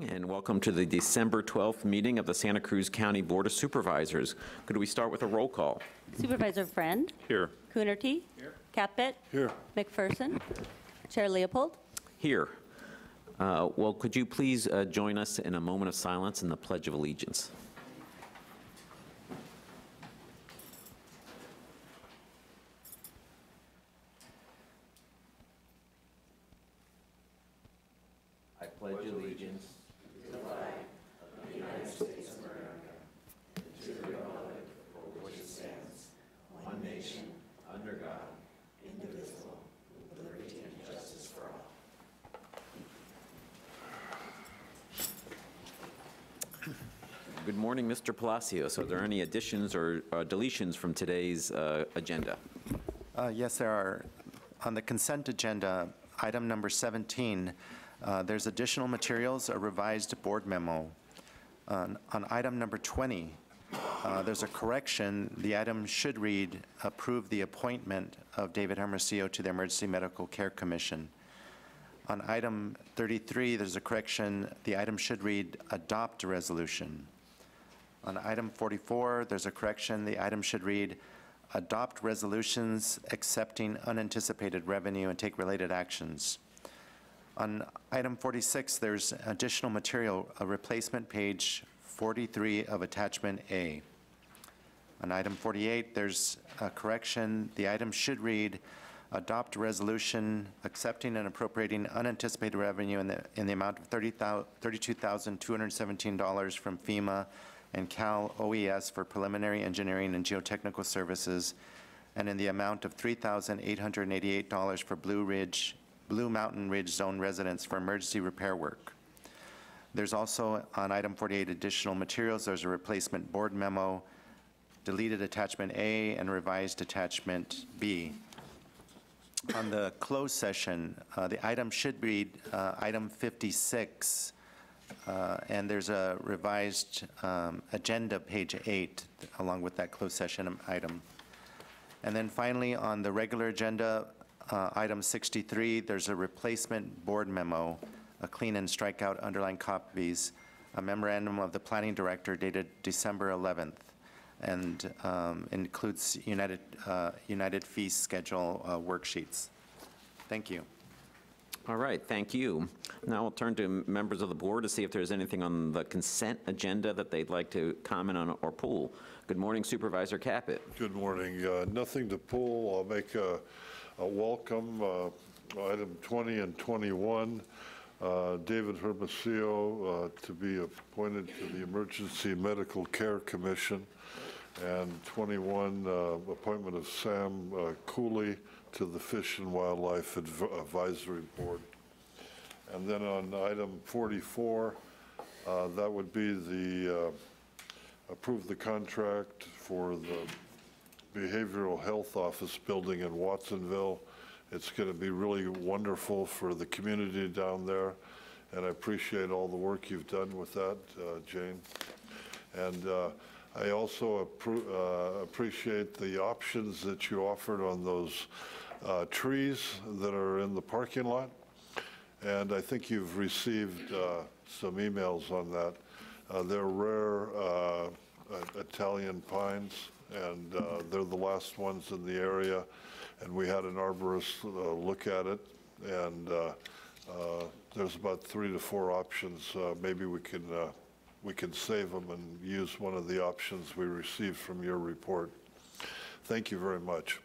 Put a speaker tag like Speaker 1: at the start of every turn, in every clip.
Speaker 1: And welcome to the December 12th meeting of the Santa Cruz County Board of Supervisors. Could we start with a roll call?
Speaker 2: Supervisor Friend.
Speaker 1: Here.
Speaker 2: Coonerty. Here. Caput.
Speaker 3: Here.
Speaker 2: McPherson. Chair Leopold.
Speaker 1: Here. Uh, Well, could you please uh, join us in a moment of silence in the Pledge of Allegiance? I pledge allegiance Good morning, Mr. Palacios. Are there any additions or uh, deletions from today's uh, agenda?
Speaker 4: Uh, Yes, there are. On the consent agenda, item number 17, uh, there's additional materials, a revised board memo. On on item number 20, uh, there's a correction. The item should read, approve the appointment of David Hermosillo to the Emergency Medical Care Commission. On item 33, there's a correction. The item should read, adopt a resolution. On item 44, there's a correction. The item should read, adopt resolutions accepting unanticipated revenue and take related actions. On item 46, there's additional material, a replacement page 43 of attachment A. On item 48, there's a correction. The item should read, adopt resolution accepting and appropriating unanticipated revenue in the, in the amount of 30 $32,217 from FEMA and Cal OES for preliminary engineering and geotechnical services, and in the amount of $3,888 for Blue Ridge, Blue Mountain Ridge Zone residents for emergency repair work. There's also, on item 48, additional materials. There's a replacement board memo, deleted attachment A, and revised attachment B. On the closed session, uh, the item should read uh, item 56, uh, and there's a revised um, agenda, page eight, along with that closed session item. And then finally, on the regular agenda, uh, item 63, there's a replacement board memo, a clean and strikeout underlined copies, a memorandum of the planning director dated December 11th, and um, includes United, uh, United fee schedule uh, worksheets. Thank you.
Speaker 1: All right, thank you. Now we'll turn to members of the board to see if there's anything on the consent agenda that they'd like to comment on or pull. Good morning Supervisor Caput.
Speaker 3: Good morning. Uh, Nothing to pull. I'll make a, a welcome, uh, item 20 and 21. uh, David Hermosillo uh, to be appointed to the Emergency Medical Care Commission, and 21, uh, appointment of Sam uh, Cooley to the Fish and Wildlife Adv- Advisory Board. And then on item 44, uh, that would be the, uh, approve the contract for the Behavioral Health Office building in Watsonville. It's going to be really wonderful for the community down there, and I appreciate all the work you've done with that, uh, Jane. And uh, I also appro- uh, appreciate the options that you offered on those uh, trees that are in the parking lot. And I think you've received uh, some emails on that. Uh, They're rare uh, uh, Italian pines, and uh, they're the last ones in the area. And we had an arborist look at it, and there's about three to four options. Maybe we can, we can save them and use one of the options we received from your report. Thank you very much.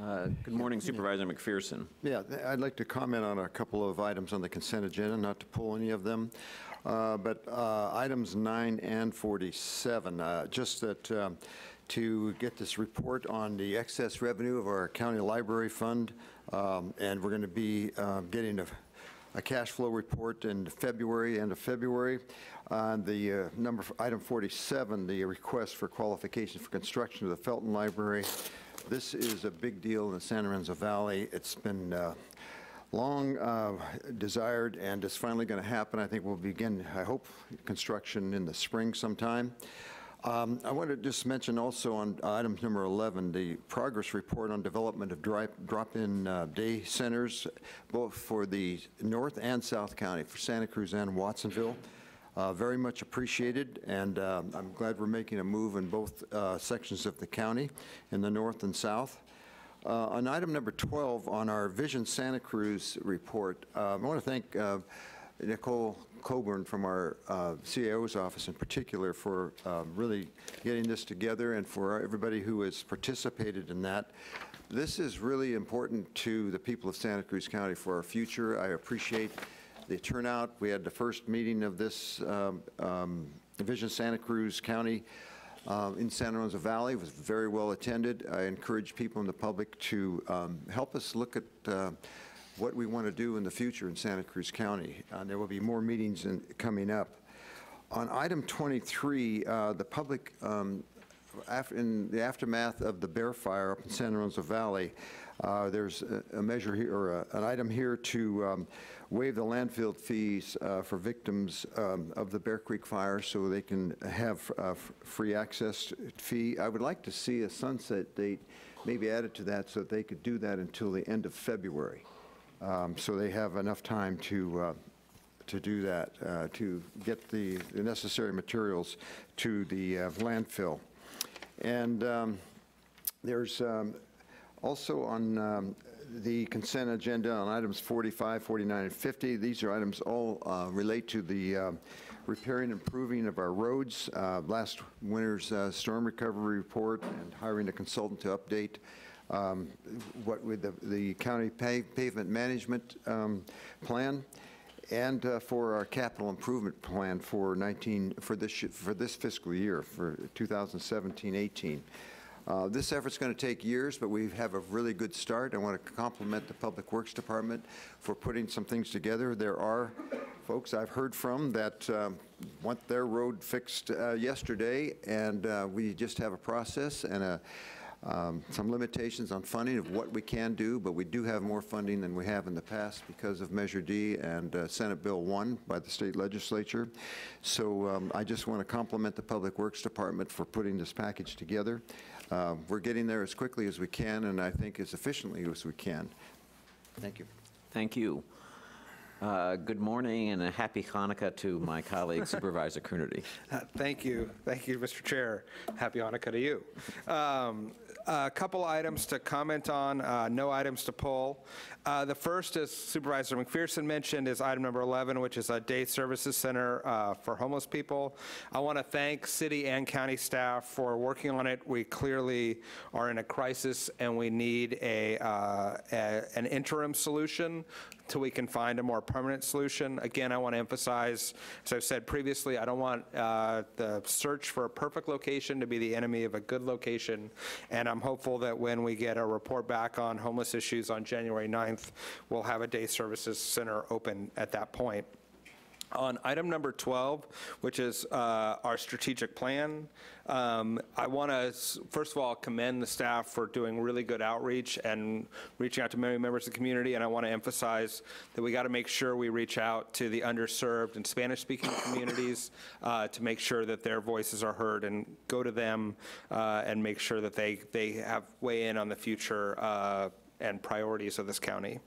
Speaker 1: Uh, Good morning Supervisor McPherson.
Speaker 5: Yeah, I'd like to comment on a couple of items on the consent agenda, not to pull any of them. Uh, But uh, items 9 and 47, uh, just that um, to get this report on the excess revenue of our county library fund, um, and we're going to be uh, getting a a cash flow report in February, end of February. On the uh, number, item 47, the request for qualifications for construction of the Felton Library. This is a big deal in the San Lorenzo Valley. It's been uh, long uh, desired, and it's finally going to happen. I think we'll begin, I hope, construction in the spring sometime. Um, I want to just mention also on item number 11, the progress report on development of drop-in uh, day centers, both for the North and South County, for Santa Cruz and Watsonville. Uh, Very much appreciated, and um, I'm glad we're making a move in both uh, sections of the county, in the north and south. Uh, On item number 12, on our Vision Santa Cruz report, uh, I want to thank uh, Nicole Coburn from our uh, CAO's office in particular for uh, really getting this together and for everybody who has participated in that. This is really important to the people of Santa Cruz County for our future. I appreciate the turnout. We had the first meeting of this um, um, Vision Santa Cruz County um, in San Lorenzo Valley. It was very well attended. I encourage people in the public to um, help us look at uh, what we want to do in the future in Santa Cruz County. Uh, There will be more meetings in- coming up. On item 23, uh, the public, um, in the aftermath of the Bear Fire up in San Lorenzo Valley, uh, there's a- a measure here, or a- an item here to um, waive the landfill fees uh, for victims um, of the Bear Creek Fire so they can have uh, free access fee. I would like to see a sunset date maybe added to that so that they could do that until the end of February. Um, So they have enough time to, uh, to do that, uh, to get the the necessary materials to the uh, landfill. And um, there's um, also on um, the consent agenda on items 45, 49, and 50, these are items all uh, relate to the uh, repairing and improving of our roads, uh, last winter's uh, storm recovery report, and hiring a consultant to update um, what with the- the county pa- pavement management um, plan, and uh, for our capital improvement plan for 19, for this, for this fiscal year, for 2017-18. Uh, This effort's going to take years, but we have a really good start. I want to compliment the Public Works Department for putting some things together. There are folks I've heard from that um, want their road fixed uh, yesterday, and uh, we just have a process and a, um, some limitations on funding of what we can do, but we do have more funding than we have in the past because of Measure D and uh, Senate Bill 1 by the state legislature. So um, I just want to compliment the Public Works Department for putting this package together. Uh, We're getting there as quickly as we can, and I think as efficiently as we can. Thank you.
Speaker 1: Thank you. Uh, Good morning and a happy Hanukkah to my colleague Supervisor Coonerty.
Speaker 6: Uh, Thank you. Thank you, Mr. Chair. Happy Hanukkah to you. Um, A couple items to comment on, uh, no items to pull. Uh, The first, as Supervisor McPherson mentioned, is item number 11, which is a day services center uh, for homeless people. I want to thank city and county staff for working on it. We clearly are in a crisis, and we need a, uh, a- an interim solution till we can find a more permanent solution. Again, I want to emphasize, as I've said previously, I don't want uh, the search for a perfect location to be the enemy of a good location. And I'm hopeful that when we get a report back on homeless issues on January 9th, we'll have a day services center open at that point. On item number 12, which is uh, our strategic plan, um, I want to, first of all, commend the staff for doing really good outreach and reaching out to many members of the community, and I want to emphasize that we got to make sure we reach out to the underserved and Spanish-speaking communities uh, to make sure that their voices are heard and go to them uh, and make sure that they, they have weigh in on the future uh, and priorities of this county.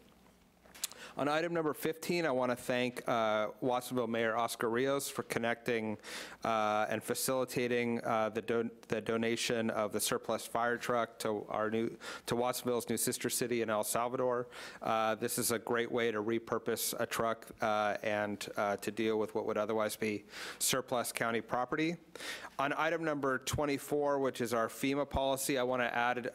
Speaker 6: On item number 15, I want to thank uh, Watsonville Mayor Oscar Rios for connecting uh, and facilitating uh, the don- the donation of the surplus fire truck to our new, to Watsonville's new sister city in El Salvador. Uh, This is a great way to repurpose a truck uh, and uh, to deal with what would otherwise be surplus county property. On item number 24, which is our FEMA policy, I want to add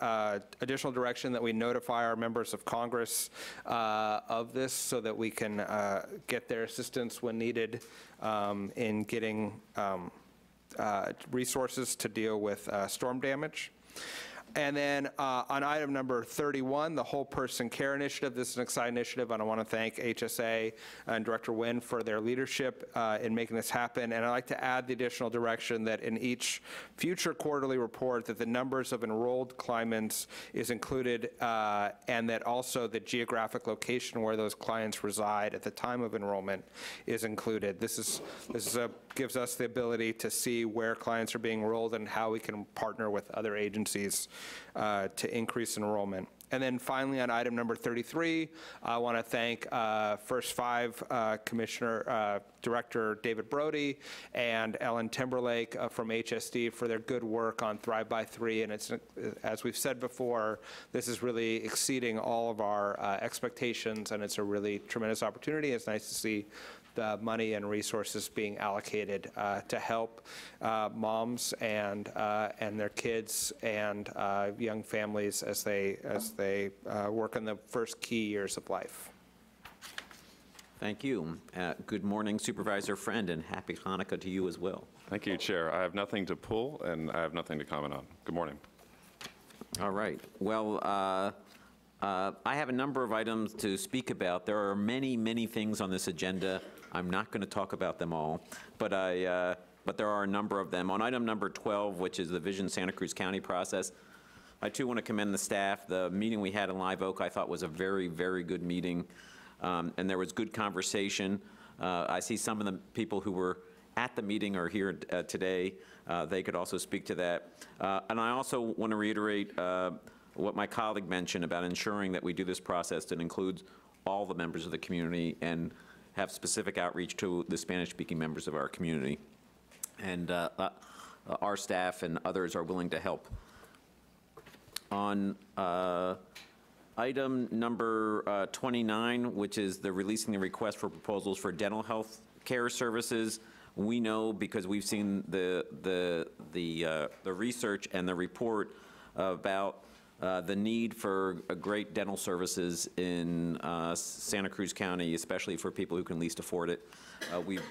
Speaker 6: additional direction that we notify our members of Congress of this so that we can uh, get their assistance when needed um, in getting um, uh, resources to deal with uh, storm damage. And then uh, on item number 31, the Whole Person Care Initiative, this is an exciting initiative, and I want to thank HSA and Director Nguyen for their leadership uh, in making this happen. And I'd like to add the additional direction that in each future quarterly report, that the numbers of enrolled clients is included, uh, and that also the geographic location where those clients reside at the time of enrollment is included. This is, this is a, gives us the ability to see where clients are being enrolled and how we can partner with other agencies uh, to increase enrollment. And then finally, on item number 33, I want to thank uh, First Five uh, Commissioner, uh, Director David Brody and Ellen Timberlake uh, from HSD for their good work on Thrive by Three. And it's, as we've said before, this is really exceeding all of our uh, expectations, and it's a really tremendous opportunity. It's nice to see the money and resources being allocated uh, to help uh, moms and, uh, and their kids and uh, young families as they, as they uh, work in the first key years of life.
Speaker 1: Thank you. Uh, Good morning Supervisor Friend, and happy Hanukkah to you as well.
Speaker 7: Thank you, Chair. I have nothing to pull, and I have nothing to comment on. Good morning.
Speaker 1: All right. Well, uh, uh, I have a number of items to speak about. There are many, many things on this agenda. I'm not going to talk about them all, but I, uh, but there are a number of them. On item number 12, which is the Vision Santa Cruz County process, I too want to commend the staff. The meeting we had in Live Oak, I thought was a very, very good meeting, um, and there was good conversation. Uh, I see some of the people who were at the meeting are here uh, today. Uh, They could also speak to that. Uh, And I also want to reiterate uh, what my colleague mentioned about ensuring that we do this process that includes all the members of the community and have specific outreach to the Spanish-speaking members of our community. And uh, uh, our staff and others are willing to help. On uh, item number uh, 29, which is the releasing the request for proposals for dental health care services, we know because we've seen the, the, the, uh, the research and the report about uh, the need for uh, great dental services in uh, Santa Cruz County, especially for people who can least afford it. Uh, We've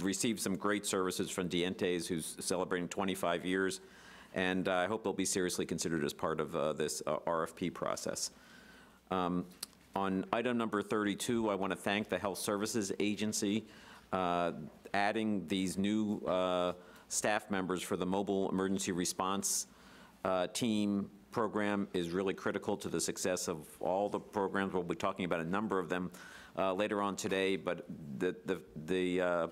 Speaker 1: received some great services from Dientes, who's celebrating 25 years, and I hope they'll be seriously considered as part of uh, this RFP process. Um, On item number 32, I want to thank the Health Services Agency, adding these new staff members for the Mobile Emergency Response uh, Team program is really critical to the success of all the programs. We'll be talking about a number of them uh, later on today, but the, the, the, uh,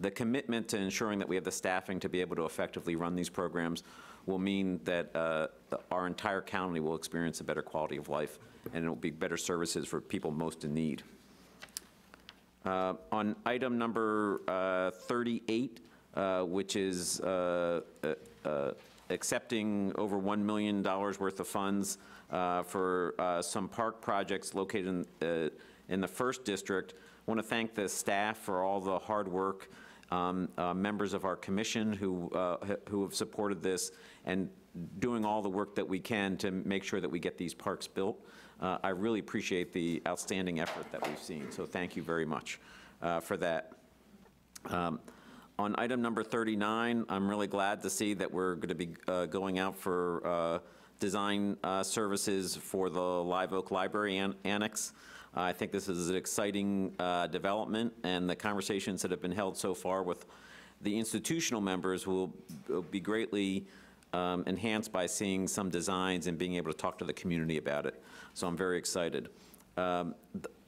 Speaker 1: the commitment to ensuring that we have the staffing to be able to effectively run these programs will mean that uh, the- our entire county will experience a better quality of life, and it will be better services for people most in need. Uh, On item number uh, 38, uh, which is accepting over $1 million worth of funds uh, for uh, some park projects located in, uh, in the first district, I want to thank the staff for all the hard work, um, uh, members of our commission who, uh, who have supported this, and doing all the work that we can to make sure that we get these parks built. I really appreciate the outstanding effort that we've seen, so thank you very much for that. Um, On item number 39, I'm really glad to see that we're going to be uh, going out for uh, design uh, services for the Live Oak Library an- Annex. I think this is an exciting uh, development, and the conversations that have been held so far with the institutional members will will be greatly um, enhanced by seeing some designs and being able to talk to the community about it. So I'm very excited. Um,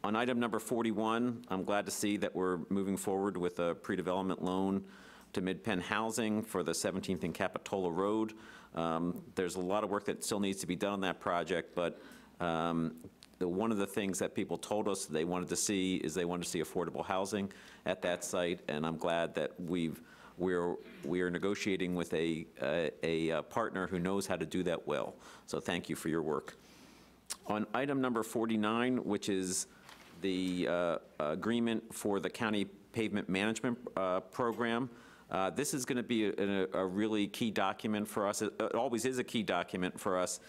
Speaker 1: On item number 41, I'm glad to see that we're moving forward with a pre-development loan to Mid-Penn Housing for the 17th and Capitola Road. Um, There's a lot of work that still needs to be done on that project, but um, the- one of the things that people told us they wanted to see is they wanted to see affordable housing at that site, and I'm glad that we've, we're, we are negotiating with a, a a uh, partner who knows how to do that well. So thank you for your work. On item number 49, which is the uh, agreement for the county pavement management uh, program, uh, this is going to be a a really key document for us. It it always is a key document for us,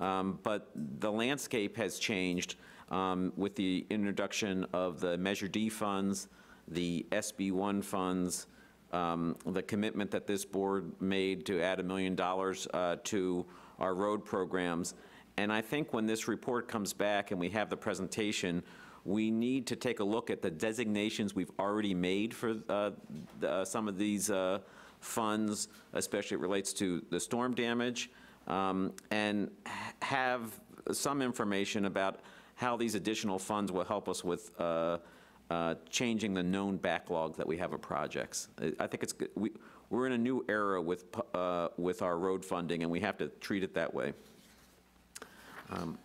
Speaker 1: Um, but the landscape has changed um, with the introduction of the Measure D funds, the SB1 funds, um, the commitment that this board made to add a million dollars uh, to our road programs. And I think when this report comes back and we have the presentation, we need to take a look at the designations we've already made for uh, the- uh, some of these uh, funds, especially it relates to the storm damage, um, and have some information about how these additional funds will help us with uh, uh, changing the known backlog that we have of projects. I- think it's, good- we- we're in a new era with, uh, with our road funding, and we have to treat it that way. Um,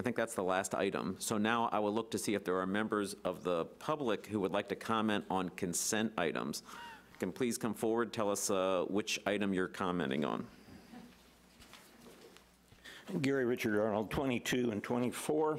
Speaker 1: I think that's the last item. So now I will look to see if there are members of the public who would like to comment on consent items. Can please come forward, tell us uh, which item you're commenting on.
Speaker 8: Gary Richard Arnold, 22 and 24.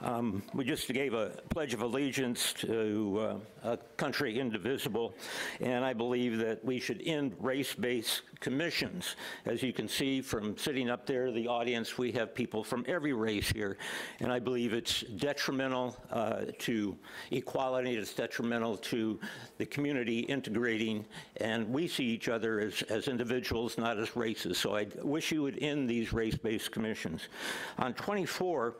Speaker 8: Um, We just gave a pledge of allegiance to uh, a country indivisible, and I believe that we should end race-based commissions. As you can see from sitting up there, the audience, we have people from every race here, and I believe it's detrimental uh, to equality, it's detrimental to the community integrating, and we see each other as, as individuals, not as races. So I wish you would end these race-based commissions. On 24,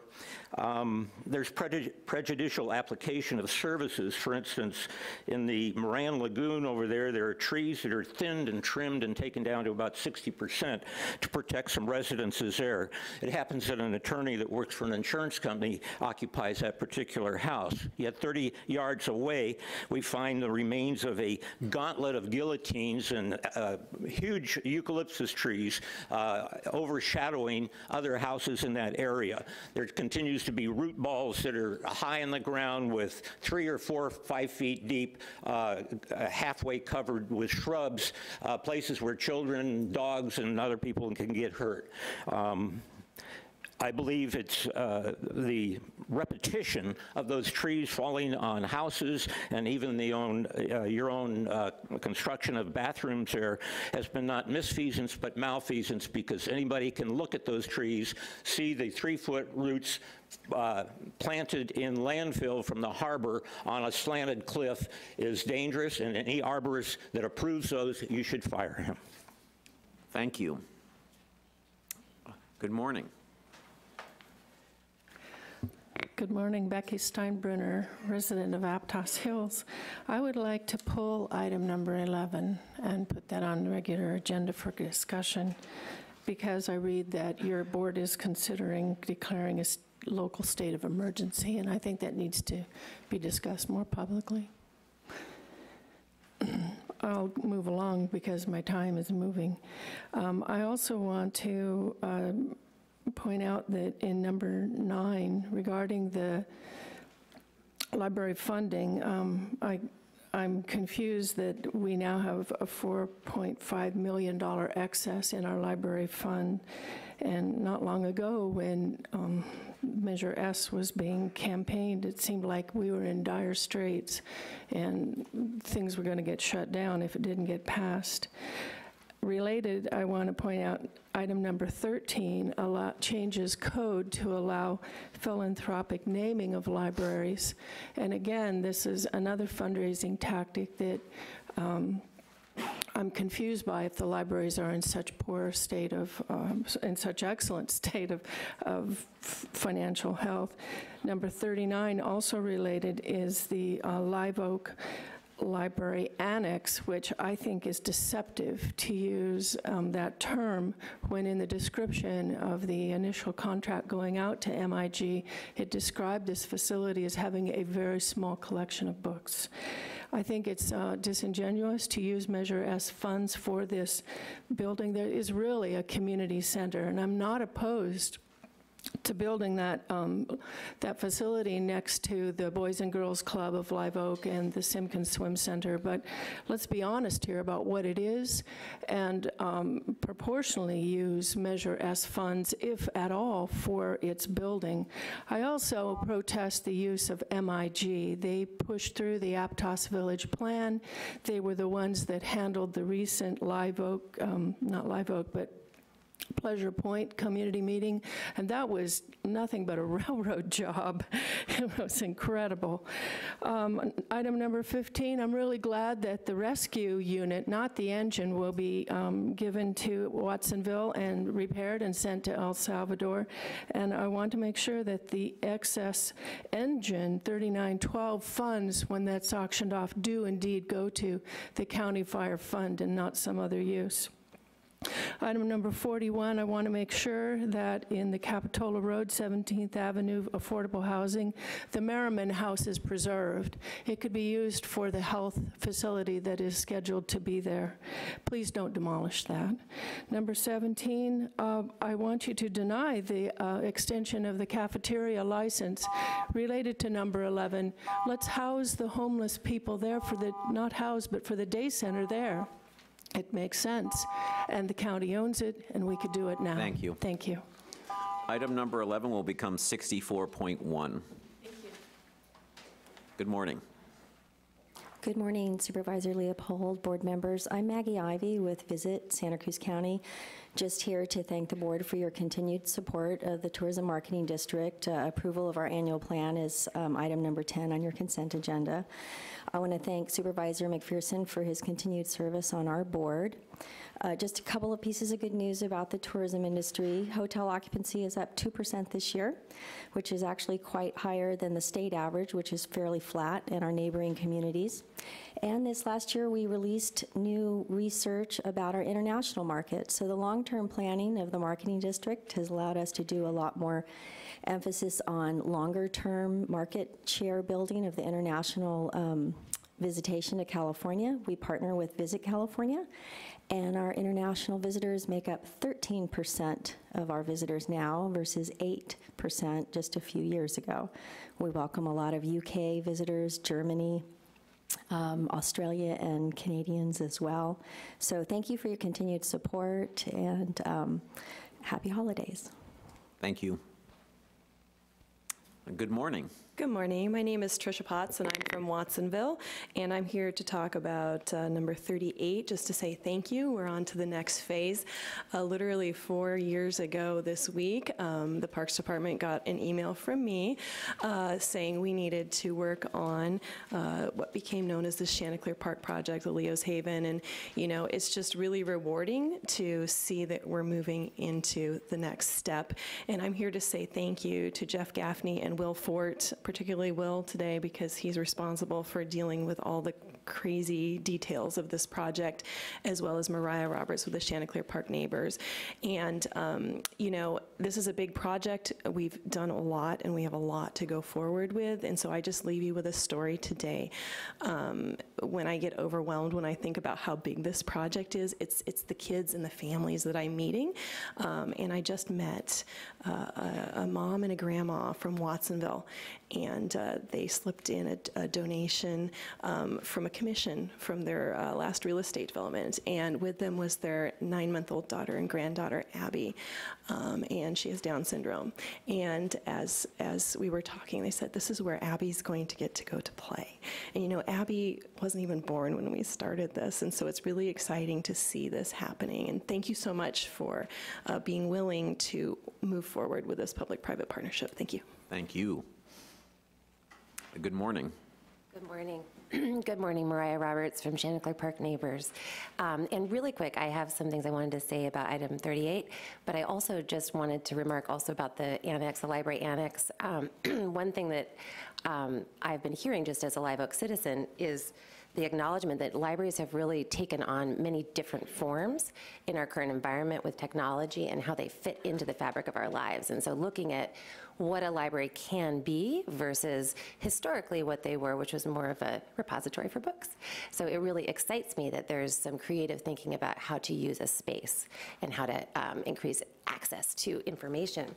Speaker 8: um, There's prejud- prejudicial application of services. For instance, in the Moran Lagoon over there, there are trees that are thinned and trimmed and taken down to about 60% to protect some residences there. It happens that an attorney that works for an insurance company occupies that particular house. Yet 30 yards away, we find the remains of a gauntlet of guillotines and uh, huge eucalyptus trees uh, overshadowing other houses in that area. There continues to be root balls that are high in the ground with three or four, five feet deep, uh, halfway covered with shrubs, uh, places where children, dogs, and other people can get hurt. Um, I believe it's uh, the repetition of those trees falling on houses and even the own, uh, your own uh, construction of bathrooms there has been not misfeasance but malfeasance because anybody can look at those trees, see the three-foot roots uh, planted in landfill from the harbor on a slanted cliff is dangerous, and any arborist that approves those, you should fire him.
Speaker 1: Thank you. Good morning.
Speaker 9: Good morning, Becky Steinbruner, resident of Aptos Hills. I would like to pull item number 11 and put that on the regular agenda for discussion because I read that your board is considering declaring a local state of emergency, and I think that needs to be discussed more publicly. I'll move along because my time is moving. Um, I also want to um, point out that in number nine, regarding the library funding, um, I, I'm confused that we now have a $4.5 million excess in our library fund. And not long ago, when um, Measure S was being campaigned, it seemed like we were in dire straits and things were going to get shut down if it didn't get passed. Related, I want to point out, item number 13 allow- changes code to allow philanthropic naming of libraries. And again, this is another fundraising tactic that um, I'm confused by if the libraries are in such poor state of, um, in such excellent state of, of financial health. Number 39, also related, is the uh, Live Oak Library Annex, which I think is deceptive to use um, that term when in the description of the initial contract going out to MIG, it described this facility as having a very small collection of books. I think it's uh, disingenuous to use Measure S funds for this building. that is really a community center, and I'm not opposed to building that, um, that facility next to the Boys and Girls Club of Live Oak and the Simpkins Swim Center. But let's be honest here about what it is and um, proportionally use Measure S funds, if at all, for its building. I also protest the use of MIG. They pushed through the Aptos Village Plan. They were the ones that handled the recent Live Oak, um, not Live Oak, but Pleasure Point Community Meeting, and that was nothing but a railroad job. It was incredible. Um, Item number 15, I'm really glad that the rescue unit, not the engine, will be um, given to Watsonville and repaired and sent to El Salvador. And I want to make sure that the excess engine 3912 funds, when that's auctioned off, do indeed go to the county fire fund and not some other use. Item number 41, I want to make sure that in the Capitola Road, 17th Avenue affordable housing, the Merriman House is preserved. It could be used for the health facility that is scheduled to be there. Please don't demolish that. Number 17, uh, I want you to deny the uh, extension of the cafeteria license related to number 11. Let's house the homeless people there for the, not house, but for the day center there. It makes sense, and the county owns it, and we could do it now.
Speaker 1: Thank you.
Speaker 9: Thank you.
Speaker 1: Item number 11 will become 64.1. Good morning.
Speaker 10: Good morning Supervisor Leopold, board members. I'm Maggie Ivey with Visit Santa Cruz County. Just here to thank the board for your continued support of the Tourism Marketing District. Uh, Approval of our annual plan is um, item number 10 on your consent agenda. I want to thank Supervisor McPherson for his continued service on our board. Uh, Just a couple of pieces of good news about the tourism industry. Hotel occupancy is up 2% this year, which is actually quite higher than the state average, which is fairly flat in our neighboring communities. And this last year, we released new research about our international market. So the long-term planning of the marketing district has allowed us to do a lot more emphasis on longer-term market share building of the international um, visitation to California. We partner with Visit California, and our international visitors make up 13% of our visitors now versus 8% just a few years ago. We welcome a lot of UK visitors, Germany, um, Australia, and Canadians as well. So thank you for your continued support, and um, happy holidays.
Speaker 1: Thank you. Good morning.
Speaker 11: Good morning. My name is Trisha Potts, and I'm from Watsonville, and I'm here to talk about uh, number 38, just to say thank you. We're on to the next phase. Uh, Literally four years ago this week, um, the Parks Department got an email from me uh, saying we needed to work on uh, what became known as the Chanticleer Park Project, the Leo's Haven, and, you know, it's just really rewarding to see that we're moving into the next step. And I'm here to say thank you to Jeff Gaffney and Will Fort, particularly Will today, because he's responsible for dealing with all the crazy details of this project, as well as Mariah Roberts with the Chanticleer Park Neighbors. And, um, you know, this is a big project. We've done a lot, and we have a lot to go forward with. And so I just leave you with a story today. Um, when I get overwhelmed, when I think about how big this project is, it's, it's the kids and the families that I'm meeting. Um, and I just met uh, a, a mom and a grandma from Watsonville, and uh, they slipped in a, a donation um, from a commission from their uh, last real estate development. And with them was their nine month old daughter and granddaughter, Abby. Um, and she has Down syndrome. And as, as we were talking, they said, This is where Abby's going to get to go to play. And you know, Abby wasn't even born when we started this. And so it's really exciting to see this happening. And thank you so much for uh, being willing to move forward with this public private partnership. Thank you.
Speaker 1: Thank you. Good morning.
Speaker 12: Good morning. Good morning, Mariah Roberts from Chanticleer Park Neighbors. Um, and really quick, I have some things I wanted to say about item 38, but I also just wanted to remark also about the annex, the library annex. Um, one thing that um, I've been hearing just as a Live Oak citizen is the acknowledgement that libraries have really taken on many different forms in our current environment with technology and how they fit into the fabric of our lives. And so looking at what a library can be versus historically what they were, which was more of a repository for books. So it really excites me that there's some creative thinking about how to use a space and how to um, increase access to information.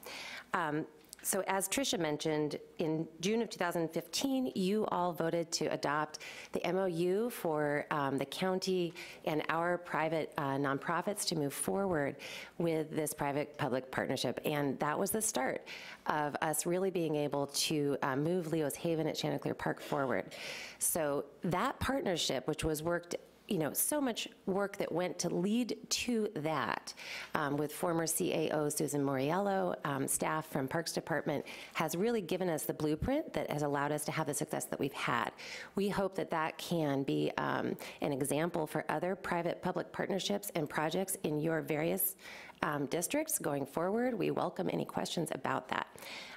Speaker 12: Um, so as Tricia mentioned, in June of 2015, you all voted to adopt the MOU for um, the county and our private uh, nonprofits to move forward with this private-public partnership. And that was the start of us really being able to uh, move Leo's Haven at Chanticleer Park forward. So that partnership, which was worked you know, so much work that went to lead to that um, with former CAO Susan Mauriello, um, staff from Parks Department, has really given us the blueprint that has allowed us to have the success that we've had. We hope that that can be um, an example for other private-public partnerships and projects in your various um, districts going forward. We welcome any questions about that.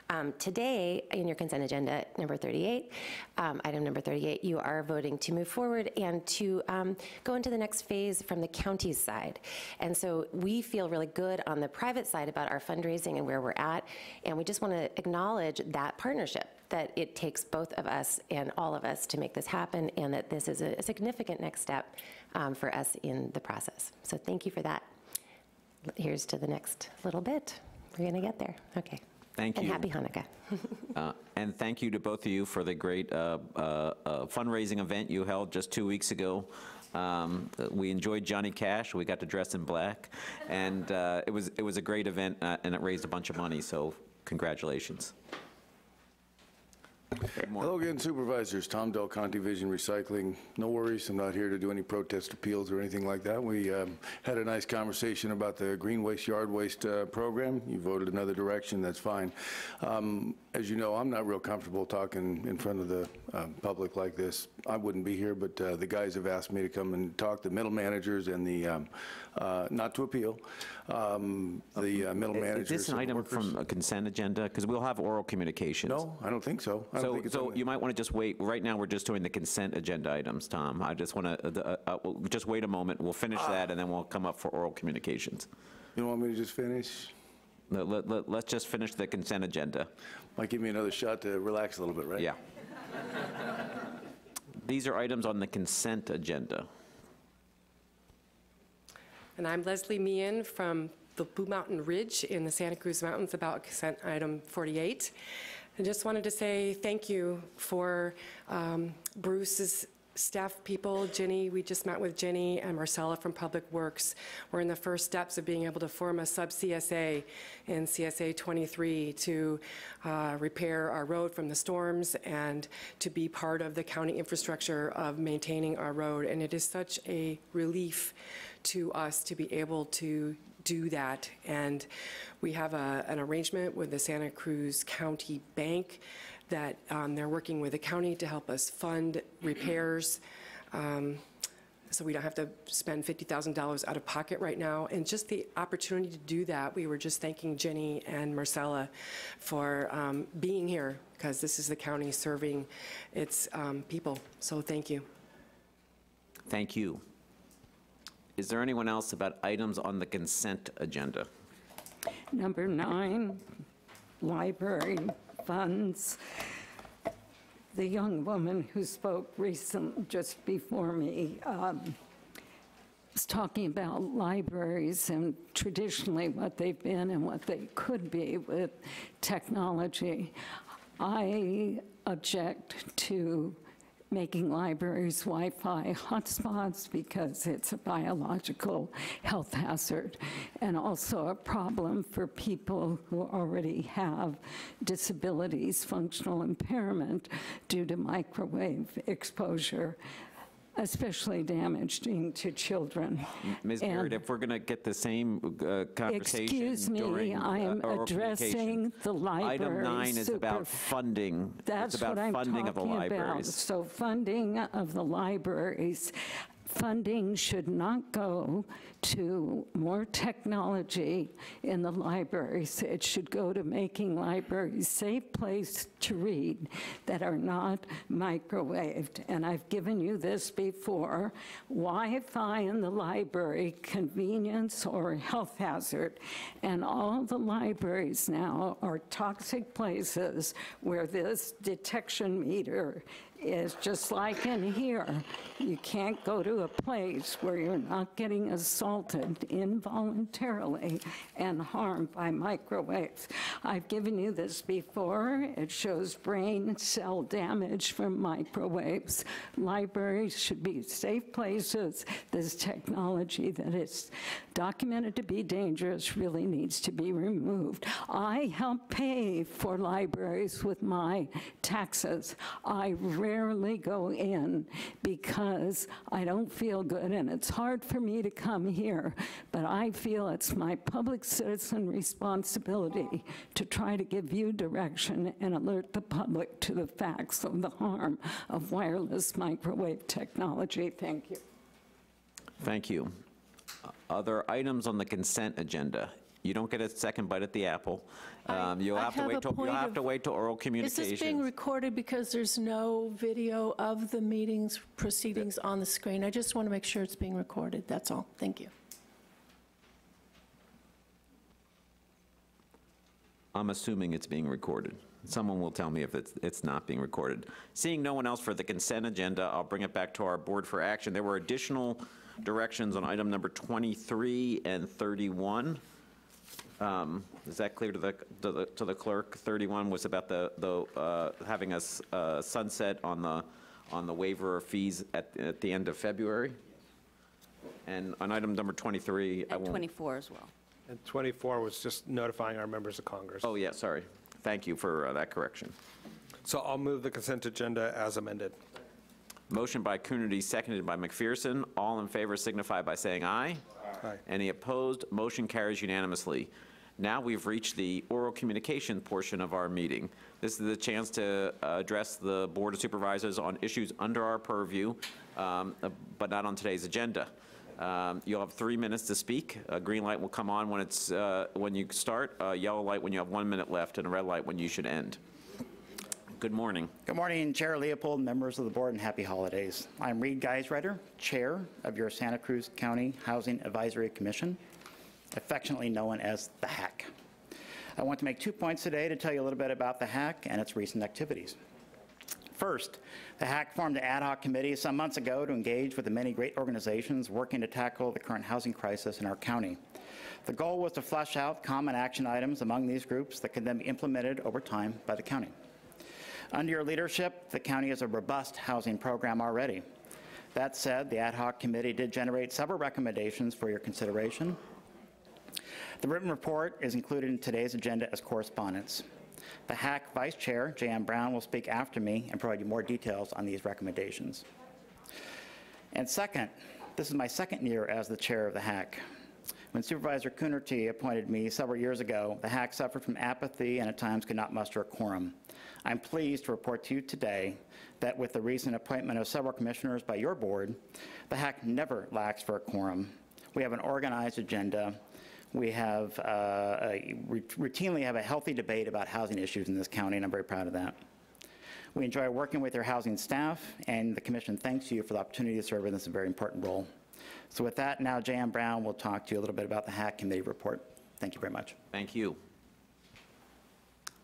Speaker 12: Um, Today, in your consent agenda, number 38, um, item number 38, you are voting to move forward and to um, go into the next phase from the county's side. And so we feel really good on the private side about our fundraising and where we're at, and we just want to acknowledge that partnership, that it takes both of us and all of us to make this happen, and that this is a significant next step um, for us in the process. So thank you for that. Here's to the next little bit. We're going to get there. Okay.
Speaker 1: Thank
Speaker 12: And
Speaker 1: you.
Speaker 12: And happy Hanukkah.
Speaker 1: Uh, And thank you to both of you for the great uh, uh, uh, fundraising event you held just two weeks ago. Um, We enjoyed Johnny Cash, we got to dress in black, and uh, it was, it was a great event, uh, and it raised a bunch of money, so congratulations.
Speaker 13: Hello again, Supervisors. Tom Del Conte, Vision Recycling. No worries, I'm not here to do any protest appeals or anything like that. We um, had a nice conversation about the green waste, yard waste uh, program. You voted another direction, that's fine. Um, As you know, I'm not real comfortable talking in front of the um, public like this. I wouldn't be here, but uh, the guys have asked me to come and talk, the middle managers and the, um, uh, not to appeal, um, the uh, middle managers.
Speaker 1: Is this an item
Speaker 13: workers.
Speaker 1: from a consent agenda? Because we'll have oral communications.
Speaker 13: No, I don't think so. I
Speaker 1: So,
Speaker 13: think
Speaker 1: so you might want to just wait, right now, we're just doing the consent agenda items, Tom. I just want to, just wait a moment, we'll finish
Speaker 13: Ah.
Speaker 1: that, and then we'll come up for oral communications.
Speaker 13: You want me to just finish?
Speaker 1: Let- let- let- Let's just finish the consent agenda.
Speaker 13: Might give me another shot to relax a little bit, right?
Speaker 1: Yeah. These are items on the consent agenda.
Speaker 14: And I'm Leslie Meehan from the Blue Mountain Ridge in the Santa Cruz Mountains about consent item 48. I just wanted to say thank you for um, Bruce's staff people, Jenny, we just met with Jenny and Marcella from Public Works. We're in the first steps of being able to form a sub-CSA in CSA 23 to uh, repair our road from the storms and to be part of the county infrastructure of maintaining our road. And it is such a relief to us to be able to do that. And we have a, an arrangement with the Santa Cruz County Bank that um, they're working with the county to help us fund repairs. Um, so we don't have to spend $50,000 out of pocket right now. And just the opportunity to do that, we were just thanking Jenny and Marcella for um, being here because this is the county serving its um, people. So thank you.
Speaker 1: Thank you. Is there anyone else about items on the consent agenda?
Speaker 15: Number nine, library funds. The young woman who spoke recent, just before me, um, was talking about libraries and traditionally what they've been and what they could be with technology. I object to making libraries Wi-Fi hotspots because it's a biological health hazard and also a problem for people who already have disabilities, functional impairment due to microwave exposure, especially damaging to children.
Speaker 1: Ms.
Speaker 15: And-
Speaker 1: if we're going to get the same uh, conversation
Speaker 15: Excuse me,
Speaker 1: during
Speaker 15: I am
Speaker 1: uh,
Speaker 15: addressing the library
Speaker 1: Item nine is about funding.
Speaker 15: That's
Speaker 1: It's about
Speaker 15: what I'm
Speaker 1: funding of the
Speaker 15: talking about. So funding of the libraries, funding should not go to more technology in the libraries. It should go to making libraries safe place to read that are not microwaved. And I've given you this before. Wi-Fi in the library, convenience or health hazard. And all the libraries now are toxic places where this detection meter is just like in here. You can't go to a place where you're not getting assaulted involuntarily and harmed by microwaves. I've given you this before. It shows brain cell damage from microwaves. Libraries should be safe places. This technology that is documented to be dangerous really needs to be removed. I help pay for libraries with my taxes. I rarely go in because I don't feel good, and it's hard for me to come here, but I feel it's my public citizen responsibility to try to give you direction and alert the public to the facts of the harm of wireless microwave technology. Thank you.
Speaker 1: Thank you. Other items on the consent agenda? You don't get a second bite at the apple. Um, You'll
Speaker 9: I
Speaker 1: have to
Speaker 9: have
Speaker 1: wait till, you'll
Speaker 9: point
Speaker 1: have
Speaker 9: of-
Speaker 1: to wait till oral
Speaker 9: Is this being recorded because there's no video of the meetings proceedings on the screen? I just want to make sure it's being recorded, that's all. Thank you.
Speaker 1: I'm assuming it's being recorded. Someone will tell me if it's, it's not being recorded. Seeing no one else for the consent agenda, I'll bring it back to our board for action. There were additional directions on item number 23 and 31. Um, Is that clear to the, to the- to the clerk? 31 was about the, the, uh, having a uh, sunset on the, on the waiver of fees at, at the end of February. And on item number 23, I
Speaker 2: And
Speaker 1: won't.
Speaker 2: 24 as well.
Speaker 6: And 24 was just notifying our members of Congress.
Speaker 1: Oh, yeah, sorry. Thank you for uh, that correction.
Speaker 6: So I'll move the consent agenda as amended.
Speaker 1: Motion by Coonerty, seconded by McPherson. All in favor signify by saying aye.
Speaker 6: Aye.
Speaker 1: Any opposed? Motion carries unanimously. Now we've reached the oral communication portion of our meeting. This is the chance to address the Board of Supervisors on issues under our purview, um, but not on today's agenda. Um, You'll have three minutes to speak. A green light will come on when it's, uh, when you start, a yellow light when you have one minute left, and a red light when you should end. Good morning.
Speaker 16: Good morning, Chair Leopold, members of the board, and happy holidays. I'm Reed Geisreiter, Chair of your Santa Cruz County Housing Advisory Commission, affectionately known as the HAC. I want to make two points today to tell you a little bit about the HAC and its recent activities. First, the HAC formed an ad hoc committee some months ago to engage with the many great organizations working to tackle the current housing crisis in our county. The goal was to flesh out common action items among these groups that could then be implemented over time by the county. Under your leadership, the county has a robust housing program already. That said, the ad hoc committee did generate several recommendations for your consideration. The written report is included in today's agenda as correspondence. The HAC Vice Chair, J.M. Brown, will speak after me and provide you more details on these recommendations. And second, this is my second year as the chair of the HAC. When Supervisor Coonerty appointed me several years ago, the HAC suffered from apathy and at times could not muster a quorum. I'm pleased to report to you today that with the recent appointment of several commissioners by your board, the HAC never lacks for a quorum. We have an organized agenda. We have uh, a- routinely have a healthy debate about housing issues in this county, and I'm very proud of that. We enjoy working with your housing staff, and the commission thanks you for the opportunity to serve in this very important role. So with that, now Jan Brown will talk to you a little bit about the HAC committee report. Thank you very much.
Speaker 1: Thank you.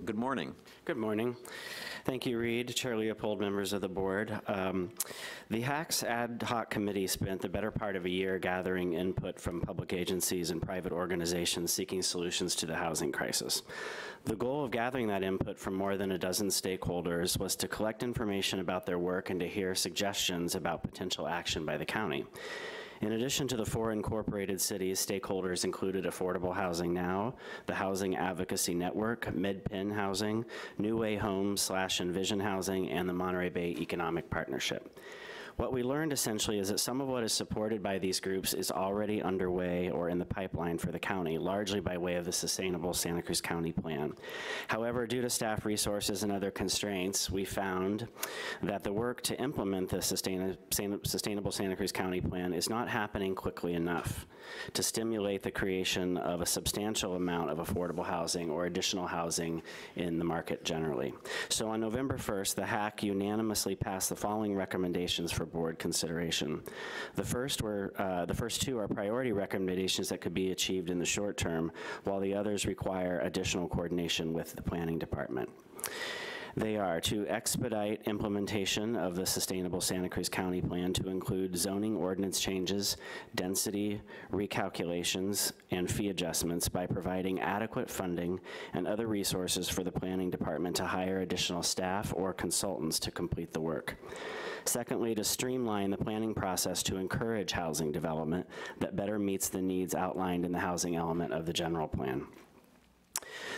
Speaker 1: Good morning.
Speaker 17: Good morning. Thank you, Reed, Chair Leopold, members of the board. Um, The HACS Ad Hoc Committee spent the better part of a year gathering input from public agencies and private organizations seeking solutions to the housing crisis. The goal of gathering that input from more than a dozen stakeholders was to collect information about their work and to hear suggestions about potential action by the county. In addition to the four incorporated cities, stakeholders included Affordable Housing Now, the Housing Advocacy Network, MidPen Housing, New Way Homes slash Envision Housing, and the Monterey Bay Economic Partnership. What we learned essentially is that some of what is supported by these groups is already underway or in the pipeline for the county, largely by way of the Sustainable Santa Cruz County Plan. However, due to staff resources and other constraints, we found that the work to implement the Sustain- Sustainable Santa Cruz County Plan is not happening quickly enough to stimulate the creation of a substantial amount of affordable housing or additional housing in the market generally. So on November 1st, the HAC unanimously passed the following recommendations for board consideration. The first were, uh, the first two are priority recommendations that could be achieved in the short term, while the others require additional coordination with the planning department. They are to expedite implementation of the Sustainable Santa Cruz County Plan to include zoning ordinance changes, density recalculations, and fee adjustments by providing adequate funding and other resources for the planning department to hire additional staff or consultants to complete the work. Secondly, to streamline the planning process to encourage housing development that better meets the needs outlined in the housing element of the general plan.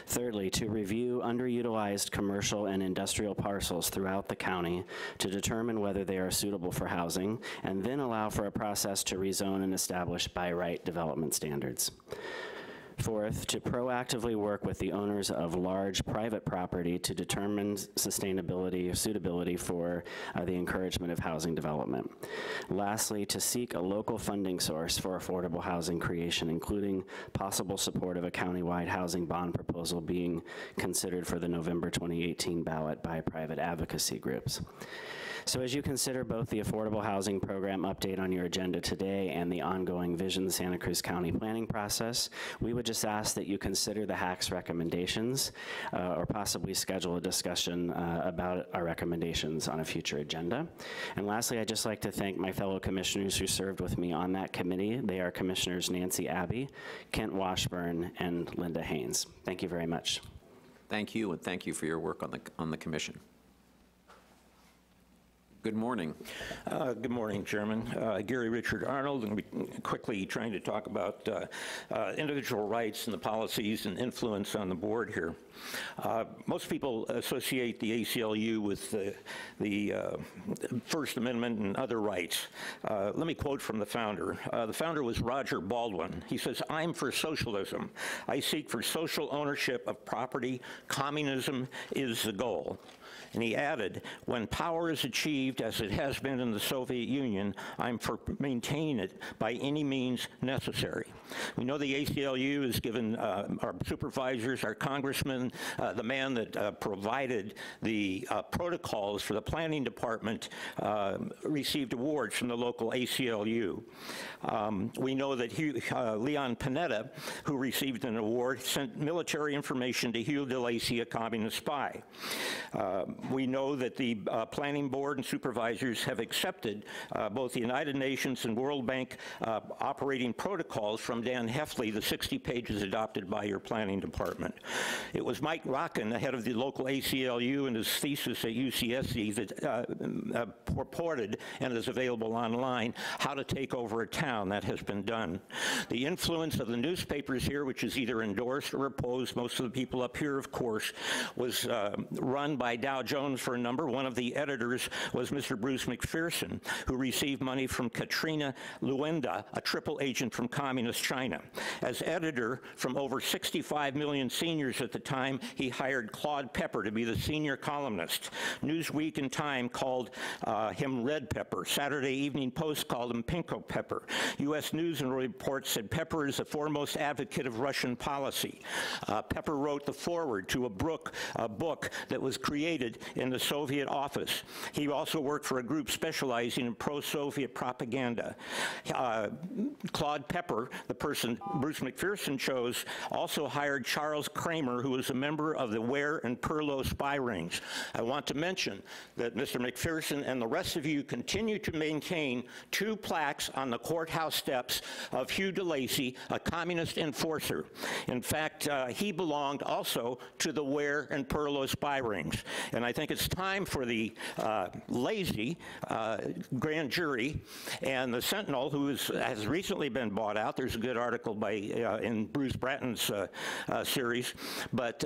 Speaker 17: Thirdly, to review underutilized commercial and industrial parcels throughout the county to determine whether they are suitable for housing, and then allow for a process to rezone and establish by right development standards. Fourth, to proactively work with the owners of large private property to determine sustainability or suitability for uh, the encouragement of housing development. Lastly, to seek a local funding source for affordable housing creation, including possible support of a countywide housing bond proposal being considered for the November 2018 ballot by private advocacy groups. So as you consider both the affordable housing program update on your agenda today and the ongoing Vision Santa Cruz County planning process, we would just ask that you consider the HAC's recommendations uh, or possibly schedule a discussion uh, about our recommendations on a future agenda. And lastly, I'd just like to thank my fellow commissioners who served with me on that committee. They are Commissioners Nancy Abbey, Kent Washburn, and Linda Haynes. Thank you very much.
Speaker 1: Thank you, and thank you for your work on the, on the commission. Good morning.
Speaker 8: Uh, Good morning, Chairman. Uh, Gary Richard Arnold, and quickly trying to talk about uh, uh, individual rights and the policies and influence on the board here. Uh, Most people associate the ACLU with the- the uh, First Amendment and other rights. Let me quote from the founder. The founder was Roger Baldwin. He says, "I'm for socialism. I seek for social ownership of property. Communism is the goal." And he added, when power is achieved, as it has been in the Soviet Union, I'm for maintaining it by any means necessary. We know the ACLU has given uh, our supervisors, our congressman, uh, the man that uh, provided the uh, protocols for the planning department, uh, received awards from the local ACLU. Um, we know that Hugh, uh, Leon Panetta, who received an award, sent military information to Hugh DeLacy, a communist spy. We know that the uh, planning board and supervisors have accepted uh, both the United Nations and World Bank uh, operating protocols from Dan Heffley, the 60 pages adopted by your planning department. It was Mike Rotkin, the head of the local ACLU, and his thesis at UCSC that uh, uh, purported and is available online, how to take over a town. That has been done. The influence of the newspapers here, which is either endorsed or opposed, most of the people up here, of course, was uh, run by Dow Jones for a number. One of the editors was Mr. Bruce McPherson, who received money from Katrina Luenda, a triple agent from Communist China. As editor, from over 65 million seniors at the time, he hired Claude Pepper to be the senior columnist. Newsweek and Time called uh, him Red Pepper. Saturday Evening Post called him Pinko Pepper. U.S. News and Report said Pepper is the foremost advocate of Russian policy. Uh, Pepper wrote the foreword to a book, a book that was created in the Soviet office. He also worked for a group specializing in pro-Soviet propaganda. Uh, Claude Pepper, the person Bruce McPherson chose, also hired Charles Kramer, who was a member of the Ware and Perlo spy rings. I want to mention that Mr. McPherson and the rest of you continue to maintain two plaques on the courthouse steps of Hugh DeLacy, a communist enforcer. In fact, uh, he belonged also to the Ware and Perlo spy rings. And I think it's time for the uh, lazy uh, grand jury and the Sentinel, who is, has recently been bought out. There's a good article by uh, in Bruce Bratton's uh, uh, series. But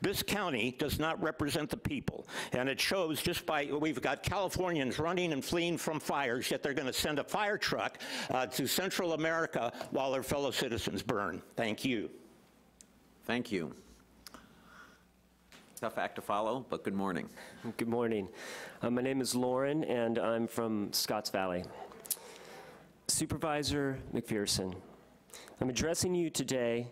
Speaker 8: this county does not represent the people. And it shows just by, we've got Californians running and fleeing from fires, yet they're going to send a fire truck to Central America while their fellow citizens burn. Thank you.
Speaker 1: Thank you. Tough act to follow, but good morning.
Speaker 18: Good morning. Uh, my name is Lauren, and I'm from Scotts Valley. Supervisor McPherson, I'm addressing you today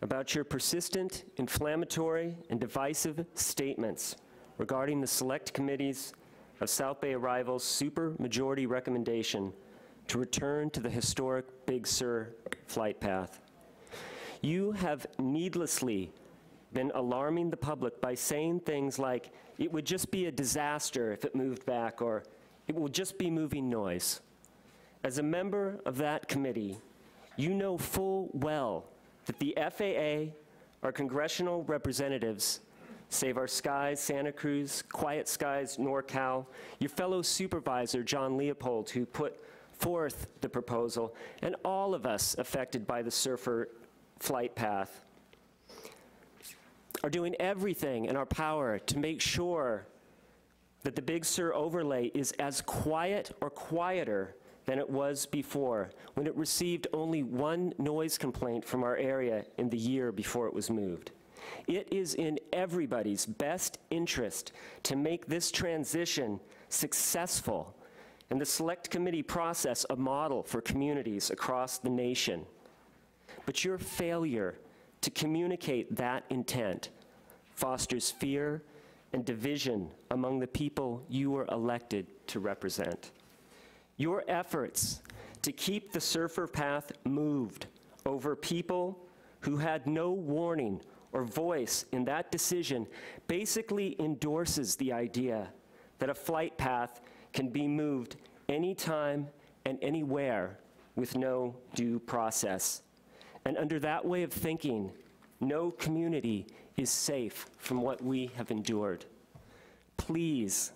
Speaker 18: about your persistent, inflammatory, and divisive statements regarding the Select Committee's of South Bay Arrival's supermajority recommendation to return to the historic Big Sur flight path. You have needlessly been alarming the public by saying things like, it would just be a disaster if it moved back, or it will just be moving noise. As a member of that committee, you know full well that the FAA, our congressional representatives, Save Our Skies, Santa Cruz, Quiet Skies, NorCal, your fellow supervisor, John Leopold, who put forth the proposal, and all of us affected by the SERFR flight path are doing everything in our power to make sure that the Big Sur overlay is as quiet or quieter than it was before, when it received only one noise complaint from our area in the year before it was moved. It is in everybody's best interest to make this transition successful and the Select Committee process a model for communities across the nation. But your failure to communicate that intent fosters fear and division among the people you were elected to represent. Your efforts to keep the SERFR path moved over people who had no warning or voice in that decision basically endorses the idea that a flight path can be moved anytime and anywhere with no due process. And under that way of thinking, no community is safe from what we have endured. Please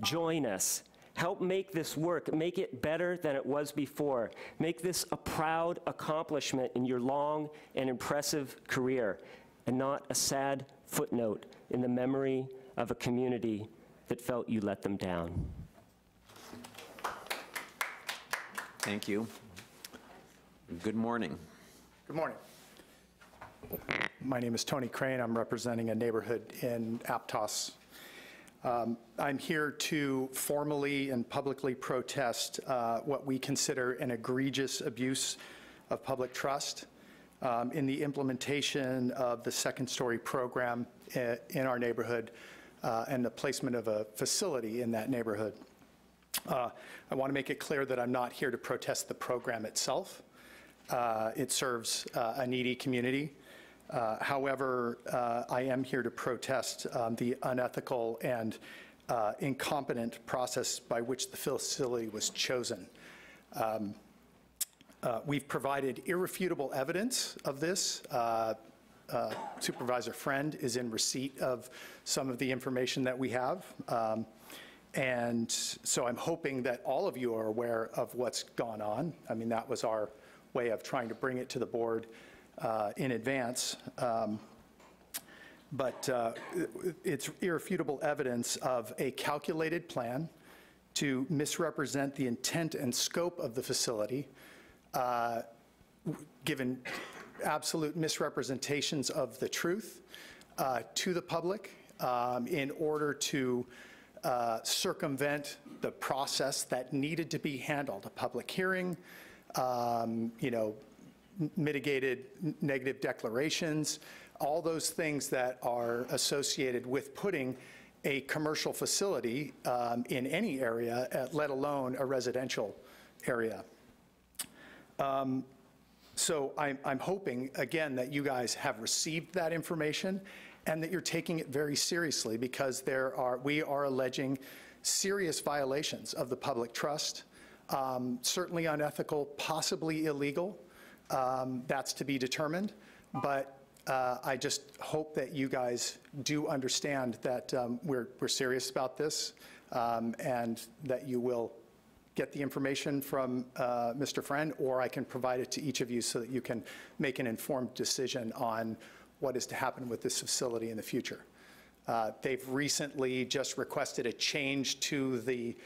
Speaker 18: join us. Help make this work. Make it better than it was before. Make this a proud accomplishment in your long and impressive career, and not a sad footnote in the memory of a community that felt you let them down.
Speaker 1: Thank you. Good morning.
Speaker 19: Good morning. My name is Tony Crane. I'm representing a neighborhood in Aptos. Um, I'm here to formally and publicly protest uh, what we consider an egregious abuse of public trust um, in the implementation of the second story program in our neighborhood uh, and the placement of a facility in that neighborhood. Uh, I want to make it clear that I'm not here to protest the program itself. Uh, It serves uh, a needy community. Uh, However, I am here to protest um, the unethical and incompetent process by which the facility was chosen. Um, We've provided irrefutable evidence of this. Uh, Supervisor Friend is in receipt of some of the information that we have. Um, And so I'm hoping that all of you are aware of what's gone on. I mean, that was our way of trying to bring it to the board uh, in advance. Um, But uh, it's irrefutable evidence of a calculated plan to misrepresent the intent and scope of the facility, uh, given absolute misrepresentations of the truth uh, to the public um, in order to uh, circumvent the process that needed to be handled, a public hearing, um, you know, mitigated negative declarations, all those things that are associated with putting a commercial facility um, in any area, uh, let alone a residential area. Um, So I'm, I'm hoping, again, that you guys have received that information and that you're taking it very seriously because there are, we are alleging serious violations of the public trust, um, certainly unethical, possibly illegal. Um, That's to be determined. But uh, I just hope that you guys do understand that um, we're, we're serious about this um, and that you will get the information from uh, Mr. Friend, or I can provide it to each of you so that you can make an informed decision on what is to happen with this facility in the future. Uh, They've recently just requested a change to the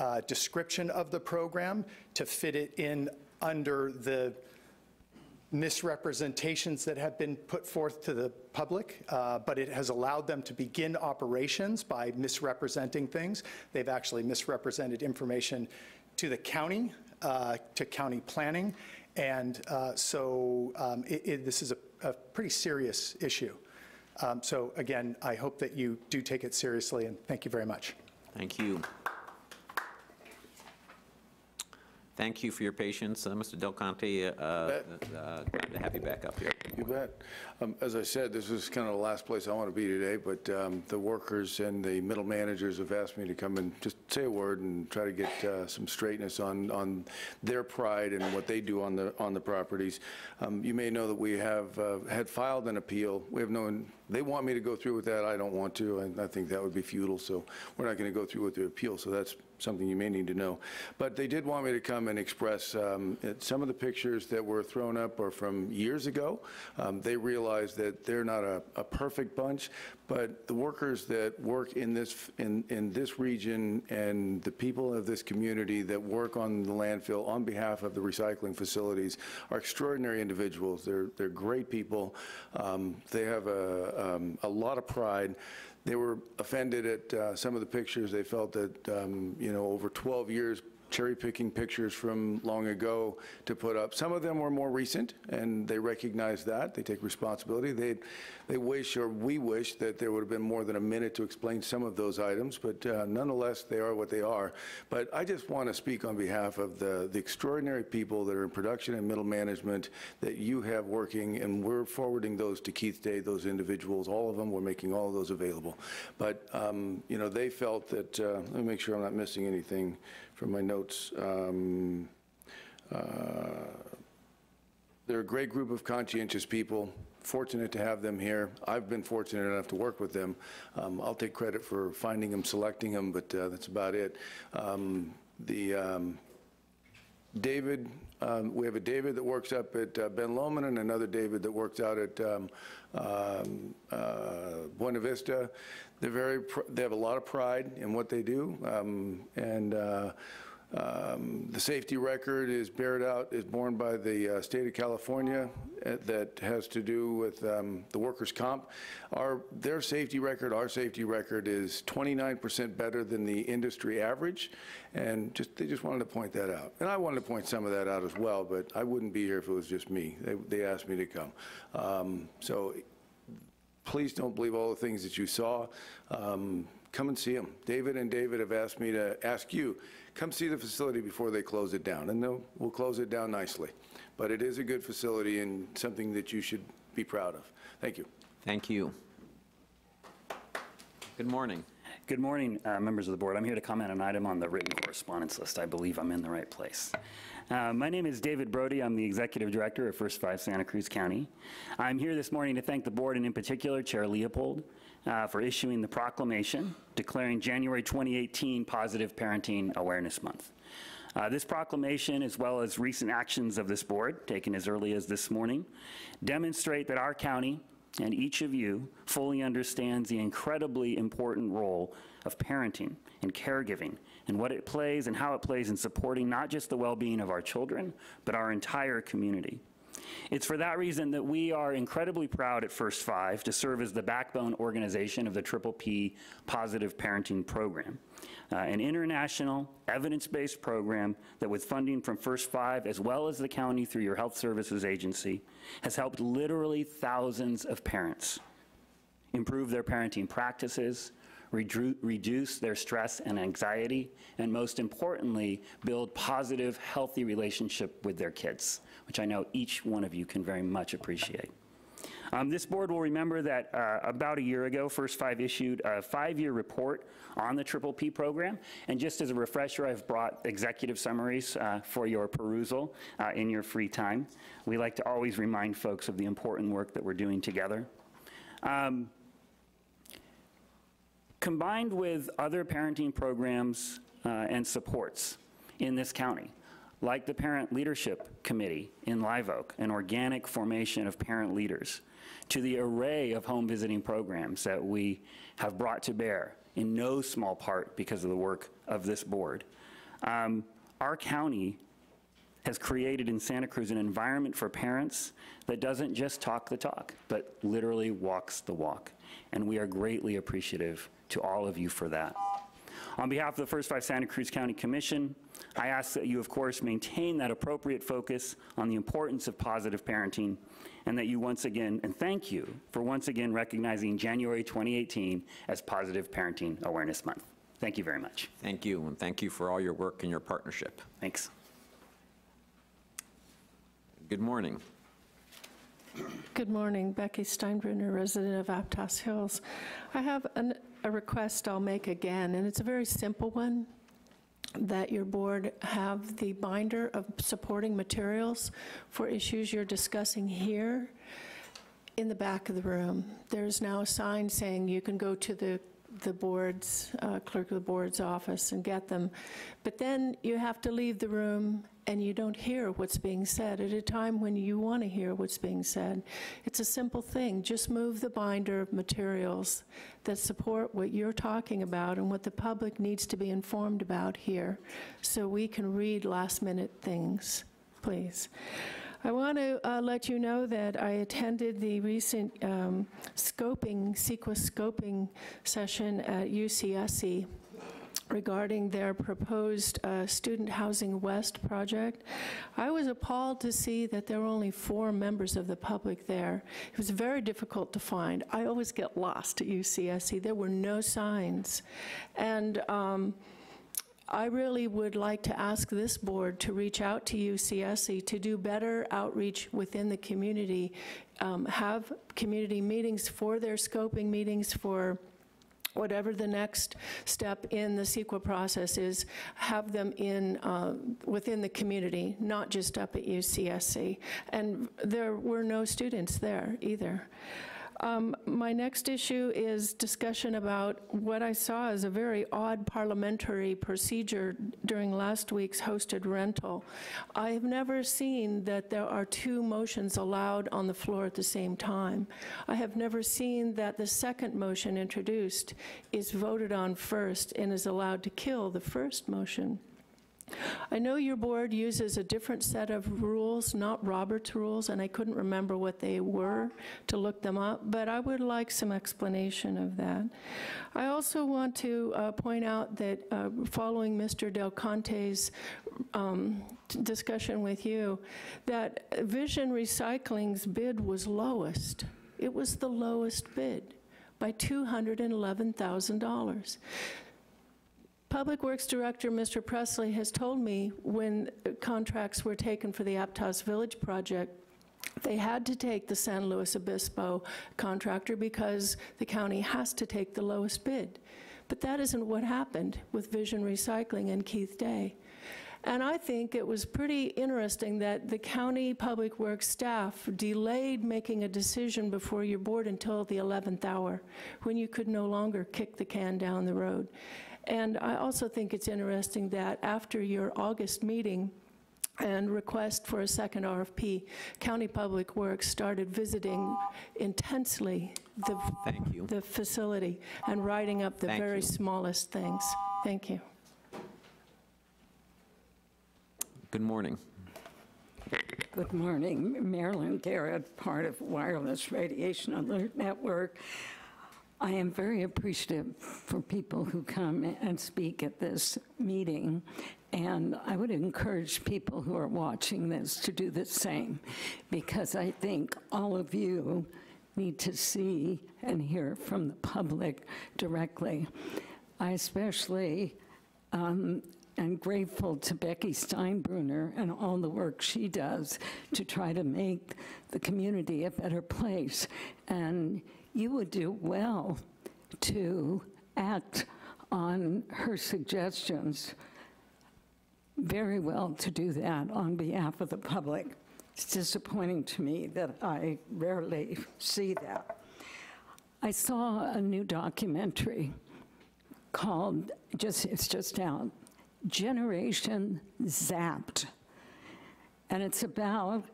Speaker 19: uh, description of the program to fit it in under the misrepresentations that have been put forth to the public, uh, but it has allowed them to begin operations by misrepresenting things. They've actually misrepresented information to the county, uh, to county planning, and uh, so um, it- it- this is a a pretty serious issue. Um, So again, I hope that you do take it seriously, and thank you very much.
Speaker 1: Thank you. Thank you for your patience, uh, Mr. Del Conte. Uh, uh, Glad to have you back up here.
Speaker 13: You bet. Um, As I said, this is kind of the last place I want to be today, but um, the workers and the middle managers have asked me to come and just say a word and try to get uh, some straightness on, on their pride and what they do on the, on the properties. Um, You may know that we have uh, had filed an appeal. We have no they want me to go through with that, I don't want to, and I think that would be futile, so we're not going to go through with the appeal, so that's something you may need to know. But they did want me to come and express, um, some of the pictures that were thrown up are from years ago. Um, They realize that they're not a, a perfect bunch, but the workers that work in this, in, in this region and the people of this community that work on the landfill on behalf of the recycling facilities are extraordinary individuals. They're, they're great people. Um, They have a, um, a lot of pride. They were offended at uh, some of the pictures. They felt that, um, you know, over 12 years, cherry-picking pictures from long ago to put up. Some of them were more recent, and they recognize that. They take responsibility. They, they wish, or we wish, that there would have been more than a minute to explain some of those items, but uh, nonetheless, they are what they are. But I just want to speak on behalf of the, the extraordinary people that are in production and middle management that you have working, and we're forwarding those to Keith Day, those individuals, all of them, we're making all of those available. But, um, you know, they felt that, uh, let me make sure I'm not missing anything from my notes. Um, uh, They're a great group of conscientious people, fortunate to have them here. I've been fortunate enough to work with them. Um, I'll take credit for finding them, selecting them, but uh, that's about it. Um, The, um, David, um, we have a David that works up at uh, Ben Lomond and another David that works out at um, um, uh, Buena Vista. They're very, they have a lot of pride in what they do. um, And uh, um, The safety record is bared out, is borne by the uh, state of California uh, that has to do with um, the workers' comp. Our, their safety record, our safety record is 29% better than the industry average, and just, they just wanted to point that out. And I wanted to point some of that out as well, but I wouldn't be here if it was just me. They, they asked me to come. Um, So please don't believe all the things that you saw. Um, Come and see them. David and David have asked me to ask you, come see the facility before they close it down, and they'll, we'll close it down nicely. But it is a good facility and something that you should be proud of. Thank you.
Speaker 1: Thank you. Good morning.
Speaker 20: Good morning, uh, members of the board. I'm here to comment on an item on the written correspondence list. I believe I'm in the right place. Uh, My name is David Brody. I'm the Executive Director of First Five Santa Cruz County. I'm here this morning to thank the board and in particular Chair Leopold uh, for issuing the proclamation declaring January 2018 Positive Parenting Awareness Month. Uh, This proclamation, as well as recent actions of this board, taken as early as this morning, demonstrate that our county and each of you fully understands the incredibly important role of parenting and caregiving and what it plays and how it plays in supporting not just the well-being of our children, but our entire community. It's for that reason that we are incredibly proud at First Five to serve as the backbone organization of the Triple P Positive Parenting Program, uh, an international, evidence-based program that with funding from First Five, as well as the county through your Health Services Agency, has helped literally thousands of parents improve their parenting practices, reduce their stress and anxiety, and most importantly, build positive, healthy relationship with their kids, which I know each one of you can very much appreciate. Um, This board will remember that uh, about a year ago, First Five issued a five-year report on the Triple P program. And just as a refresher, I've brought executive summaries uh, for your perusal uh, in your free time. We like to always remind folks of the important work that we're doing together. Um, Combined with other parenting programs uh, and supports in this county, like the Parent Leadership Committee in Live Oak, an organic formation of parent leaders, to the array of home visiting programs that we have brought to bear, in no small part because of the work of this board. Um, Our county has created in Santa Cruz an environment for parents that doesn't just talk the talk, but literally walks the walk. And we are greatly appreciative to all of you for that. On behalf of the First Five Santa Cruz County Commission, I ask that you, of course, maintain that appropriate focus on the importance of positive parenting, and that you once again, and thank you for once again recognizing January 2018 as Positive Parenting Awareness Month. Thank you very much.
Speaker 1: Thank you, and thank you for all your work and your partnership.
Speaker 20: Thanks.
Speaker 1: Good morning.
Speaker 9: Good morning, Becky Steinbruner, resident of Aptos Hills. I have an- a request I'll make again, and it's a very simple one, that your board have the binder of supporting materials for issues you're discussing here in the back of the room. There's now a sign saying you can go to the, the board's, uh, clerk of the board's office and get them. But then you have to leave the room and you don't hear what's being said at a time when you want to hear what's being said. It's a simple thing. Just move the binder of materials that support what you're talking about and what the public needs to be informed about here so we can read last-minute things, please. I want to uh, let you know that I attended the recent um, scoping, CEQA scoping session at UCSC regarding their proposed uh, Student Housing West project. I was appalled to see that there were only four members of the public there. It was very difficult to find. I always get lost at UCSC. There were no signs. And um, I really would like to ask this board to reach out to UCSC to do better outreach within the community, um, have community meetings for their scoping meetings for whatever the next step in the CEQA process is, have them in, uh, within the community, not just up at UCSC. And there were no students there either. Um, My next issue is discussion about what I saw as a very odd parliamentary procedure during last week's hosted rental. I have never seen that there are two motions allowed on the floor at the same time. I have never seen that the second motion introduced is voted on first and is allowed to kill the first motion. I know your board uses a different set of rules, not Robert's rules, and I couldn't remember what they were to look them up, but I would like some explanation of that. I also want to uh, point out that uh, following Mr. Del Conte's um, discussion with you, that Vision Recycling's bid was lowest. It was the lowest bid by $211,000. Public Works Director, Mr. Presley, has told me when contracts were taken for the Aptos Village project, they had to take the San Luis Obispo contractor because the county has to take the lowest bid. But that isn't what happened with Vision Recycling and Keith Day. And I think it was pretty interesting that the county public works staff delayed making a decision before your board until the 11th hour, when you could no longer kick the can down the road. And I also think it's interesting that after your August meeting, and request for a second RFP, County Public Works started visiting intensely the,
Speaker 1: Thank you.
Speaker 9: the facility and writing up the
Speaker 1: Thank
Speaker 9: very
Speaker 1: you.
Speaker 9: smallest things. Thank you.
Speaker 1: Good morning.
Speaker 15: Good morning, Marilyn Garrett, part of Wireless Radiation Alert Network. I am very appreciative for people who come and speak at this meeting, and I would encourage people who are watching this to do the same, because I think all of you need to see and hear from the public directly. I especially um, am grateful to Becky Steinbruner and all the work she does to try to make the community a better place. And you would do well to act on her suggestions, very well to do that on behalf of the public. It's disappointing to me that I rarely see that. I saw a new documentary called, just it's just out, Generation Zapped. And it's about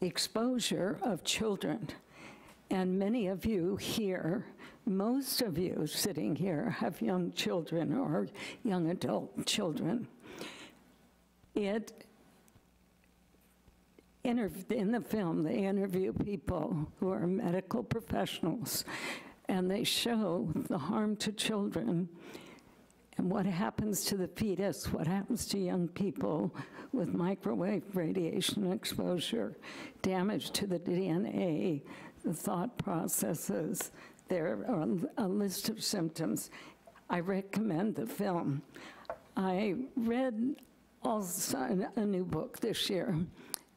Speaker 15: exposure of children. And many of you here, most of you sitting here, have young children or young adult children. It in the film, they interview people who are medical professionals, and they show the harm to children and what happens to the fetus, what happens to young people with microwave radiation exposure, damage to the DNA, thought processes. There are a list of symptoms. I recommend the film. I read also a new book this year,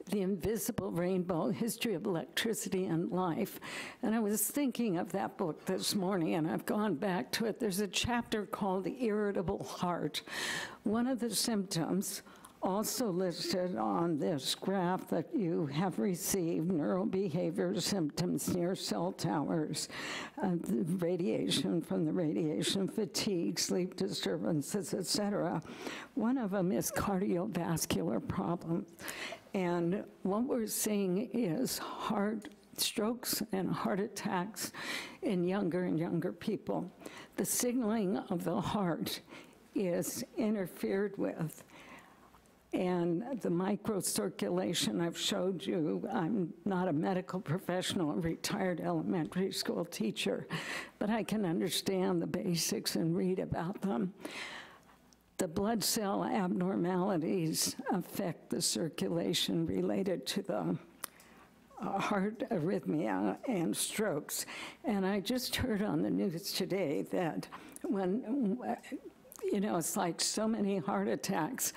Speaker 15: The Invisible Rainbow, History of Electricity and Life. And I was thinking of that book this morning, and I've gone back to it. There's a chapter called The Irritable Heart. One of the symptoms Also listed on this graph that you have received neurobehavior symptoms near cell towers, uh, radiation from the radiation fatigue, sleep disturbances, et cetera. One of them is cardiovascular problems. And what we're seeing is heart strokes and heart attacks in younger and younger people. The signaling of the heart is interfered with. And the microcirculation I've showed you, I'm not a medical professional, a retired elementary school teacher, but I can understand the basics and read about them. The blood cell abnormalities affect the circulation related to the uh, heart arrhythmia and strokes. And I just heard on the news today that when, you know, it's like so many heart attacks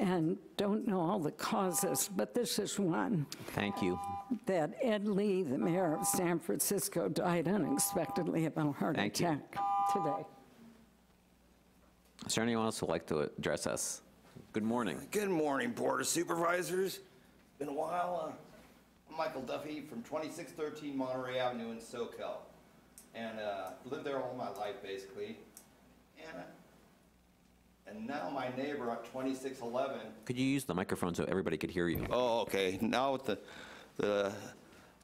Speaker 15: and don't know all the causes, but this is one
Speaker 1: Thank you.
Speaker 15: that Ed Lee, the mayor of San Francisco, died unexpectedly of a heart
Speaker 1: Thank you.
Speaker 15: attack today.
Speaker 1: Is there anyone else who'd like to address us? Good morning.
Speaker 21: Good morning, Board of Supervisors. Been a while. Uh, I'm Michael Duffy from 2613 Monterey Avenue in Soquel. And uh, lived there all my life, basically. And, uh, and now my neighbor at 2611
Speaker 1: Could you use the microphone so everybody could hear you?
Speaker 21: Oh, okay. Now with the, the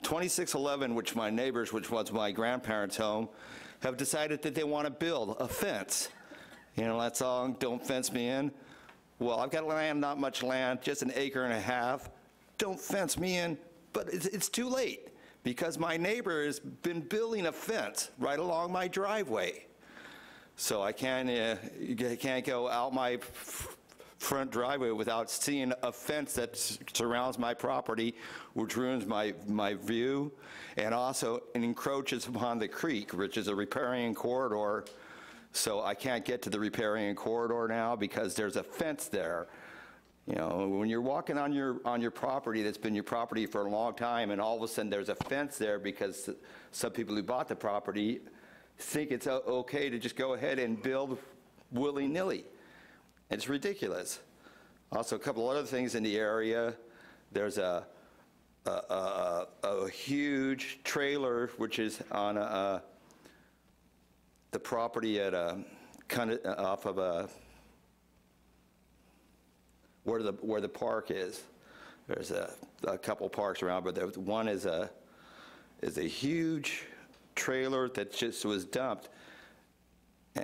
Speaker 21: 2611, which my neighbors, which was my grandparents' home, have decided that they want to build a fence. You know, that song, Don't Fence Me In. Well, I've got land, not much land, just an acre and a half. Don't fence me in, but it's, it's too late because my neighbor has been building a fence right along my driveway. So I can't, uh, can't go out my front driveway without seeing a fence that surrounds my property, which ruins my, my view, and also encroaches upon the creek, which is a riparian corridor. So I can't get to the riparian corridor now because there's a fence there. You know, when you're walking on your, on your property that's been your property for a long time, and all of a sudden there's a fence there because some people who bought the property think it's okay to just go ahead and build willy-nilly. It's ridiculous. Also, a couple other things in the area. There's a, a, a, a huge trailer which is on a, a the property at a, kind of uh, off of a, where the, where the park is. There's a, a couple parks around, but there, one is a, is a huge trailer that just was dumped.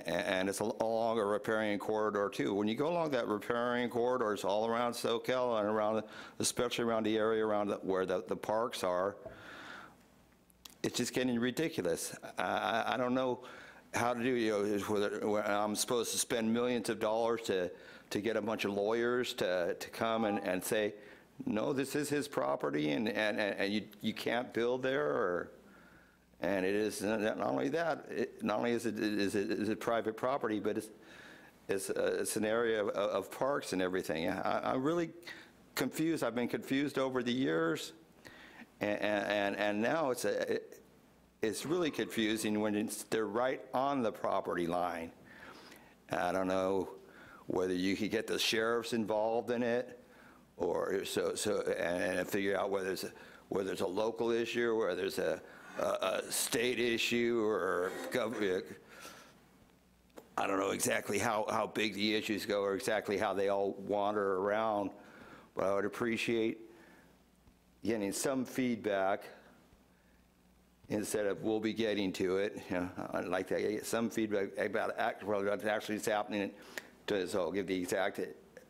Speaker 21: And it's along a riparian corridor too. When you go along that riparian corridor, it's all around Soquel and around, especially around the area around the- where the, the parks are. It's just getting ridiculous. I, I, don't know how to do, you know, whether, I'm supposed to spend millions of dollars to, to get a bunch of lawyers to, to come and, and say, no, this is his property and, and, and you, you can't build there or, and it is, not only that, it- not only is it, is it, is it private property, but it's, it's, uh, it's an area of, of parks and everything. I, I'm really confused. I've been confused over the years. And, and, and now it's a, it- it's really confusing when it's, they're right on the property line. I don't know whether you could get the sheriffs involved in it, or so, so, and and figure out whether it's, a- whether it's a local issue, or there's a, a, state issue, or gov, uh, I don't know exactly how, how big the issues go, or exactly how they all wander around, but I would appreciate getting some feedback instead of we'll be getting to it. You know, I'd like to get some feedback about what actually is happening. To, so I'll give the exact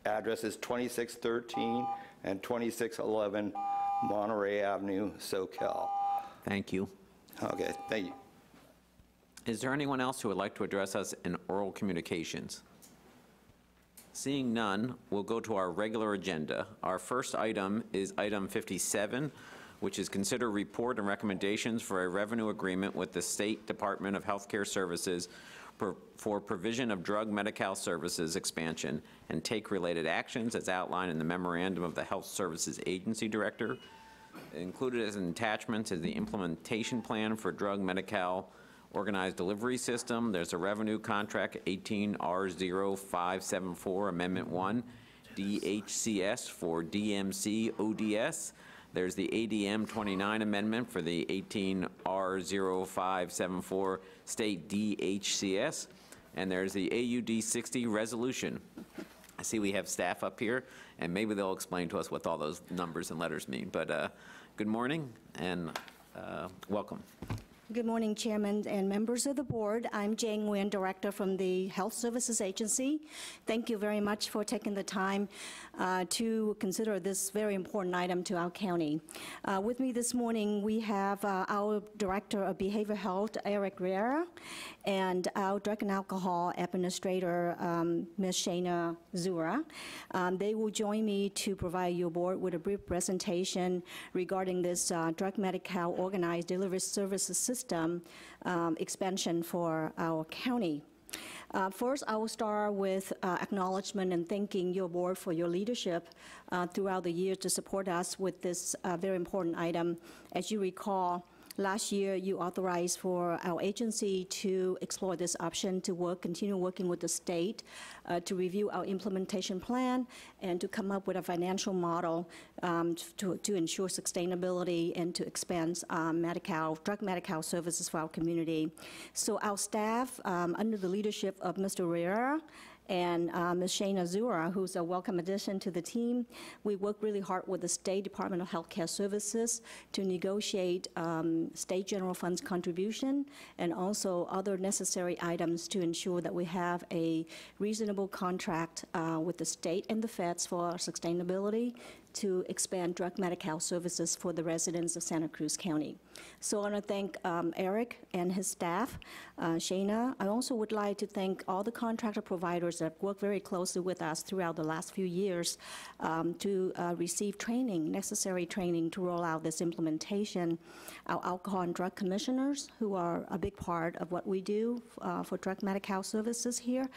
Speaker 21: addresses 2613 and 2611 Monterey Avenue, Soquel.
Speaker 1: Thank you.
Speaker 21: Okay, thank you.
Speaker 1: Is there anyone else who would like to address us in oral communications? Seeing none, we'll go to our regular agenda. Our first item is item 57, which is consider report and recommendations for a revenue agreement with the State Department of Healthcare Services for provision of drug Medi-Cal services expansion and take related actions as outlined in the memorandum of the Health Services Agency Director. Included as an attachment is the implementation plan for drug Medi-Cal organized delivery system. There's a revenue contract 18R0574, Amendment 1, DHCS for DMC ODS. There's the ADM 29 amendment for the 18R0574 state DHCS. And there's the AUD 60 resolution. I see we have staff up here, and maybe they'll explain to us what all those numbers and letters mean. But uh, good morning and uh, welcome.
Speaker 22: Good morning, Chairman and members of the board. I'm Jane Nguyen, Director from the Health Services Agency. Thank you very much for taking the time uh, to consider this very important item to our county. Uh, With me this morning, we have uh, our Director of Behavioral Health, Eric Riera, and our Drug and Alcohol Administrator, um, Ms. Shana Zura. Um, They will join me to provide your board with a brief presentation regarding this uh, drug Medi-Cal organized delivery services system um, expansion for our county. Uh, First, I will start with uh, acknowledgement and thanking your board for your leadership uh, throughout the year to support us with this uh, very important item. As you recall, Last year, you authorized for our agency to explore this option to work, continue working with the state uh, to review our implementation plan and to come up with a financial model um, to, to ensure sustainability and to expand um, medical, drug Medi-Cal services for our community. So our staff, um, under the leadership of Mr. Riera, and uh, Ms. Shana Zura, who's a welcome addition to the team. We work really hard with the State Department of Healthcare Services to negotiate um, state general funds contribution and also other necessary items to ensure that we have a reasonable contract uh, with the state and the feds for sustainability to expand drug Medi-Cal services for the residents of Santa Cruz County. So I want to thank um, Eric and his staff, uh, Shana. I also would like to thank all the contractor providers that worked very closely with us throughout the last few years um, to uh, receive training, necessary training to roll out this implementation. Our alcohol and drug commissioners, who are a big part of what we do uh, for drug Medi-Cal services here,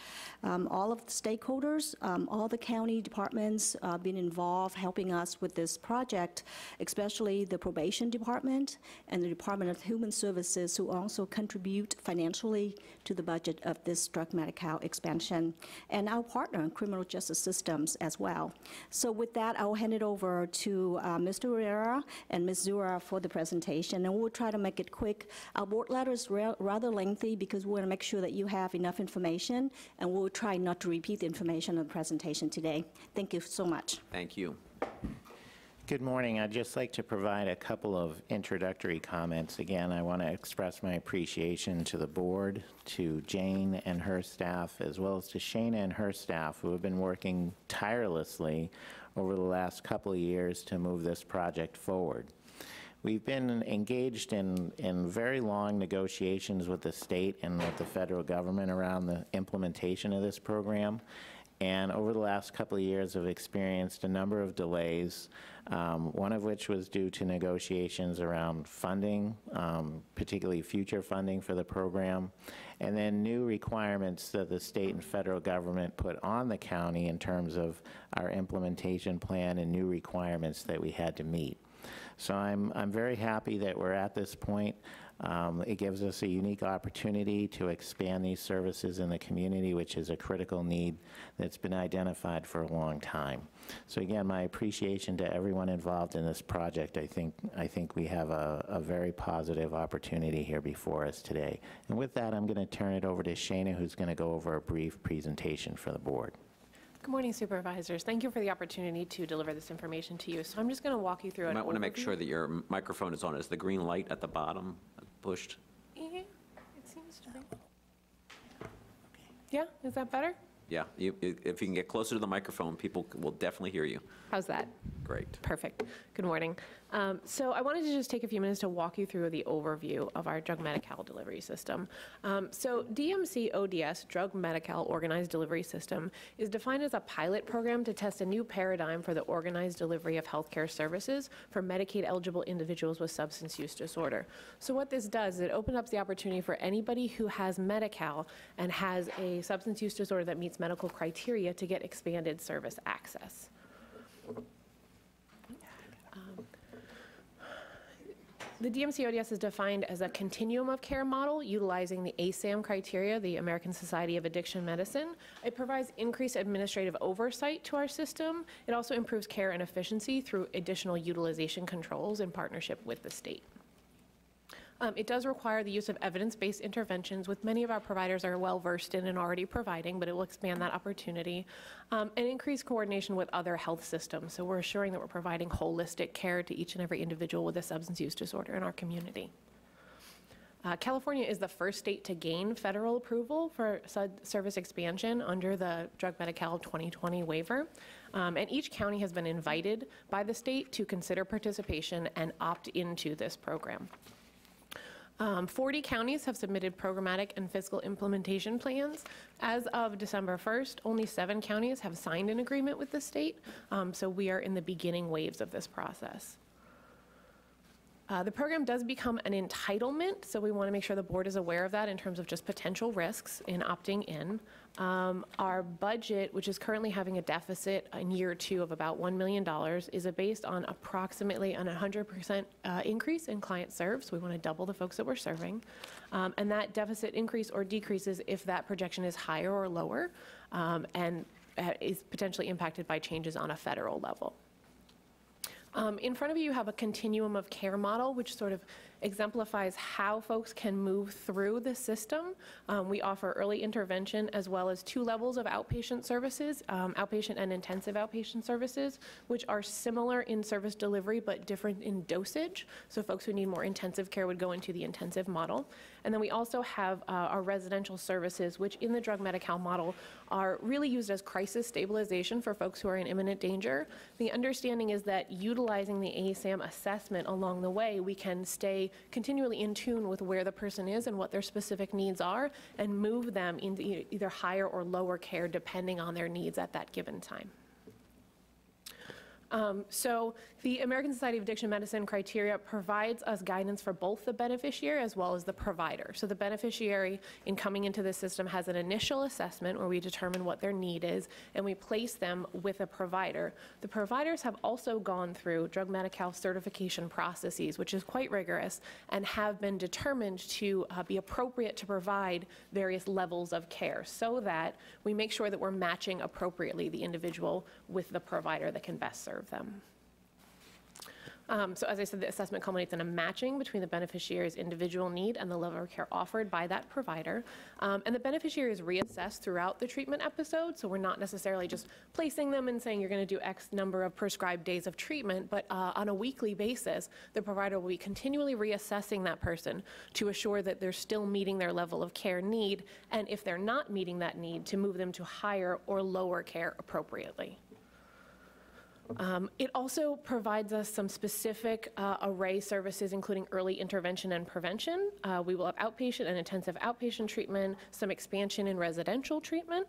Speaker 22: um, all of the stakeholders, um, all the county departments uh, been involved helping us with this project, especially the probation department and the Department of Human Services, who also contribute financially to the budget of this drug Medi-Cal expansion, and our partner, in criminal justice systems, as well. So with that, I will hand it over to uh, Mr. Riera and Ms. Zura for the presentation, and we'll try to make it quick. Our board letter is rather lengthy because we want to make sure that you have enough information, and we'll try not to repeat the information in the presentation today. Thank you so much.
Speaker 1: Thank you.
Speaker 23: Good morning. I'd just like to provide a couple of introductory comments. Again, I want to express my appreciation to the board, to Jane and her staff, as well as to Shana and her staff, who have been working tirelessly over the last couple of years to move this project forward. We've been engaged in, in very long negotiations with the state and with the federal government around the implementation of this program. And over the last couple of years, have experienced a number of delays, um, one of which was due to negotiations around funding, um, particularly future funding for the program, and then new requirements that the state and federal government put on the county in terms of our implementation plan and new requirements that we had to meet. So I'm, I'm very happy that we're at this point. Um, It gives us a unique opportunity to expand these services in the community, which is a critical need that's been identified for a long time. So again, my appreciation to everyone involved in this project. I think, I think we have a, a very positive opportunity here before us today. And with that, I'm going to turn it over to Shana, who's going to go over a brief presentation for the board.
Speaker 24: Good morning, supervisors. Thank you for the opportunity to deliver this information to you. So I'm just going to walk you through
Speaker 1: You
Speaker 24: an
Speaker 1: might want to make sure that your microphone is on. Is the green light at the bottom pushed?
Speaker 24: Yeah, It seems to be. Yeah, is that better?
Speaker 1: Yeah, you- i- if you can get closer to the microphone, people will definitely hear you.
Speaker 24: How's that?
Speaker 1: Great.
Speaker 24: Perfect. Good morning. Um, So I wanted to just take a few minutes to walk you through the overview of our drug Medi-Cal delivery system. Um, So DMC ODS, Drug Medi-Cal Organized Delivery System, is defined as a pilot program to test a new paradigm for the organized delivery of healthcare services for Medicaid-eligible individuals with substance use disorder. So what this does is it opens up the opportunity for anybody who has Medi-Cal and has a substance use disorder that meets medical criteria to get expanded service access. The DMC ODS is defined as a continuum of care model utilizing the ASAM criteria, the American Society of Addiction Medicine. It provides increased administrative oversight to our system. It also improves care and efficiency through additional utilization controls in partnership with the state. Um, it does require the use of evidence-based interventions, which many of our providers are well-versed in and already providing, but it will expand that opportunity, um, and increase coordination with other health systems. So we're assuring that we're providing holistic care to each and every individual with a substance use disorder in our community. Uh, California is the first state to gain federal approval for service expansion under the Drug Medi-Cal 2020 waiver. Um, and each county has been invited by the state to consider participation and opt into this program. Um, 40 counties have submitted programmatic and fiscal implementation plans. As of December 1st, only seven counties have signed an agreement with the state, um, so we are in the beginning waves of this process. Uh, The program does become an entitlement, so we want to make sure the board is aware of that in terms of just potential risks in opting in. Um, Our budget, which is currently having a deficit in year two of about $1 million, is based on approximately an 100% uh, increase in client served, so we want to double the folks that we're serving. Um, And that deficit increase or decreases if that projection is higher or lower, um, and uh, is potentially impacted by changes on a federal level. Um, In front of you, you have a continuum of care model, which sort of exemplifies how folks can move through the system. Um, We offer early intervention as well as two levels of outpatient services, um, outpatient and intensive outpatient services, which are similar in service delivery but different in dosage. So folks who need more intensive care would go into the intensive model. And then we also have uh, our residential services, which in the drug Medi-Cal model are really used as crisis stabilization for folks who are in imminent danger. The understanding is that utilizing the ASAM assessment along the way, we can stay continually in tune with where the person is and what their specific needs are and move them into either higher or lower care depending on their needs at that given time. Um, So the American Society of Addiction Medicine criteria provides us guidance for both the beneficiary as well as the provider. So the beneficiary, in coming into the system, has an initial assessment where we determine what their need is, and we place them with a provider. The providers have also gone through drug Medi-Cal certification processes, which is quite rigorous, and have been determined to uh, be appropriate to provide various levels of care, so that we make sure that we're matching appropriately the individual with the provider that can best serve them. Um, So as I said, the assessment culminates in a matching between the beneficiary's individual need and the level of care offered by that provider. Um, And the beneficiary is reassessed throughout the treatment episode, so we're not necessarily just placing them and saying you're going to do X number of prescribed days of treatment, but uh, on a weekly basis, the provider will be continually reassessing that person to assure that they're still meeting their level of care need, and if they're not meeting that need, to move them to higher or lower care appropriately. Um, It also provides us some specific uh, array services, including early intervention and prevention. Uh, We will have outpatient and intensive outpatient treatment, some expansion in residential treatment,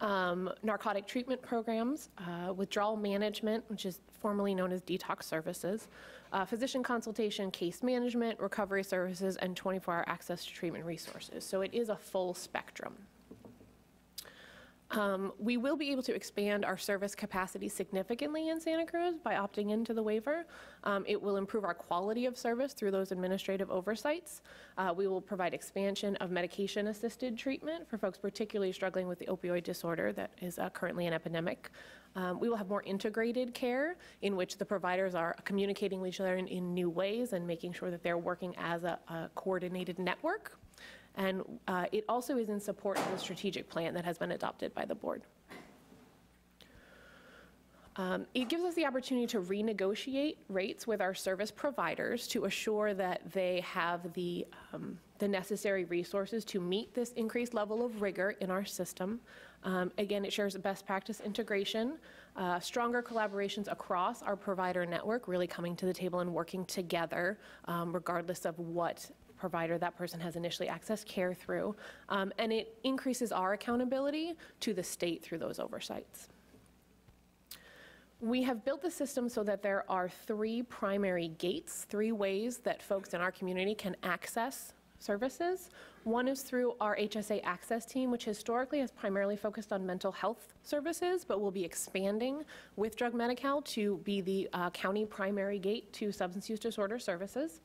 Speaker 24: um, narcotic treatment programs, uh, withdrawal management, which is formerly known as detox services, uh, physician consultation, case management, recovery services, and 24-hour access to treatment resources. So it is a full spectrum. Um, We will be able to expand our service capacity significantly in Santa Cruz by opting into the waiver. Um, It will improve our quality of service through those administrative oversights. Uh, We will provide expansion of medication-assisted treatment for folks particularly struggling with the opioid disorder that is uh, currently an epidemic. Um, We will have more integrated care in which the providers are communicating with each other in- in new ways and making sure that they're working as a a coordinated network. And uh, it also is in support of the strategic plan that has been adopted by the board. Um, It gives us the opportunity to renegotiate rates with our service providers to assure that they have the, um, the necessary resources to meet this increased level of rigor in our system. Um, Again, it shares best practice integration, uh, stronger collaborations across our provider network, really coming to the table and working together, um, regardless of what provider that person has initially accessed care through. Um, And it increases our accountability to the state through those oversights. We have built the system so that there are three primary gates, three ways that folks in our community can access services. One is through our HSA Access team, which historically has primarily focused on mental health services, but will be expanding with Drug Medi-Cal to be the uh, county primary gate to substance use disorder services.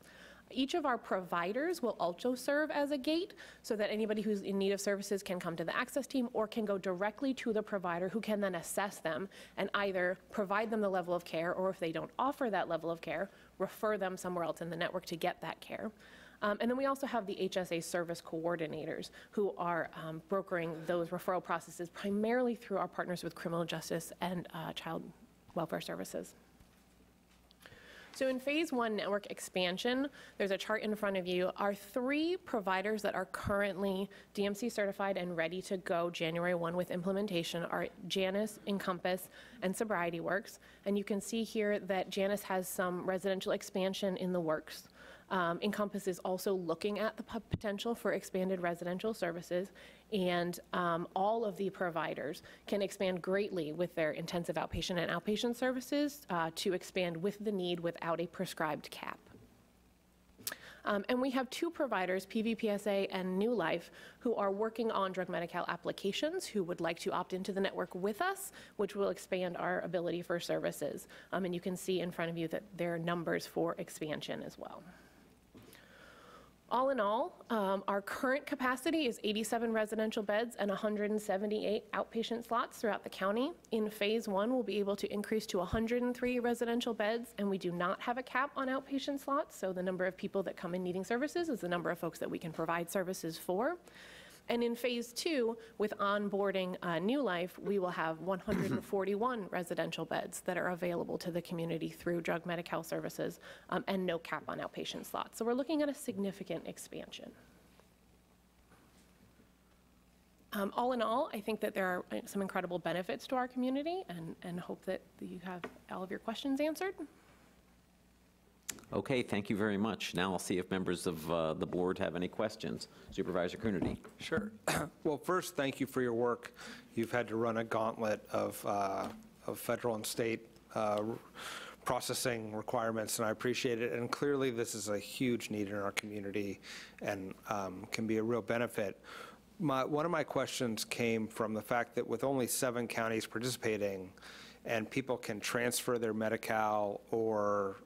Speaker 24: Each of our providers will also serve as a gate so that anybody who's in need of services can come to the access team or can go directly to the provider who can then assess them and either provide them the level of care or if they don't offer that level of care, refer them somewhere else in the network to get that care. Um, and then we also have the HSA service coordinators who are um, brokering those referral processes primarily through our partners with criminal justice and uh, child welfare services. So in phase one network expansion, there's a chart in front of you. Our three providers that are currently DMC certified and ready to go January 1 with implementation are Janus, Encompass, and Sobriety Works. And you can see here that Janus has some residential expansion in the works. Um, also looking at the potential for expanded residential services, and um, all of the providers can expand greatly with their intensive outpatient and outpatient services uh, to expand with the need without a prescribed cap. Um, and we have two providers, PVPSA and New Life, who are working on drug Medi-Cal applications who would like to opt into the network with us, which will expand our ability for services. Um, and you can see in front of you that there are numbers for expansion as well. All in all, um, our current capacity is 87 residential beds and 178 outpatient slots throughout the county. In phase one, we'll be able to increase to 103 residential beds, and we do not have a cap on outpatient slots, so the number of people that come in needing services is the number of folks that we can provide services for. And in phase two, with onboarding uh, New Life, we will have 141 residential beds that are available to the community through drug Medi-Cal services um, and no cap on outpatient slots. So we're looking at a significant expansion. Um, all in all, I think that there are uh, some incredible benefits to our community and, and hope that you have all of your questions answered.
Speaker 1: Okay, thank you very much. Now I'll see if members of uh, the board have any questions. Supervisor Coonerty.
Speaker 6: Sure. Well, first, thank you for your work. You've had to run a gauntlet of, uh, of federal and state uh, processing requirements, and I appreciate it. And clearly, this is a huge need in our community and um, can be a real benefit. My, one of my questions came from the fact that with only seven counties participating, and people can transfer their Medi-Cal or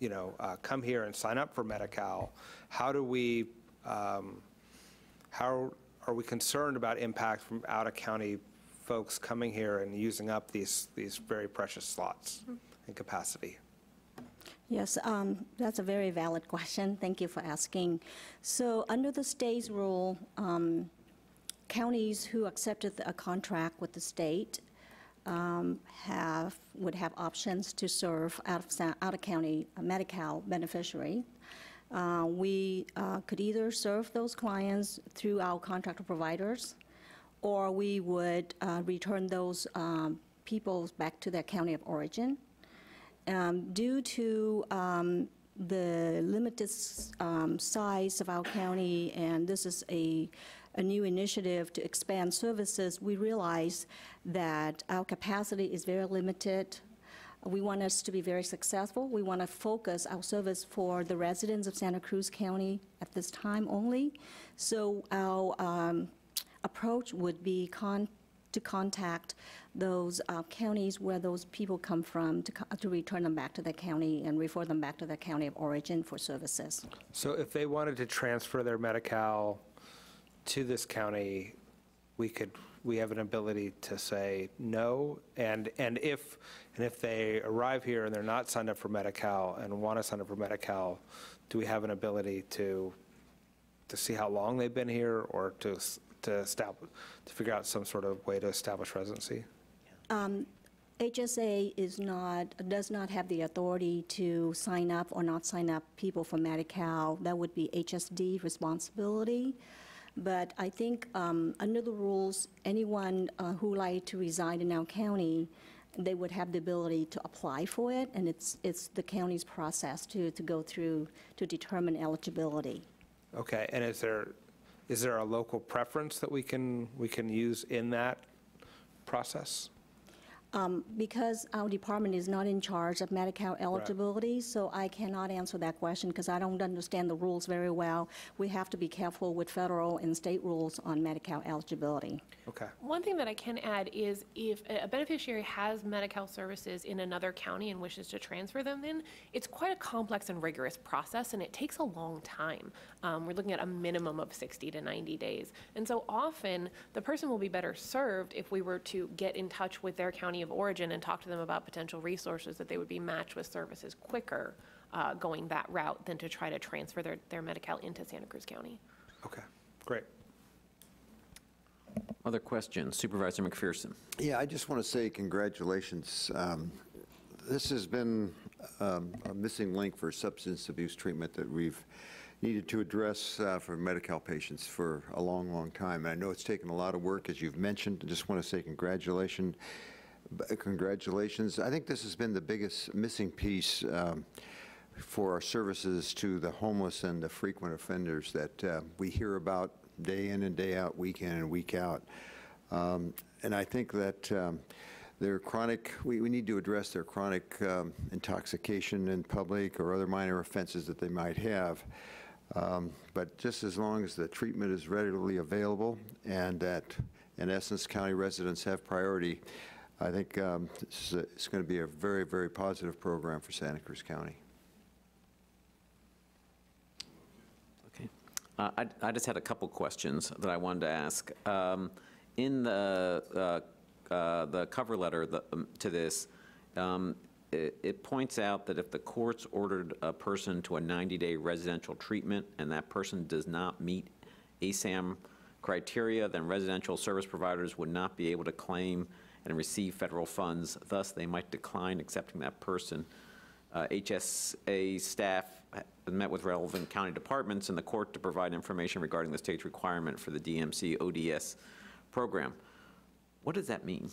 Speaker 6: you know, uh, come here and sign up for Medi-Cal, how do we, um, how are we concerned about impact from out-of-county folks coming here and using up these, these very precious slots and capacity?
Speaker 22: Yes, um, that's a very valid question. Thank you for asking. So under the state's rule, um, counties who accepted a contract with the state um, have, would have options to serve out of, out of county Medi-Cal beneficiary. Uh, we uh, could either serve those clients through our contractor providers, or we would uh, return those um, people back to their county of origin. Um, due to um, the limited um, size of our county, and this is a a new initiative to expand services, we realize that our capacity is very limited. We want us to be very successful. We want to focus our service for the residents of Santa Cruz County at this time only. So our um, approach would be con to contact those uh, counties where those people come from to, to return them back to the county and refer them back to their county of origin for services.
Speaker 6: So if they wanted to transfer their Medi-Cal to this county, we could, we have an ability to say no, and, and if, and if they arrive here and they're not signed up for Medi-Cal and want to sign up for Medi-Cal, do we have an ability to, to see how long they've been here, or to, to to figure out some sort of way to establish residency?
Speaker 22: Um, HSA is not, does not have the authority to sign up or not sign up people for Medi-Cal. That would be HSD responsibility. But I think um, under the rules, anyone uh, who like to reside in our county, they would have the ability to apply for it, and it's, it's the county's process to, to go through to determine eligibility.
Speaker 6: Okay, and is there, is there a local preference that we can, we can use in that process?
Speaker 22: Um, Because our department is not in charge of Medi-Cal eligibility, so I cannot answer that question because I don't understand the rules very well. We have to be careful with federal and state rules on Medi-Cal eligibility.
Speaker 6: Okay.
Speaker 24: One thing that I can add is if a beneficiary has Medi-Cal services in another county and wishes to transfer them in, it's quite a complex and rigorous process, and it takes a long time. Um, We're looking at a minimum of 60 to 90 days. And so often, the person will be better served if we were to get in touch with their county of origin and talk to them about potential resources that they would be matched with services quicker uh, going that route than to try to transfer their, their Medi-Cal into Santa Cruz County.
Speaker 6: Okay, great.
Speaker 1: Other questions? Supervisor McPherson.
Speaker 5: Yeah, I just want to say congratulations. Um, This has been um, a missing link for substance abuse treatment that we've needed to address uh, for Medi-Cal patients for a long, long time. And I know it's taken a lot of work, as you've mentioned. I just want to say congratulations. Congratulations. I think this has been the biggest missing piece um, for our services to the homeless and the frequent offenders that uh, we hear about day in and day out, week in and week out. Um, And I think that um, their chronic, we, we need to address their chronic um, intoxication in public or other minor offenses that they might have. Um, But just as long as the treatment is readily available and that, in essence, county residents have priority, I think um, this is a- it's going to be a very, very positive program for Santa Cruz County. Okay.
Speaker 1: Uh, I I just had a couple questions that I wanted to ask. Um, In the, uh, uh, the cover letter the- um, to this, um, it it points out that if the courts ordered a person to a 90-day residential treatment and that person does not meet ASAM criteria, then residential service providers would not be able to claim and receive federal funds. Thus, they might decline accepting that person. Uh, HSA staff met with relevant county departments and the court to provide information regarding the state's requirement for the DMC ODS program. What does that mean?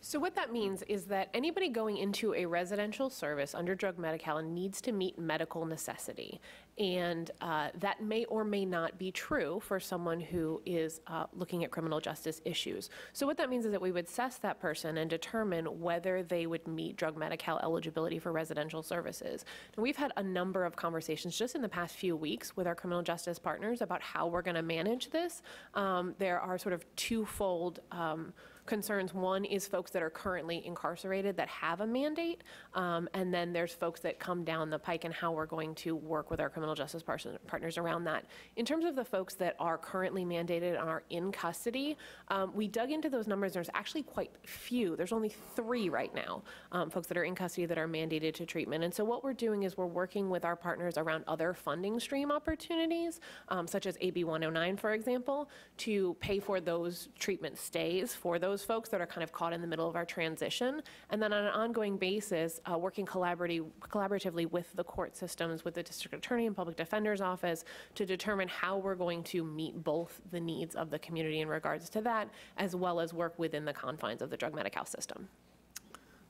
Speaker 24: So what that means is that anybody going into a residential service under drug Medi-Cal needs to meet medical necessity. And uh, that may or may not be true for someone who is uh, looking at criminal justice issues. So what that means is that we would assess that person and determine whether they would meet drug Medi-Cal eligibility for residential services. And we've had a number of conversations just in the past few weeks with our criminal justice partners about how we're going to manage this. Um, There are sort of twofold um, concerns. One is folks that are currently incarcerated that have a mandate, um, and then there's folks that come down the pike and how we're going to work with our criminal justice par- partners around that. In terms of the folks that are currently mandated and are in custody, um, we dug into those numbers. There's actually quite few. There's only three right now, um, folks that are in custody that are mandated to treatment. And so what we're doing is we're working with our partners around other funding stream opportunities, um, such as AB 109, for example, to pay for those treatment stays for those folks that are kind of caught in the middle of our transition. And then on an ongoing basis, uh, working collaboratively, collaboratively with the court systems, with the district attorney and public defender's office to determine how we're going to meet both the needs of the community in regards to that, as well as work within the confines of the drug Medi-Cal system.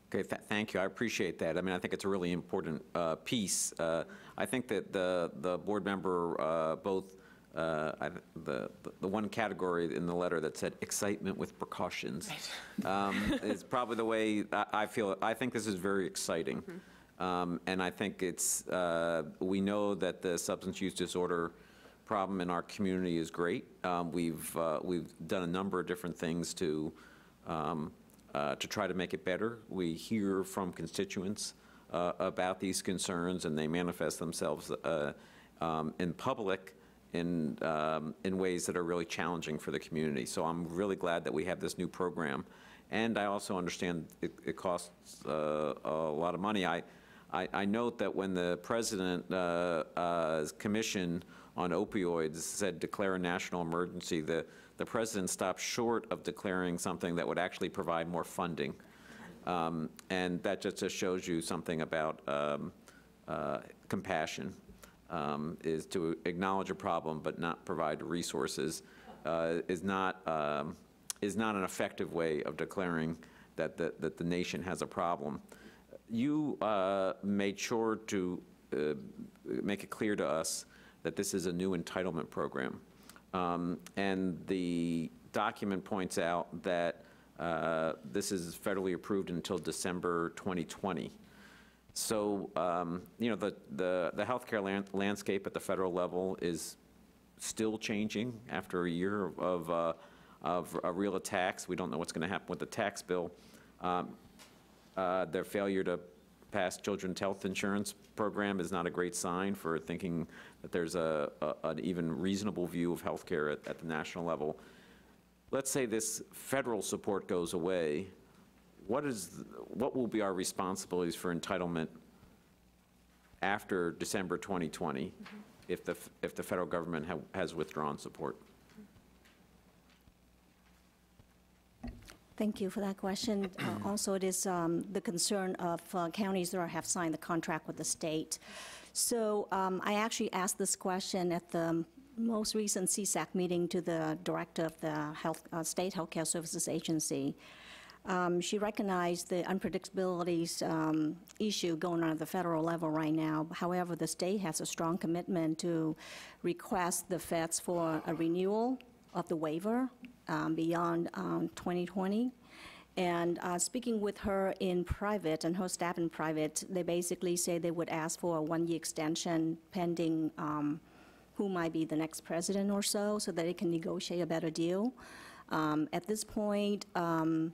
Speaker 1: Okay, th- thank you. I appreciate that. I mean, I think it's a really important uh, piece. Uh, I think that the, the board member, uh, both, uh, I- the, the one category in the letter that said excitement with precautions um, is probably the way I I feel. I think this is very exciting. Um, And I think it's, uh, we know that the substance use disorder problem in our community is great. Um, We've, uh, we've done a number of different things to, um, uh, to try to make it better. We hear from constituents uh, about these concerns, and they manifest themselves uh, um, in public in, um, in ways that are really challenging for the community. So I'm really glad that we have this new program. And I also understand it, it costs uh, a lot of money. I, I, I note that when the president uh, uh, commission on opioids said declare a national emergency, the, the president stopped short of declaring something that would actually provide more funding. Um, And that just, just shows you something about um, uh, compassion, um, is to acknowledge a problem but not provide resources, uh, is not, um, is not an effective way of declaring that the, that the nation has a problem. You uh, made sure to uh, make it clear to us that this is a new entitlement program. Um, And the document points out that Uh, This is federally approved until December 2020. So, um, you know, the, the, the healthcare lan- landscape at the federal level is still changing after a year of, uh, of uh, real attacks. We don't know what's going to happen with the tax bill. Um, uh, Their failure to pass children's health insurance program is not a great sign for thinking that there's a, a- an even reasonable view of healthcare at, at the national level. Let's say this federal support goes away, what is, what will be our responsibilities for entitlement after December 2020 if the, if the federal government ha- has withdrawn support?
Speaker 22: Thank you for that question. Uh, Also, it is um, the concern of uh, counties that have signed the contract with the state. So um, I actually asked this question at the most recent CSAC meeting to the director of the health, uh, State Healthcare Services Agency. Um, She recognized the unpredictabilities um, issue going on at the federal level right now. However, the state has a strong commitment to request the feds for a renewal of the waiver um, beyond um, 2020. And uh, speaking with her in private and her staff in private, they basically say they would ask for a one-year extension pending um, who might be the next president or so, so that they can negotiate a better deal. Um, At this point, um,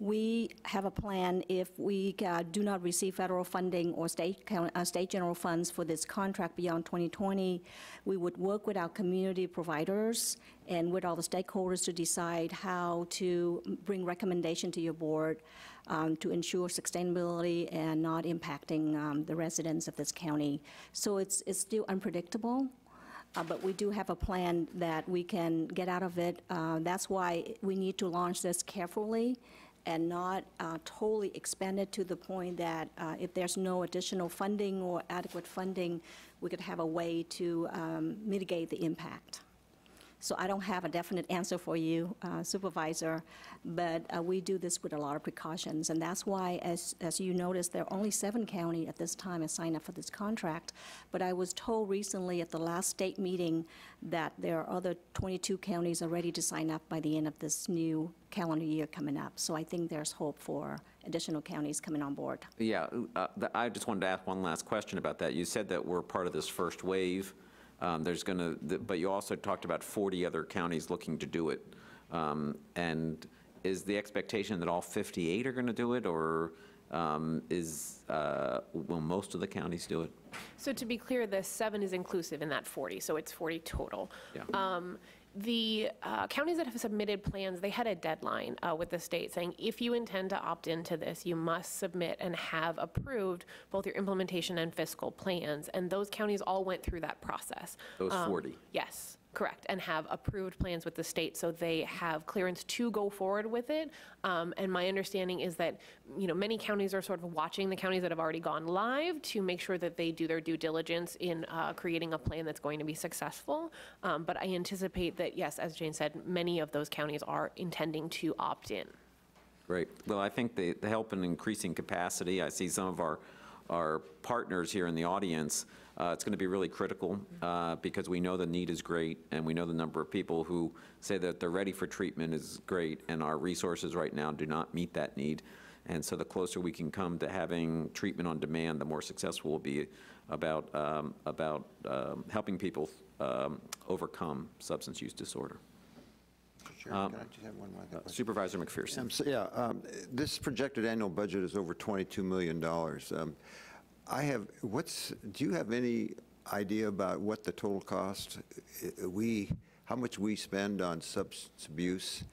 Speaker 22: we have a plan if we uh, do not receive federal funding or state, uh, state general funds for this contract beyond 2020, we would work with our community providers and with all the stakeholders to decide how to bring recommendation to your board um, to ensure sustainability and not impacting um, the residents of this county. So it's, it's still unpredictable. Uh, But we do have a plan that we can get out of it. Uh, That's why we need to launch this carefully and not uh, totally expand it to the point that uh, if there's no additional funding or adequate funding, we could have a way to um, mitigate the impact. So I don't have a definite answer for you, uh, Supervisor, but uh, we do this with a lot of precautions. And that's why, as, as you noticed, there are only seven counties at this time has signed up for this contract. But I was told recently at the last state meeting that there are other 22 counties are ready to sign up by the end of this new calendar year coming up. So I think there's hope for additional counties coming on board.
Speaker 1: Yeah, uh, I just wanted to ask one last question about that. You said that we're part of this first wave. Um, There's going to, but you also talked about 40 other counties looking to do it. Um, And is the expectation that all 58 are going to do it, or um, is, uh, will most of the counties do it?
Speaker 24: So to be clear, the seven is inclusive in that 40, so it's 40 total.
Speaker 1: Yeah.
Speaker 24: The uh, counties that have submitted plans, they had a deadline uh, with the state saying, if you intend to opt into this, you must submit and have approved both your implementation and fiscal plans. And those counties all went through that process.
Speaker 1: Those
Speaker 24: Um,
Speaker 1: 40?
Speaker 24: Yes, correct, and have approved plans with the state, so they have clearance to go forward with it. Um, And my understanding is that, you know, many counties are sort of watching the counties that have already gone live to make sure that they do their due diligence in uh, creating a plan that's going to be successful. Um, But I anticipate that, yes, as Jane said, many of those counties are intending to opt in.
Speaker 1: Great. Well, I think the, the help in increasing capacity, I see some of our, our partners here in the audience, it's going to be really critical uh, because we know the need is great and we know the number of people who say that they're ready for treatment is great and our resources right now do not meet that need. And so the closer we can come to having treatment on demand, the more successful we'll be about, um, about um, helping people um, overcome substance use disorder.
Speaker 5: Chair,
Speaker 1: Um,
Speaker 5: can I just have one more question?
Speaker 1: Supervisor McPherson.
Speaker 5: Um, so, Yeah, um, this projected annual budget is over $22 million. I have, what's, do you have any idea about what the total cost, uh, we, how much we spend on substance abuse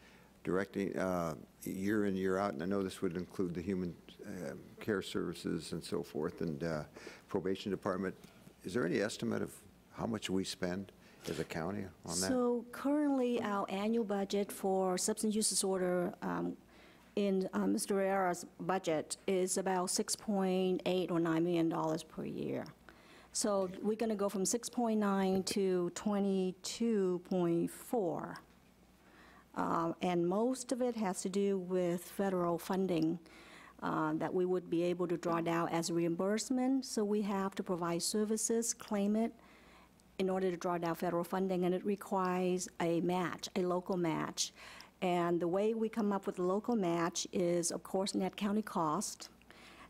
Speaker 5: directing, uh, year in, year out? And I know this would include the human um, care services and so forth, and uh, probation department. Is there any estimate of how much we spend as a county on that?
Speaker 22: So currently, our annual budget for substance use disorder um, in uh, Mr. Riera's budget is about 6.8 or 9 million dollars per year. So we're going to go from 6.9 to 22.4. Uh, And most of it has to do with federal funding uh, that we would be able to draw down as reimbursement. So we have to provide services, claim it, in order to draw down federal funding, and it requires a match, a local match. And the way we come up with the local match is, of course, net county cost,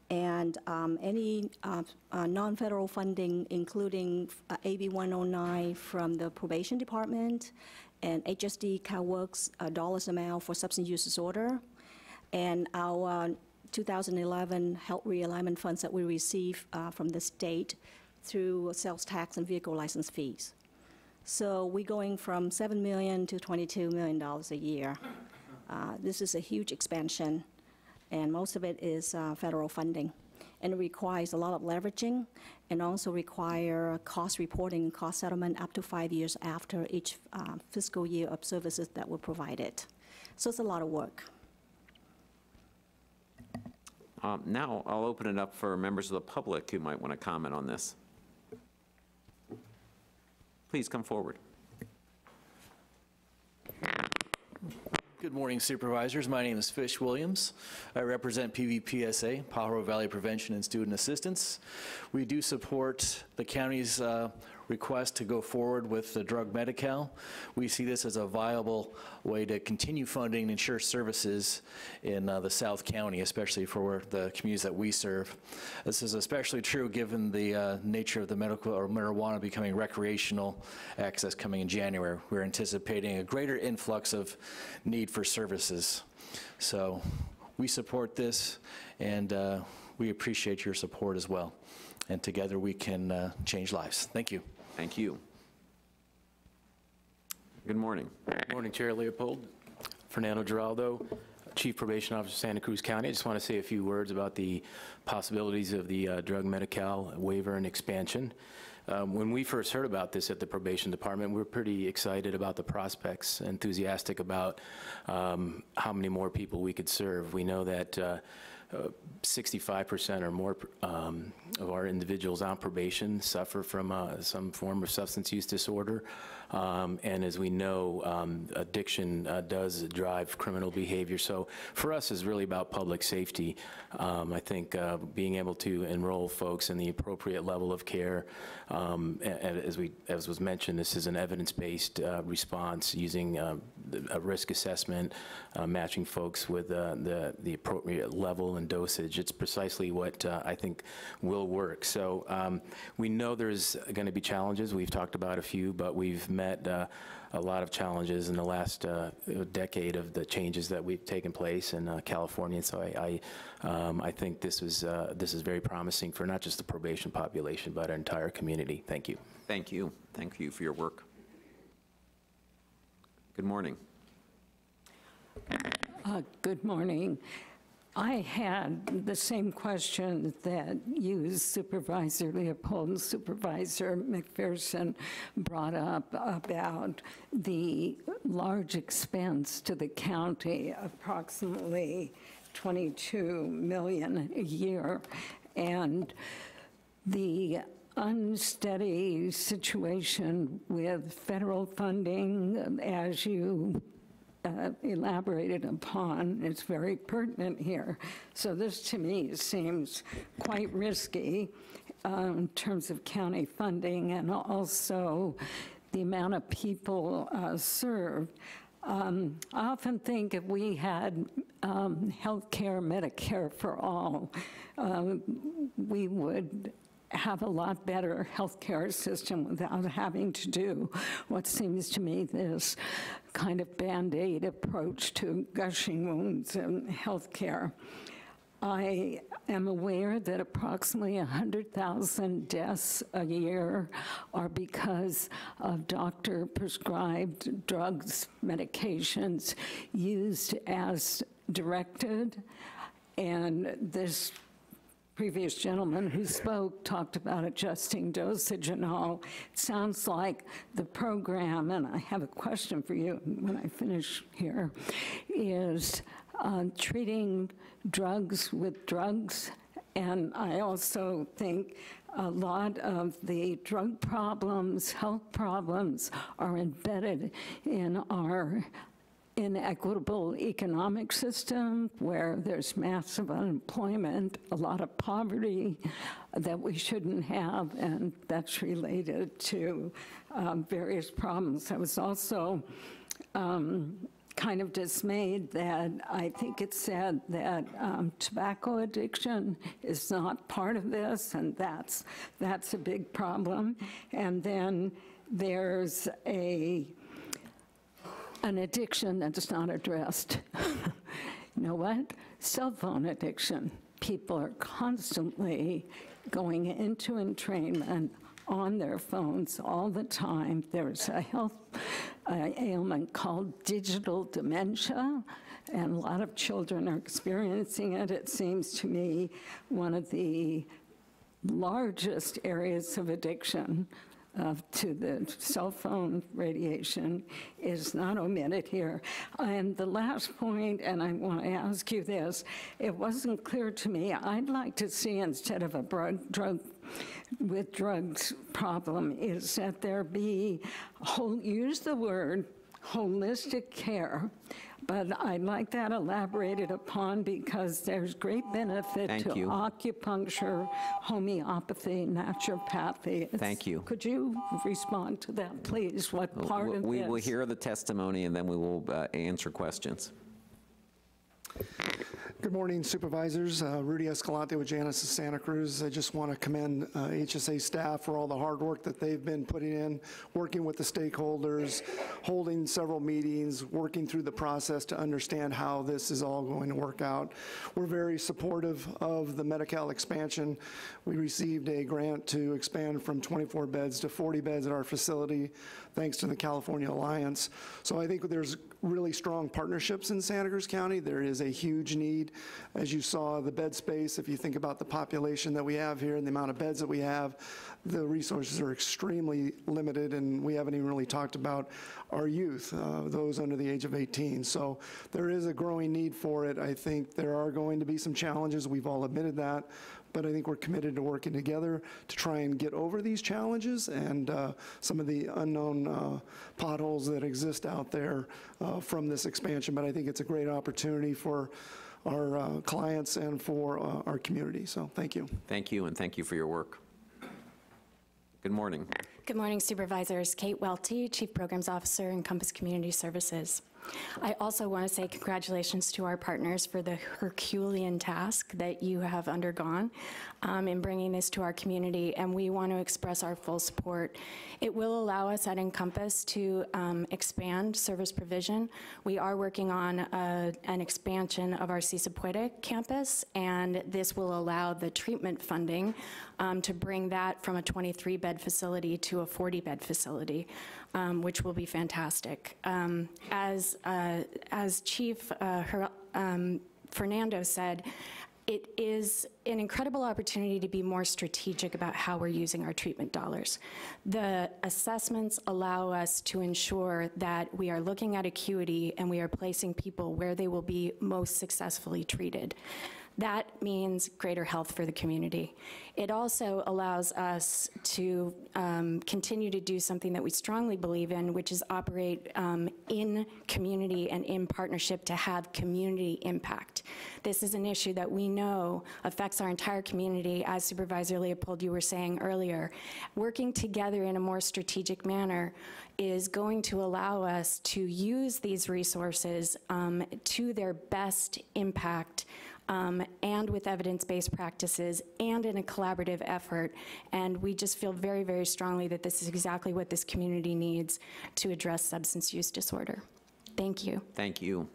Speaker 22: and um, any uh, uh, non-federal funding, including uh, AB 109 from the probation department, and HSD CalWorks uh, dollars amount for substance use disorder, and our uh, 2011 health realignment funds that we receive uh, from the state through sales tax and vehicle license fees. So we're going from 7 million to 22 million dollars a year. Uh, This is a huge expansion, and most of it is uh, federal funding. And it requires a lot of leveraging, and also require cost reporting, and cost settlement up to five years after each uh, fiscal year of services that were provided. So it's a lot of work.
Speaker 1: Um, Now, I'll open it up for members of the public who might want to comment on this. Please come forward.
Speaker 25: Good morning Supervisors. My name is Fish Williams. I represent PVPSA, Pajaro Valley Prevention and Student Assistance. We do support the county's uh, request to go forward with the drug Medi-Cal. We see this as a viable way to continue funding and ensure services in uh, the South County, especially for the communities that we serve. This is especially true given the uh, nature of the medical or marijuana becoming recreational access coming in January. We're anticipating a greater influx of need for services. So we support this, and uh, we appreciate your support as well. And together we can uh, change lives. Thank you.
Speaker 1: Thank you. Good morning.
Speaker 26: Good morning, Chair Leopold. Fernando Giraldo, Chief Probation Officer, Santa Cruz County. I just want to say a few words about the possibilities of the uh, drug Medi-Cal waiver and expansion. Um, When we first heard about this at the probation department, we were pretty excited about the prospects, enthusiastic about um, how many more people we could serve. We know that uh, 65% or more um, of our individuals on probation suffer from uh, some form of substance use disorder. Um, And as we know, um, addiction uh, does drive criminal behavior. So for us, it's really about public safety. Um, I think uh, being able to enroll folks in the appropriate level of care, um, as we, as was mentioned, this is an evidence-based uh, response using uh, a risk assessment, uh, matching folks with uh, the, the appropriate level and dosage. It's precisely what uh, I think will work. So um, we know there's going to be challenges. We've talked about a few, but we've met uh, a lot of challenges in the last uh, decade of the changes that we've taken place in California. So I, I, um, I think this is, this is very promising for not just the probation population, but our entire community. Thank you.
Speaker 1: Thank you. Thank you for your work. Good morning.
Speaker 15: Uh, Good morning. I had the same question that you, Supervisor Leopold and Supervisor McPherson brought up about the large expense to the county, approximately 22 million a year, and the unsteady situation with federal funding, as you uh, elaborated upon it's very pertinent here. So this, to me, seems quite risky uh, in terms of county funding and also the amount of people uh, served. Um, I often think if we had um, healthcare, Medicare for all, uh, we would have a lot better healthcare system without having to do what seems to me this kind of Band-Aid approach to gushing wounds in healthcare. I am aware that approximately 100,000 deaths a year are because of doctor-prescribed drugs, medications used as directed, and this previous gentleman who spoke talked about adjusting dosage and all. It sounds like the program, and I have a question for you when I finish here, is uh, treating drugs with drugs. And I also think a lot of the drug problems, health problems are embedded in our inequitable economic system where there's massive unemployment, a lot of poverty that we shouldn't have, and that's related to um, various problems. I was also um, kind of dismayed that I think it said that um, tobacco addiction is not part of this, and that's, that's a big problem. And then there's a, an addiction that's not addressed. you know what? Cell phone addiction. People are constantly going into entrainment on their phones all the time. There's a health uh, ailment called digital dementia, and a lot of children are experiencing it. It seems to me one of the largest areas of addiction uh, to the cell phone radiation is not omitted here. And the last point, and I want to ask you this, it wasn't clear to me. I'd like to see instead of a drug, with drugs problem is that there be, whole, use the word holistic care, but I'd like that elaborated upon because there's great benefit
Speaker 1: Thank
Speaker 15: to
Speaker 1: you.
Speaker 15: acupuncture, homeopathy, naturopathy. It's-
Speaker 1: Thank you.
Speaker 15: Could you respond to that, please? What part of
Speaker 1: We will hear the testimony, and then we will uh, answer questions.
Speaker 27: Good morning Supervisors. Uh, Rudy Escalante with Janus of Santa Cruz. I just want to commend uh, HSA staff for all the hard work that they've been putting in, working with the stakeholders, holding several meetings, working through the process to understand how this is all going to work out. We're very supportive of the Medi-Cal expansion. We received a grant to expand from 24 beds to 40 beds at our facility, thanks to the California Alliance. So I think there's really strong partnerships in Santa Cruz County. There is a huge need. As you saw, the bed space, if you think about the population that we have here and the amount of beds that we have, the resources are extremely limited, and we haven't even really talked about our youth, uh, those under the age of 18. So there is a growing need for it. I think there are going to be some challenges. We've all admitted that but I think we're committed to working together to try and get over these challenges and uh, some of the unknown uh, potholes that exist out there uh, from this expansion. But I think it's a great opportunity for our uh, clients and for uh, our community. So thank you.
Speaker 1: Thank you, and thank you for your work. Good morning.
Speaker 28: Good morning, Supervisors. Kate Welty, Chief Programs Officer, Encompass Community Services. I also want to say congratulations to our partners for the Herculean task that you have undergone um, in bringing this to our community, and we want to express our full support. It will allow us at Encompass to um, expand service provision. We are working on a, an expansion of our Si Se Puede campus, and this will allow the treatment funding um, to bring that from a 23-bed facility to a 40-bed facility, um, which will be fantastic. Um, as, uh, as Chief uh, Her- um, Fernando said, it is an incredible opportunity to be more strategic about how we're using our treatment dollars. The assessments allow us to ensure that we are looking at acuity and we are placing people where they will be most successfully treated. That means greater health for the community. It also allows us to um, continue to do something that we strongly believe in, which is operate um, in community and in partnership to have community impact. This is an issue that we know affects our entire community, as Supervisor Leopold, you were saying earlier. Working together in a more strategic manner is going to allow us to use these resources um, to their best impact um, and with evidence-based practices and in a collaborative effort. And we just feel very, very strongly that this is exactly what this community needs to address substance use disorder. Thank you.
Speaker 1: Thank you.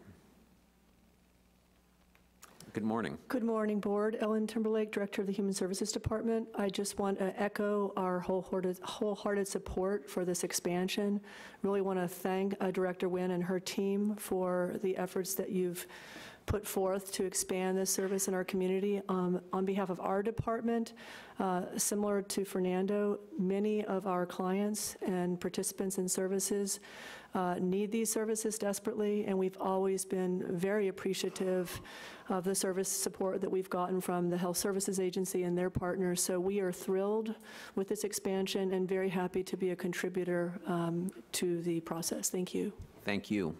Speaker 1: Good morning.
Speaker 29: Good morning, Board. Ellen Timberlake, Director of the Human Services Department. I just want to echo our wholehearted, wholehearted support for this expansion. Really want to thank uh, Director Nguyen and her team for the efforts that you've put forth to expand this service in our community. Um, on behalf of our department, uh, similar to Fernando, many of our clients and participants in services uh, need these services desperately, and we've always been very appreciative of the service support that we've gotten from the Health Services Agency and their partners. So we are thrilled with this expansion and very happy to be a contributor um, to the process. Thank you.
Speaker 1: Thank you.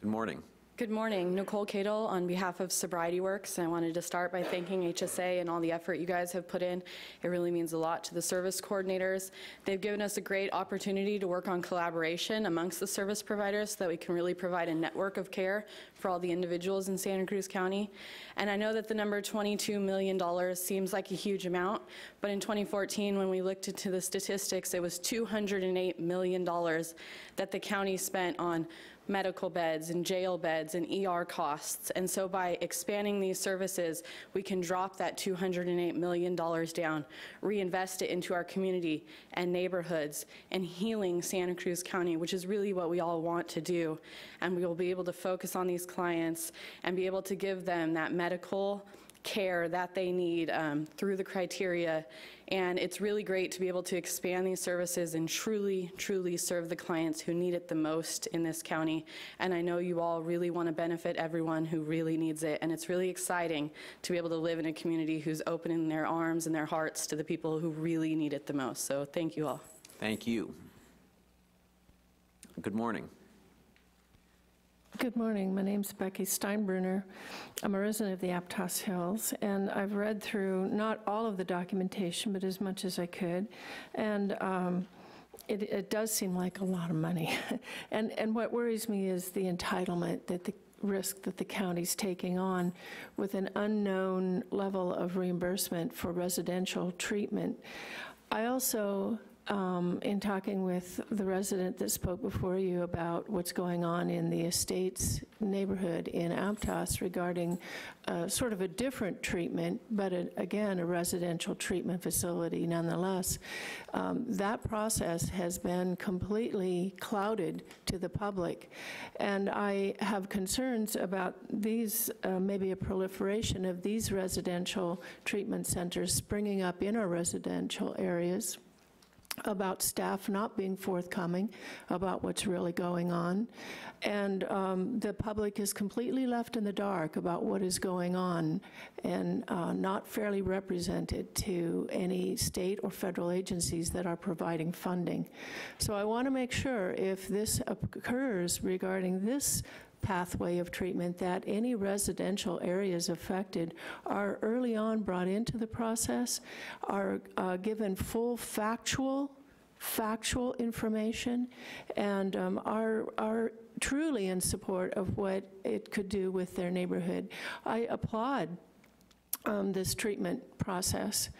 Speaker 1: Good morning.
Speaker 30: Good morning. Nicole Cadle on behalf of Sobriety Works. I wanted to start by thanking HSA and all the effort you guys have put in. It really means a lot to the service coordinators. They've given us a great opportunity to work on collaboration amongst the service providers so that we can really provide a network of care for all the individuals in Santa Cruz County. And I know that the number $22 million seems like a huge amount, but in 2014, when we looked into the statistics, it was $208 million that the county spent on medical beds and jail beds and ER costs. And so by expanding these services, we can drop that $208 million down, reinvest it into our community and neighborhoods and healing Santa Cruz County, which is really what we all want to do. And we will be able to focus on these clients and be able to give them that medical care that they need um, through the criteria. And it's really great to be able to expand these services and truly, truly serve the clients who need it the most in this county. And I know you all really want to benefit everyone who really needs it. And it's really exciting to be able to live in a community who's opening their arms and their hearts to the people who really need it the most. So thank you all.
Speaker 1: Thank you. Good morning.
Speaker 9: Good morning. My name's Becky Steinbruner. I'm a resident of the Aptos Hills, and I've read through not all of the documentation, but as much as I could. And um, it, it does seem like a lot of money. and, and what worries me is the entitlement that the risk that the county's taking on with an unknown level of reimbursement for residential treatment. I also um, in talking with the resident that spoke before you about what's going on in the estates neighborhood in Aptos regarding uh, sort of a different treatment, but a, again, a residential treatment facility nonetheless, um, that process has been completely clouded to the public. And I have concerns about these, uh, maybe a proliferation of these residential treatment centers springing up in our residential areas about staff not being forthcoming about what's really going on. And um, the public is completely left in the dark about what is going on and uh, not fairly represented to any state or federal agencies that are providing funding. So I want to make sure if this occurs regarding this pathway of treatment that any residential areas affected are early on brought into the process, are uh, given full factual factual information, and um, are, are truly in support of what it could do with their neighborhood. I applaud um, this treatment process.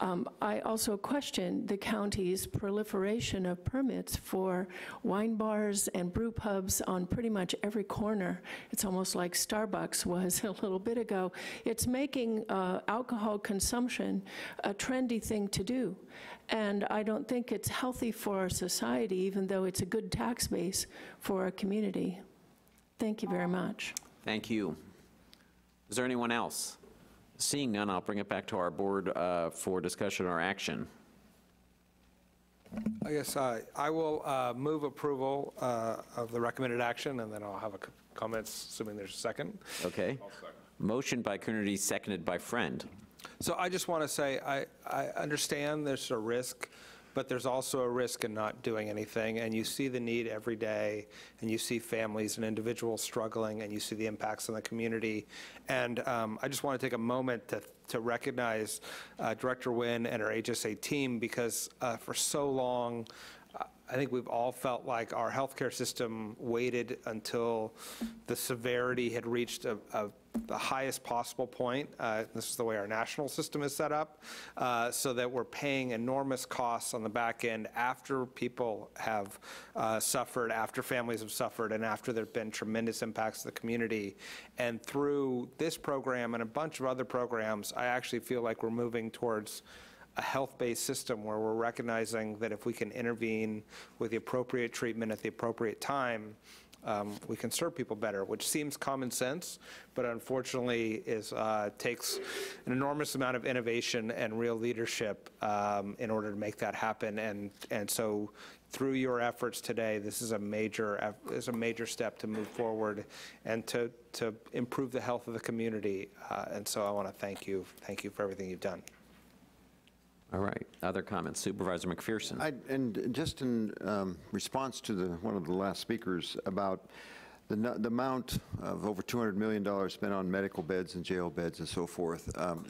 Speaker 9: Um, I also question the county's proliferation of permits for wine bars and brew pubs on pretty much every corner. It's almost like Starbucks was a little bit ago. It's making uh, alcohol consumption a trendy thing to do. And I don't think it's healthy for our society, even though it's a good tax base for our community. Thank you very much.
Speaker 1: Thank you. Is there anyone else? Seeing none, I'll bring it back to our board uh, for discussion or action.
Speaker 6: I guess uh, I will uh, move approval uh, of the recommended action, and then I'll have a c- comments, assuming there's a second.
Speaker 1: Okay? Motion by Coonerty, seconded by Friend.
Speaker 6: So I just want to say, I, I understand there's a risk, but there's also a risk in not doing anything, and you see the need every day, and you see families and individuals struggling, and you see the impacts on the community. And um, I just want to take a moment to, to recognize uh, Director Nguyen and her HSA team, because uh, for so long, I think we've all felt like our healthcare system waited until the severity had reached a, a the highest possible point. Uh, this is the way our national system is set up, uh, so that we're paying enormous costs on the back end after people have uh, suffered, after families have suffered, and after there have been tremendous impacts to the community. And through this program and a bunch of other programs, I actually feel like we're moving towards a health-based system where we're recognizing that if we can intervene with the appropriate treatment at the appropriate time, um, we can serve people better, which seems common sense, but unfortunately is, uh, takes an enormous amount of innovation and real leadership um, in order to make that happen. And, and so through your efforts today, this is a major, is a major step to move forward and to, to improve the health of the community. Uh, and so I want to thank you, thank you for everything you've done.
Speaker 1: All right, other comments? Supervisor McPherson.
Speaker 5: I- And just in um, response to the, one of the last speakers about the the amount of over $200 million spent on medical beds and jail beds and so forth um,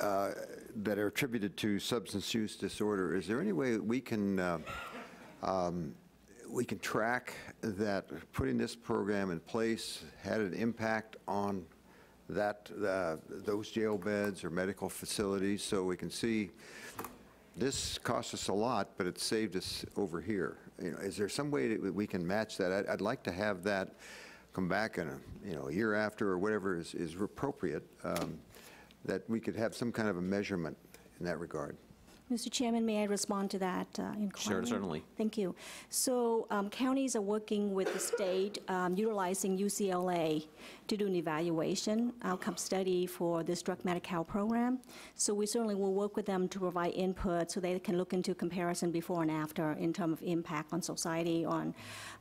Speaker 5: uh, that are attributed to substance use disorder, is there any way we can, uh, um, we can track that putting this program in place had an impact on that, uh, those jail beds or medical facilities, so we can see this cost us a lot, but it saved us over here. You know, is there some way that we can match that? I'd, I'd like to have that come back in a, you know, a year after or whatever is, is appropriate, um, that we could have some kind of a measurement in that regard.
Speaker 22: Mr. Chairman, may I respond to that uh, inquiry?
Speaker 1: Sure, certainly.
Speaker 22: Thank you. So um, counties are working with the state, um, utilizing UCLA to do an evaluation outcome study for this drug Medi-Cal program. So we certainly will work with them to provide input so they can look into comparison before and after in terms of impact on society, on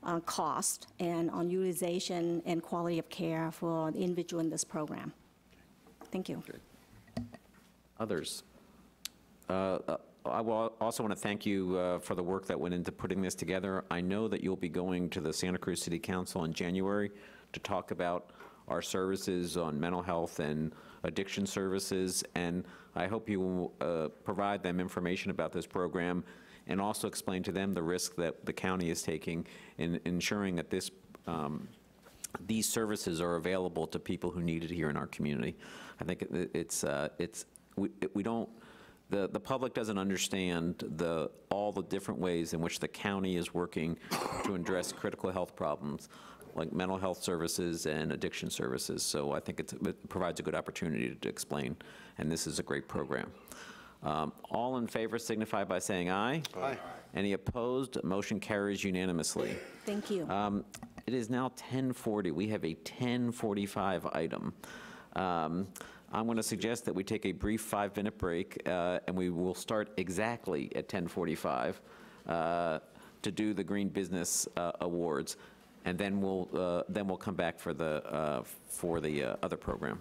Speaker 22: uh, cost, and on utilization and quality of care for the individual in this program. Thank you.
Speaker 1: Others? Uh, uh, I also want to thank you uh, for the work that went into putting this together. I know that you'll be going to the Santa Cruz City Council in January to talk about our services on mental health and addiction services, and I hope you will uh, provide them information about this program and also explain to them the risk that the county is taking in ensuring that this um, these services are available to people who need it here in our community. I think it- it's, uh, it's, we we don't, the, the public doesn't understand the, all the different ways in which the county is working to address critical health problems, like mental health services and addiction services. So I think it's, it provides a good opportunity to explain, and this is a great program. Um, All in favor signify by saying aye.
Speaker 5: Aye.
Speaker 1: Any opposed? Motion carries unanimously.
Speaker 22: Thank you.
Speaker 1: Um, It is now 10:40. We have a 10:45 item. Um, I'm going to suggest that we take a brief five-minute break, uh, and we will start exactly at 10:45 uh, to do the Green Business uh, Awards, and then we'll, uh, then we'll come back for the, uh, for the uh, other program.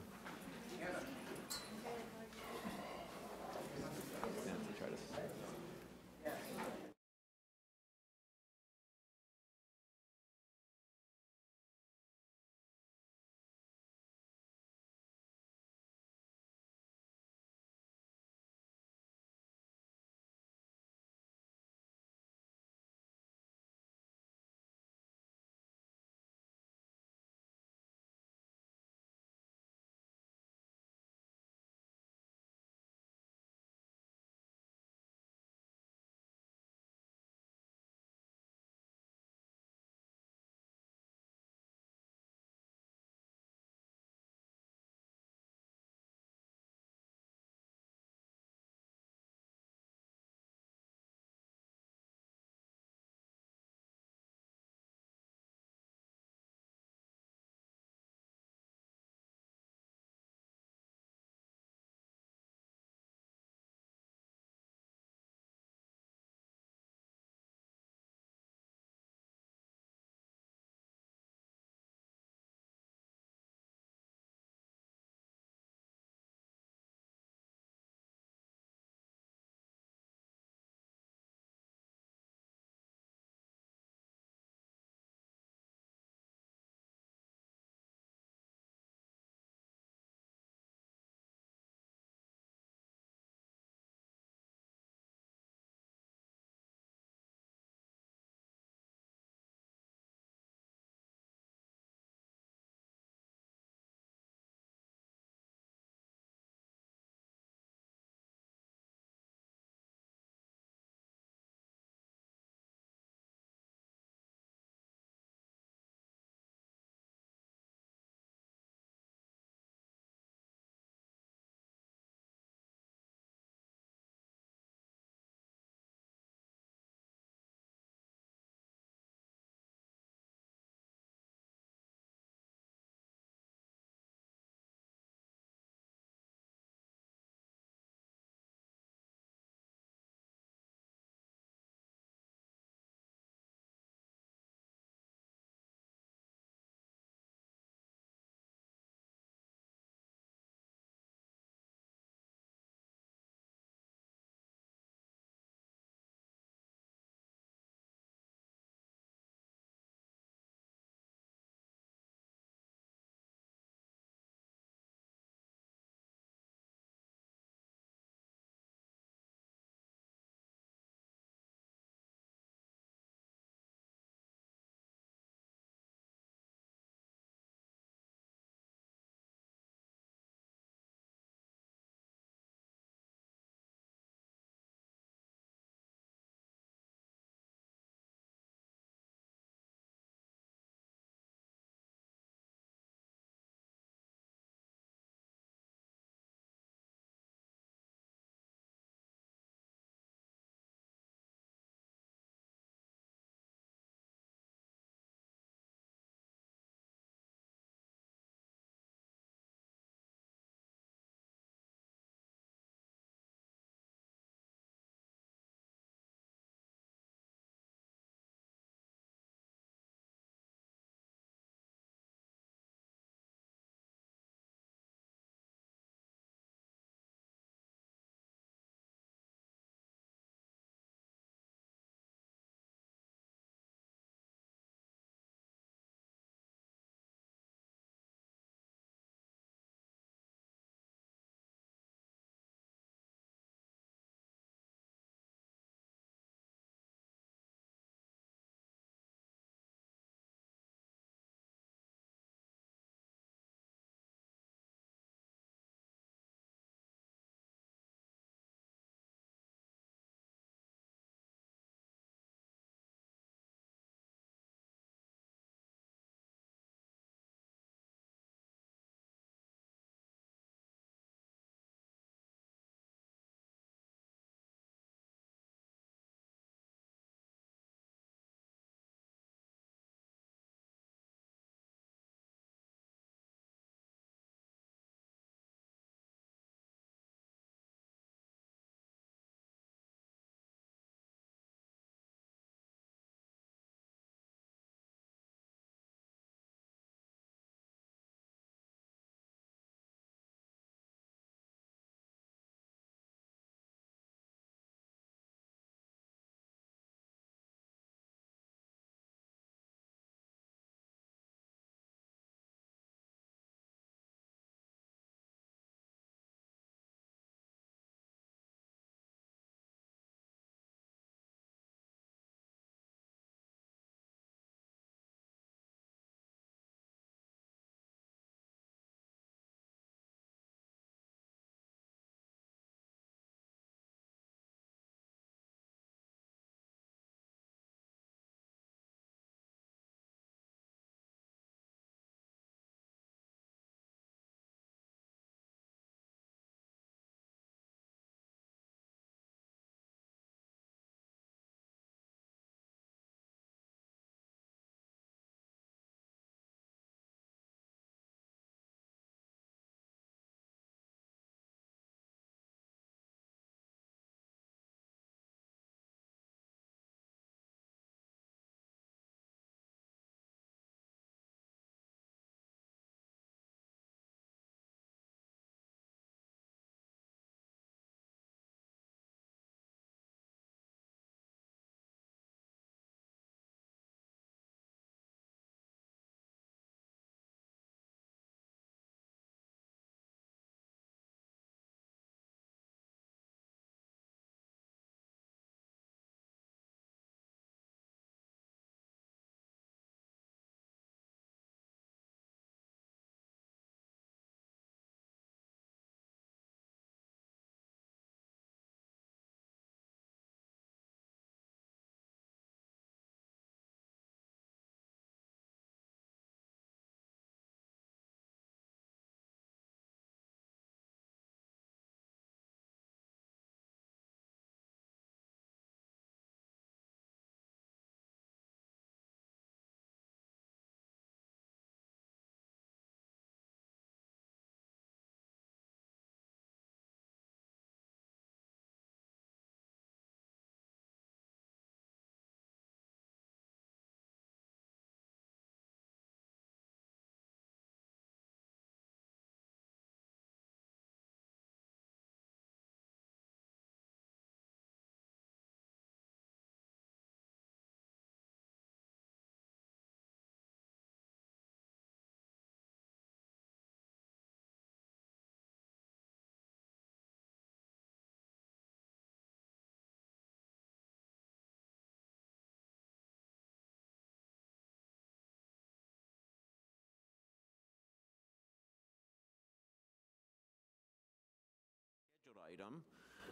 Speaker 1: Item,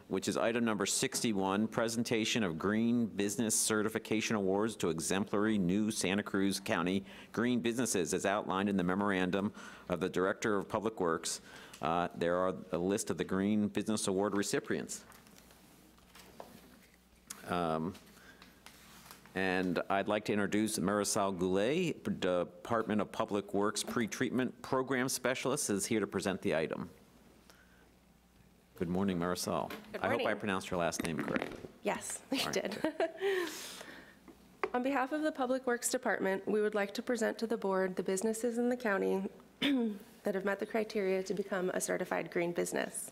Speaker 1: which is item number 61, presentation of Green Business Certification Awards to exemplary new Santa Cruz County green businesses as outlined in the memorandum of the Director of Public Works. Uh, There are a list of the Green Business Award recipients. Um, And I'd like to introduce Marisol Goulet, Department of Public Works Pretreatment Program Specialist, is here to present the item. Good morning, Marisol.
Speaker 31: Good
Speaker 1: I hope I pronounced your last name correctly.
Speaker 31: Yes, you
Speaker 1: right,
Speaker 31: did. On behalf of the Public Works Department, we would like to present to the board the businesses in the county that have met the criteria to become a certified green business.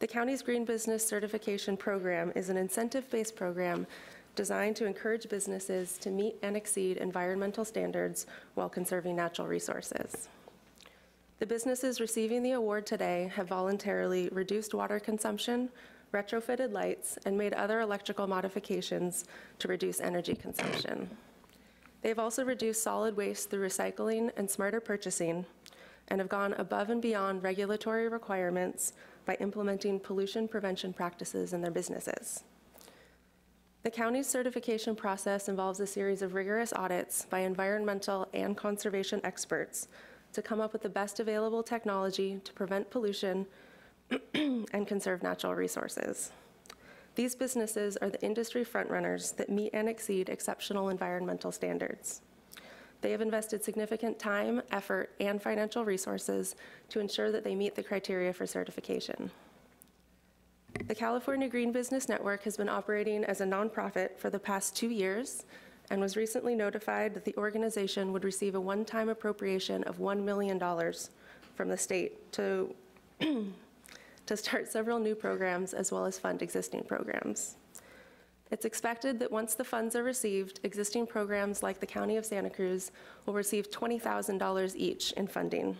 Speaker 31: The county's Green Business Certification Program is an incentive-based program designed to encourage businesses to meet and exceed environmental standards while conserving natural resources. The businesses receiving the award today have voluntarily reduced water consumption, retrofitted lights, and made other electrical modifications to reduce energy consumption. They've also reduced solid waste through recycling and smarter purchasing, and have gone above and beyond regulatory requirements by implementing pollution prevention practices in their businesses. The county's certification process involves a series of rigorous audits by environmental and conservation experts to come up with the best available technology to prevent pollution and conserve natural resources. These businesses are the industry frontrunners that meet and exceed exceptional environmental standards. They have invested significant time, effort, and financial resources to ensure that they meet the criteria for certification. The California Green Business Network has been operating as a nonprofit for the past two years and was recently notified that the organization would receive a one-time appropriation of $1 million from the state to, to start several new programs as well as fund existing programs. It's expected that once the funds are received, existing programs like the County of Santa Cruz will receive $20,000 each in funding.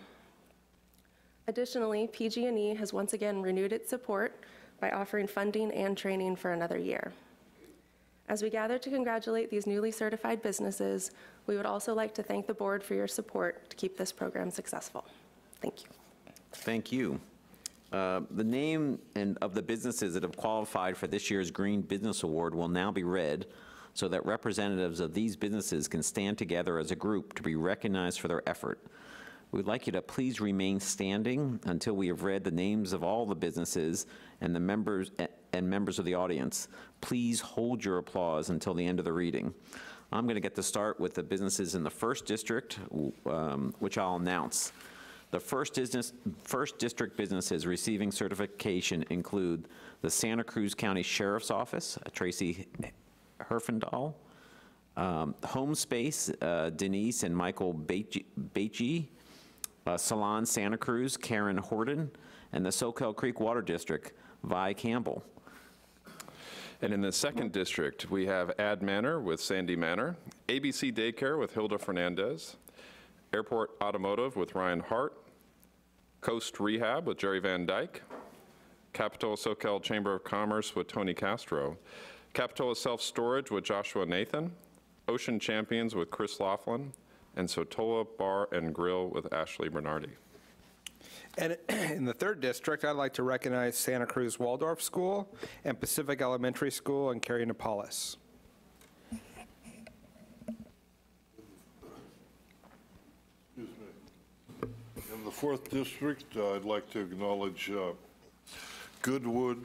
Speaker 31: Additionally, PG&E has once again renewed its support by offering funding and training for another year. As we gather to congratulate these newly certified businesses, we would also like to thank the board for your support to keep this program successful. Thank you.
Speaker 1: Thank you. Uh, The name and of the businesses that have qualified for this year's Green Business Award will now be read so that representatives of these businesses can stand together as a group to be recognized for their effort. We'd like you to please remain standing until we have read the names of all the businesses and the members, and members of the audience. Please hold your applause until the end of the reading. I'm going to get to start with the businesses in the first district, um, which I'll announce. The first business, first district businesses receiving certification include the Santa Cruz County Sheriff's Office, uh, Tracy Herfindahl, um, Home Space, uh, Denise and Michael Beachy, uh, Salon Santa Cruz, Karen Horton, and the Soquel Creek Water District, Vi Campbell.
Speaker 32: And in the second district, we have Ad Manor with Sandy Manor, ABC Daycare with Hilda Fernandez, Airport Automotive with Ryan Hart, Coast Rehab with Jerry Van Dyke, Capitola Soquel Chamber of Commerce with Tony Castro, Capitola Self Storage with Joshua Nathan, Ocean Champions with Chris Laughlin, and Sotola Bar and Grill with Ashley Bernardi.
Speaker 6: And in the third district, I'd like to recognize Santa Cruz Waldorf School and Pacific Elementary School in Cary Napolis.
Speaker 3: In the fourth district, uh, I'd like to acknowledge uh, Goodwood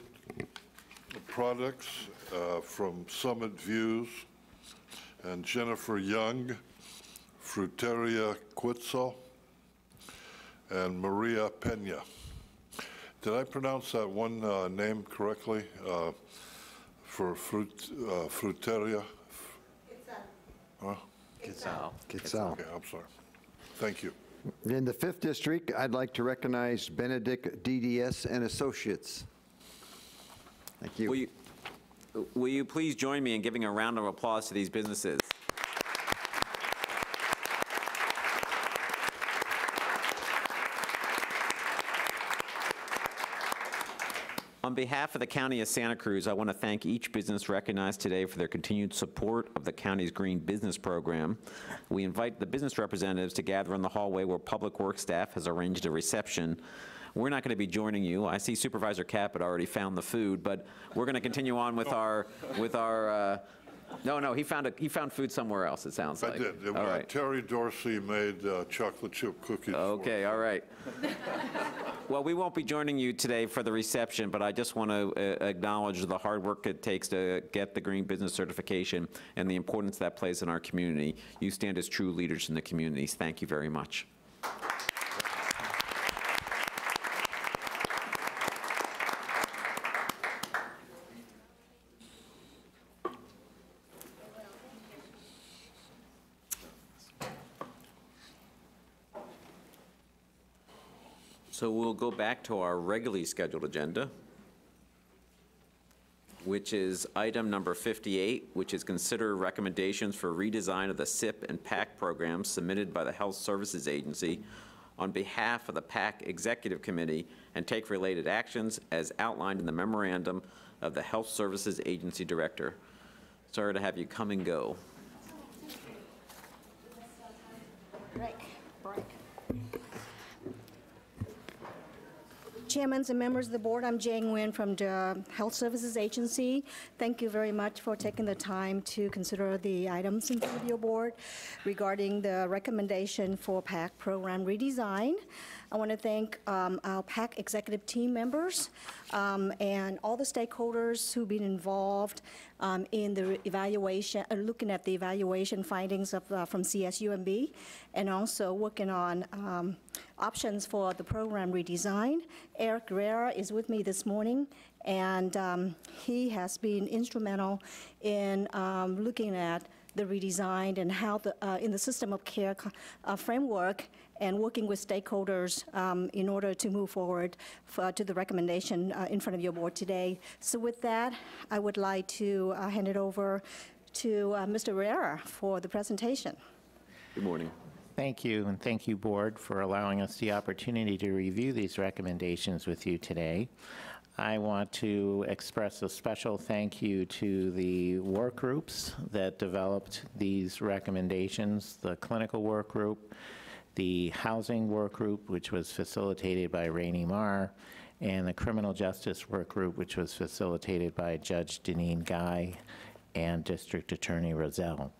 Speaker 3: Products uh, from Summit Views and Jennifer Young, Fruteria Quetzal, and Maria Pena. Did I pronounce that one uh, name correctly uh, for fruit, uh, Fruteria? Huh?
Speaker 5: Quetzal. Quetzal.
Speaker 3: Okay, I'm sorry. Thank you.
Speaker 5: In the fifth district, I'd like to recognize Benedict DDS and Associates. Thank you.
Speaker 1: Will you, will you please join me in giving a round of applause to these businesses? On behalf of the County of Santa Cruz, I want to thank each business recognized today for their continued support of the county's Green Business Program. We invite the business representatives to gather in the hallway where Public Works staff has arranged a reception we're not going to be joining you. I see Supervisor Caput already found the food, but we're going to continue on with our, with our, uh, no, no, he found, a- he found food somewhere else, it sounds like
Speaker 3: I
Speaker 1: like.
Speaker 3: did.
Speaker 1: All
Speaker 3: Uh,
Speaker 1: right.
Speaker 3: Terry Dorsey made uh, chocolate chip cookies. for
Speaker 1: Okay, all right. Well, we won't be joining you today for the reception, but I just want to acknowledge the hard work it takes to get the Green Business Certification and the importance that plays in our community. You stand as true leaders in the communities. Thank you very much. So we'll go back to our regularly scheduled agenda, which is item number 58, which is consider recommendations for redesign of the SIP and PAC programs submitted by the Health Services Agency on behalf of the PAC Executive Committee and take related actions as outlined in the memorandum of the Health Services Agency Director. Sorry to have you come and go.
Speaker 22: Break, break. Chairmen and members of the board, I'm Jane Nguyen from the Health Services Agency. Thank you very much for taking the time to consider the items in front of your board regarding the recommendation for PAC program redesign. I want to thank um, our PAC executive team members um, and all the stakeholders who've been involved um, in the evaluation, uh, looking at the evaluation findings of, uh, from CSUMB, and also working on um, options for the program redesign. Eric Riera is with me this morning, and um, he has been instrumental in um, looking at the redesign and how the, uh, in the system of care uh, framework and working with stakeholders um, in order to move forward for, to the recommendation uh, in front of your board today. So with that, I would like to uh, hand it over to uh, Mr. Riera for the presentation.
Speaker 1: Good morning.
Speaker 23: Thank you, and thank you, Board, for allowing us the opportunity to review these recommendations with you today. I want to express a special thank you to the work groups that developed these recommendations, the clinical work group, the housing work group, which was facilitated by Rainey Marr, and the criminal justice work group, which was facilitated by Judge Denine Guy and District Attorney Rosell.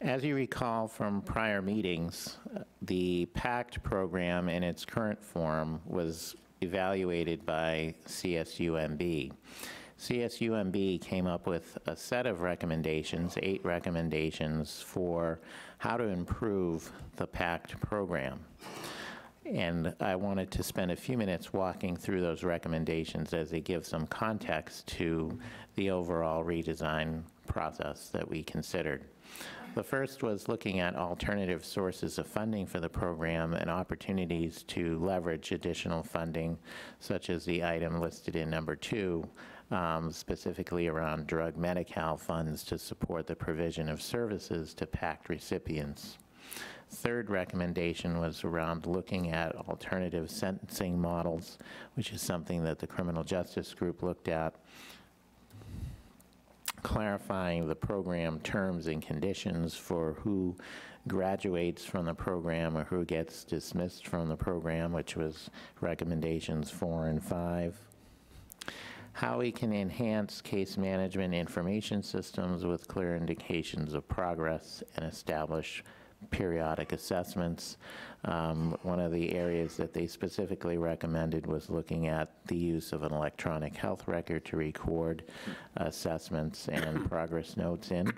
Speaker 23: As you recall from prior meetings, the PACT program in its current form was evaluated by CSUMB. CSUMB came up with a set of recommendations, eight recommendations for how to improve the PACT program. And I wanted to spend a few minutes walking through those recommendations as they give some context to the overall redesign process that we considered. The first was looking at alternative sources of funding for the program and opportunities to leverage additional funding, such as the item listed in number two, um, specifically around drug Medi-Cal funds to support the provision of services to PACT recipients. Third recommendation was around looking at alternative sentencing models, which is something that the Criminal Justice Group looked at clarifying the program terms and conditions for who graduates from the program or who gets dismissed from the program, which was recommendations four and five. How we can enhance case management information systems with clear indications of progress and establish periodic assessments. Um, One of the areas that they specifically recommended was looking at the use of an electronic health record to record assessments and progress notes in.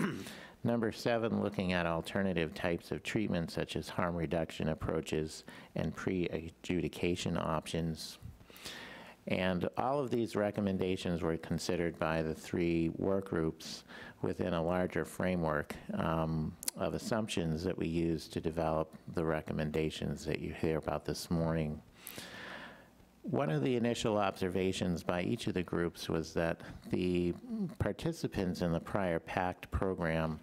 Speaker 23: Number seven, looking at alternative types of treatment such as harm reduction approaches and pre-adjudication options. And all of these recommendations were considered by the three work groups within a larger framework um, of assumptions that we use to develop the recommendations that you hear about this morning. One of the initial observations by each of the groups was that the participants in the prior PACT program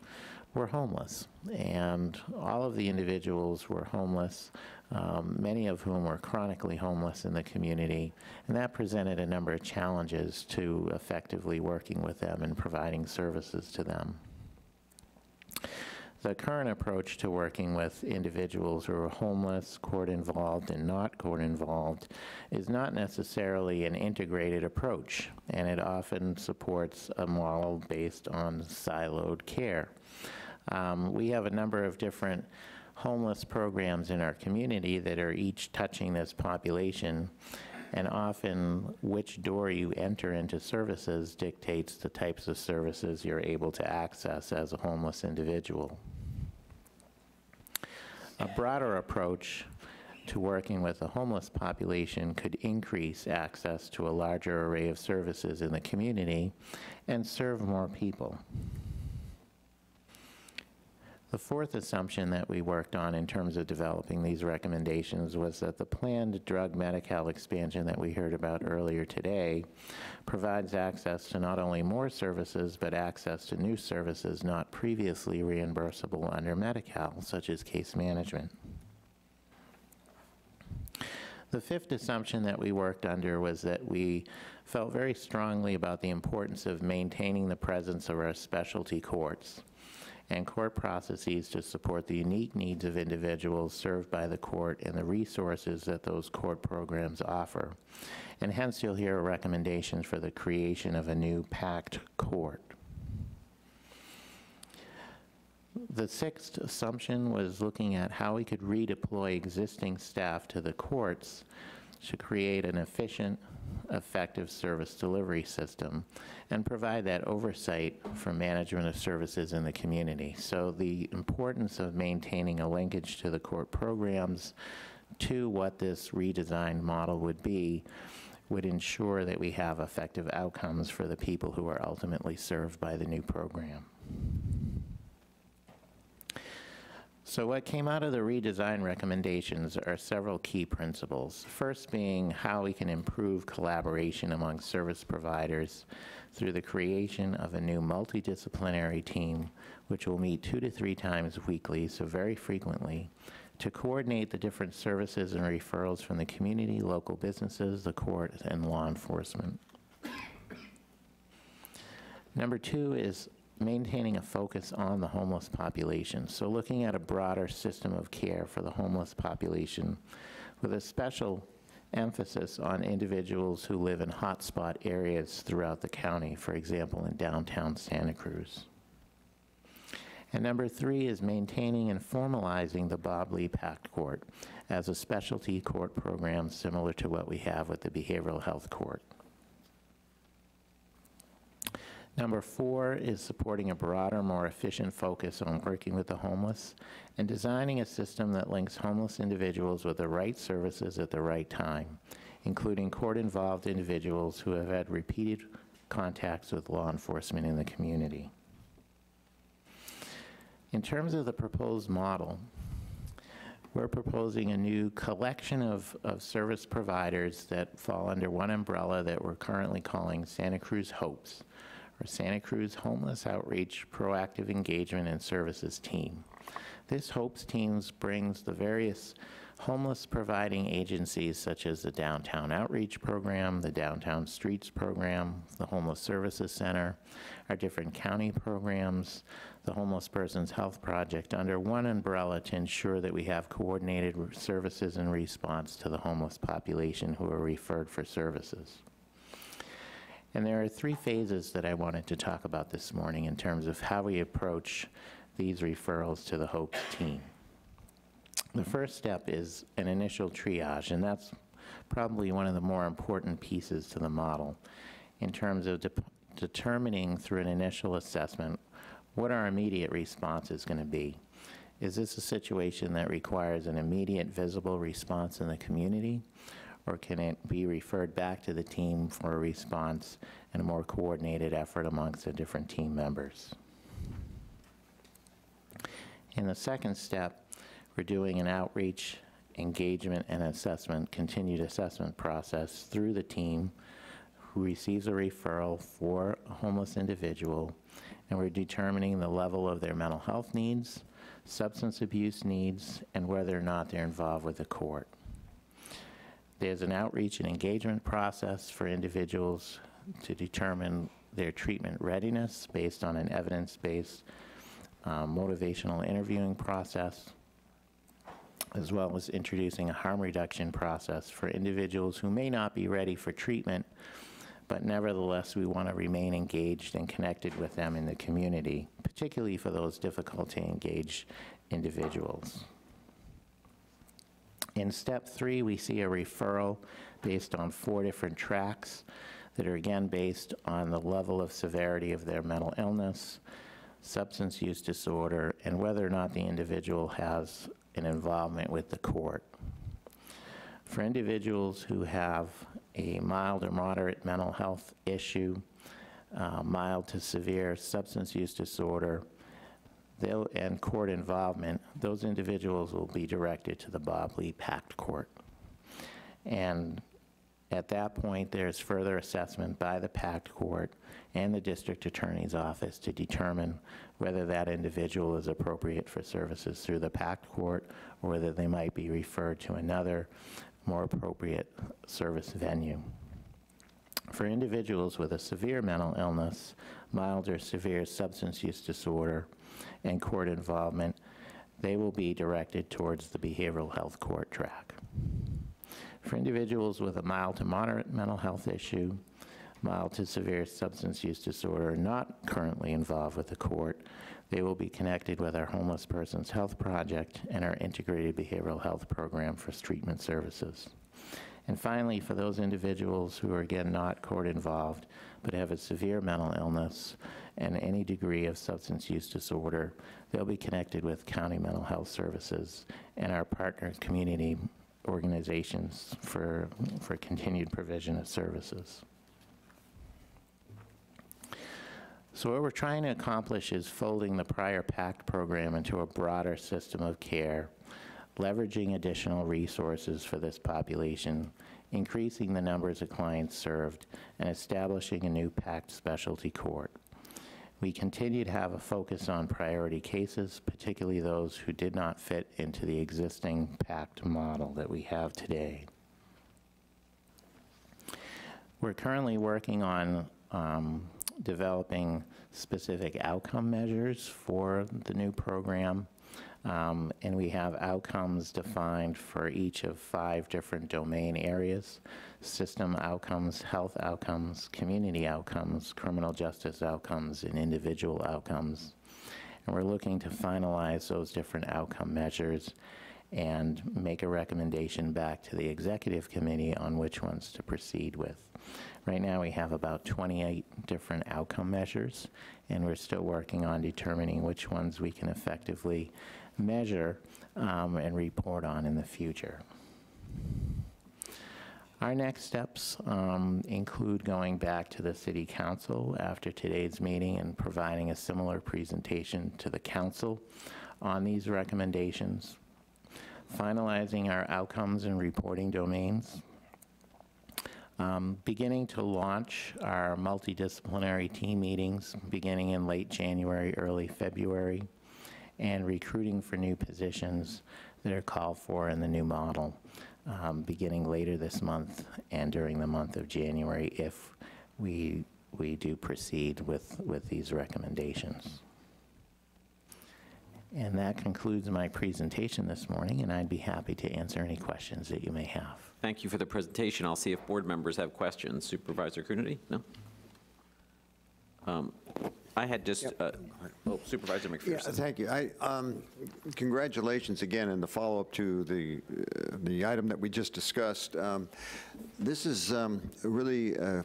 Speaker 23: were homeless, and all of the individuals were homeless, um, many of whom were chronically homeless in the community, and that presented a number of challenges to effectively working with them and providing services to them. The current approach to working with individuals who are homeless, court-involved, and not court-involved is not necessarily an integrated approach, and it often supports a model based on siloed care. Um, we have a number of different homeless programs in our community that are each touching this population, and often which door you enter into services dictates the types of services you're able to access as a homeless individual. A broader approach to working with the homeless population could increase access to a larger array of services in the community and serve more people. The fourth assumption that we worked on in terms of developing these recommendations was that the planned drug Medi-Cal expansion that we heard about earlier today provides access to not only more services, but access to new services not previously reimbursable under Medi-Cal, such as case management. The fifth assumption that we worked under was that we felt very strongly about the importance of maintaining the presence of our specialty courts and court processes to support the unique needs of individuals served by the court and the resources that those court programs offer. And hence, you'll hear recommendations for the creation of a new PACT court. The sixth assumption was looking at how we could redeploy existing staff to the courts to create an efficient, effective service delivery system and provide that oversight for management of services in the community. So the importance of maintaining a linkage to the court programs to what this redesigned model would be would ensure that we have effective outcomes for the people who are ultimately served by the new program. So what came out of the redesign recommendations are several key principles. First being how we can improve collaboration among service providers through the creation of a new multidisciplinary team, which will meet two to three times weekly, so very frequently, to coordinate the different services and referrals from the community, local businesses, the court, and law enforcement. Number two is maintaining a focus on the homeless population. So looking at a broader system of care for the homeless population with a special emphasis on individuals who live in hotspot areas throughout the county, for example, in downtown Santa Cruz. And number three is maintaining and formalizing the Bob Lee Pact Court as a specialty court program similar to what we have with the Behavioral Health Court. Number four is supporting a broader, more efficient focus on working with the homeless and designing a system that links homeless individuals with the right services at the right time, including court-involved individuals who have had repeated contacts with law enforcement in the community. In terms of the proposed model, we're proposing a new collection of, of service providers that fall under one umbrella that we're currently calling Santa Cruz Hopes Santa Cruz Homeless Outreach Proactive Engagement and Services Team. This HOPES teams brings the various homeless providing agencies such as the Downtown Outreach Program, the Downtown Streets Program, the Homeless Services Center, our different county programs, the Homeless Persons Health Project under one umbrella to ensure that we have coordinated services in response to the homeless population who are referred for services. And there are three phases that I wanted to talk about this morning in terms of how we approach these referrals to the HOPE team. The first step is an initial triage, and that's probably one of the more important pieces to the model in terms of de determining through an initial assessment what our immediate response is going to be. Is this a situation that requires an immediate visible response in the community? Or can it be referred back to the team for a response and a more coordinated effort amongst the different team members? In the second step, we're doing an outreach, engagement, and assessment, continued assessment process through the team who receives a referral for a homeless individual, and we're determining the level of their mental health needs, substance abuse needs, and whether or not they're involved with the court. There's an outreach and engagement process for individuals to determine their treatment readiness based on an evidence-based um, motivational interviewing process, as well as introducing a harm reduction process for individuals who may not be ready for treatment, but nevertheless, we want to remain engaged and connected with them in the community, particularly for those difficult to engage individuals. In step three, we see a referral based on four different tracks that are again based on the level of severity of their mental illness, substance use disorder, and whether or not the individual has an involvement with the court. For individuals who have a mild or moderate mental health issue, uh, mild to severe substance use disorder, they'll, and court involvement, those individuals will be directed to the Bob Lee Pact Court. And at that point, there's further assessment by the Pact Court and the District Attorney's Office to determine whether that individual is appropriate for services through the Pact Court or whether they might be referred to another more appropriate service venue. For individuals with a severe mental illness, mild or severe substance use disorder, and court involvement, they will be directed towards the behavioral health court track. For individuals with a mild to moderate mental health issue, mild to severe substance use disorder not currently involved with the court, they will be connected with our Homeless Persons Health Project and our Integrated Behavioral Health Program for treatment services. And finally, for those individuals who are again not court involved, but have a severe mental illness and any degree of substance use disorder, they'll be connected with county mental health services and our partner community organizations for, for continued provision of services. So what we're trying to accomplish is folding the prior PACT program into a broader system of care, leveraging additional resources for this population, increasing the numbers of clients served, and establishing a new PACT specialty court. We continue to have a focus on priority cases, particularly those who did not fit into the existing PACT model that we have today. We're currently working on um, developing specific outcome measures for the new program. Um, and we have outcomes defined for each of five different domain areas system outcomes, health outcomes, community outcomes, criminal justice outcomes, and individual outcomes. And we're looking to finalize those different outcome measures and make a recommendation back to the executive committee on which ones to proceed with. Right now, we have about 28 different outcome measures, and we're still working on determining which ones we can effectively measure um, and report on in the future. Our next steps um, include going back to the City Council after today's meeting and providing a similar presentation to the Council on these recommendations, finalizing our outcomes and reporting domains, um, beginning to launch our multidisciplinary team meetings beginning in late January, early February, and recruiting for new positions that are called for in the new model um, beginning later this month and during the month of January if we, we do proceed with, with these recommendations. And that concludes my presentation this morning, and I'd be happy to answer any questions that you may have.
Speaker 1: Thank you for the presentation. I'll see if board members have questions. Supervisor Coonerty? No? Um, I had just, uh, oh, Supervisor
Speaker 5: Yeah,
Speaker 1: McPherson.
Speaker 5: thank you. I, um, congratulations again in the follow-up to the, uh, the item that we just discussed. Um, This is um, really uh,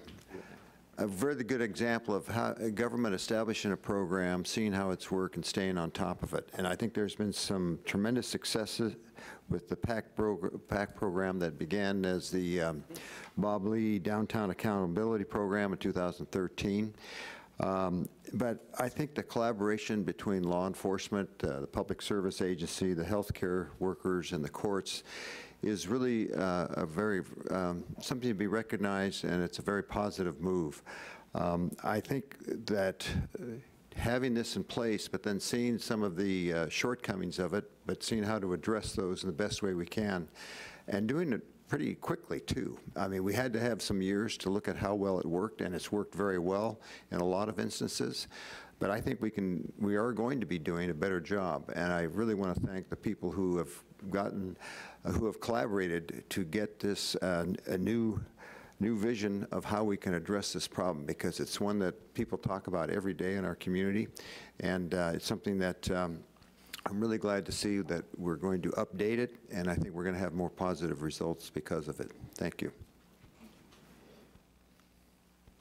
Speaker 5: a very good example of how a government establishing a program, seeing how it's work and staying on top of it. And I think there's been some tremendous successes with the PAC, progr- PAC program that began as the um, Bob Lee Downtown Accountability Program in 2013. Um, But I think the collaboration between law enforcement, uh, the public service agency, the healthcare workers, and the courts is really uh, a very, um, something to be recognized, and it's a very positive move. Um, I think that uh, having this in place, but then seeing some of the uh, shortcomings of it, but seeing how to address those in the best way we can, and doing it pretty quickly, too. I mean, we had to have some years to look at how well it worked, and it's worked very well in a lot of instances. but I think we can, we are going to be doing a better job. And I really want to thank the people who have gotten, uh, who have collaborated to get this uh, a new, new vision of how we can address this problem because it's one that people talk about every day in our community. And uh, it's something that um, I'm really glad to see that we're going to update it, and I think we're going to have more positive results because of it. Thank you.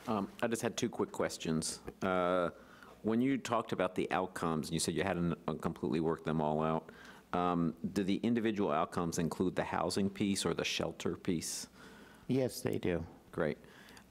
Speaker 1: Um, I just had two quick questions. Uh, When you talked about the outcomes, and you said you hadn't uh, completely worked them all out, um, do the individual outcomes include the housing piece or the shelter piece?
Speaker 23: Yes, they do.
Speaker 1: Great.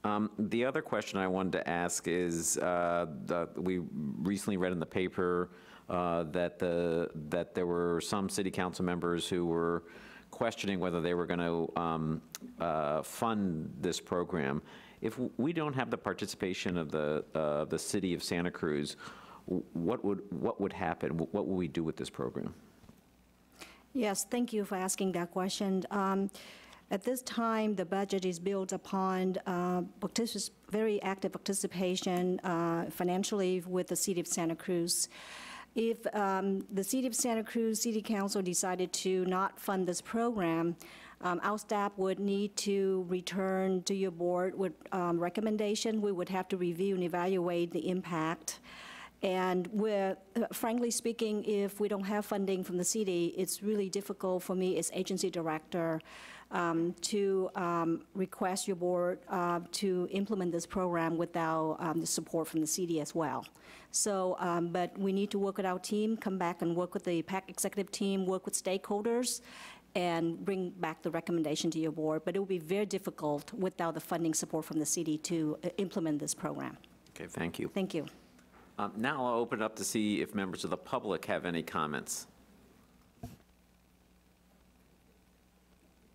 Speaker 1: Um, The other question I wanted to ask is, uh, the- we recently read in the paper uh, that the, that there were some city council members who were questioning whether they were going to fund this program. If we don't have the participation of the, uh, the city of Santa Cruz, what would, what would happen? What would we do with this program?
Speaker 22: Yes, thank you for asking that question. Um, At this time, the budget is built upon uh, very active participation uh, financially with the city of Santa Cruz. If um, the city of Santa Cruz City Council decided to not fund this program, um, our staff would need to return to your board with um, recommendation. We would have to review and evaluate the impact. And uh, frankly speaking, if we don't have funding from the city, it's really difficult for me as agency director um, to um, request your board uh, to implement this program without um, the support from the city as well. So, um, but we need to work with our team, come back and work with the PAC executive team, work with stakeholders, and bring back the recommendation to your board. But it will be very difficult without the funding support from the city to uh, implement this program.
Speaker 1: Okay, thank you.
Speaker 22: Thank you.
Speaker 1: Um, Now I'll open it up to see if members of the public have any comments.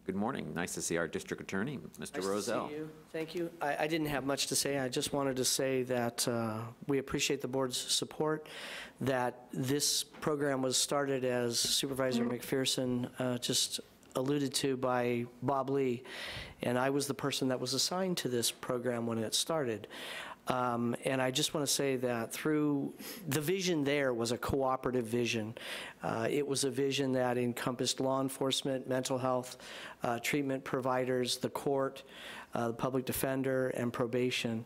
Speaker 1: Good morning. Nice to see our district attorney, Mr.
Speaker 33: Nice to see you. Thank you. I, I didn't have much to say. I just wanted to say that uh, we appreciate the board's support, that this program was started, as Supervisor McPherson uh, just alluded to, by Bob Lee, and I was the person that was assigned to this program when it started. Um, And I just want to say that through, the vision there was a cooperative vision. Uh, It was a vision that encompassed law enforcement, mental health, uh, treatment providers, the court, uh, the public defender, and probation.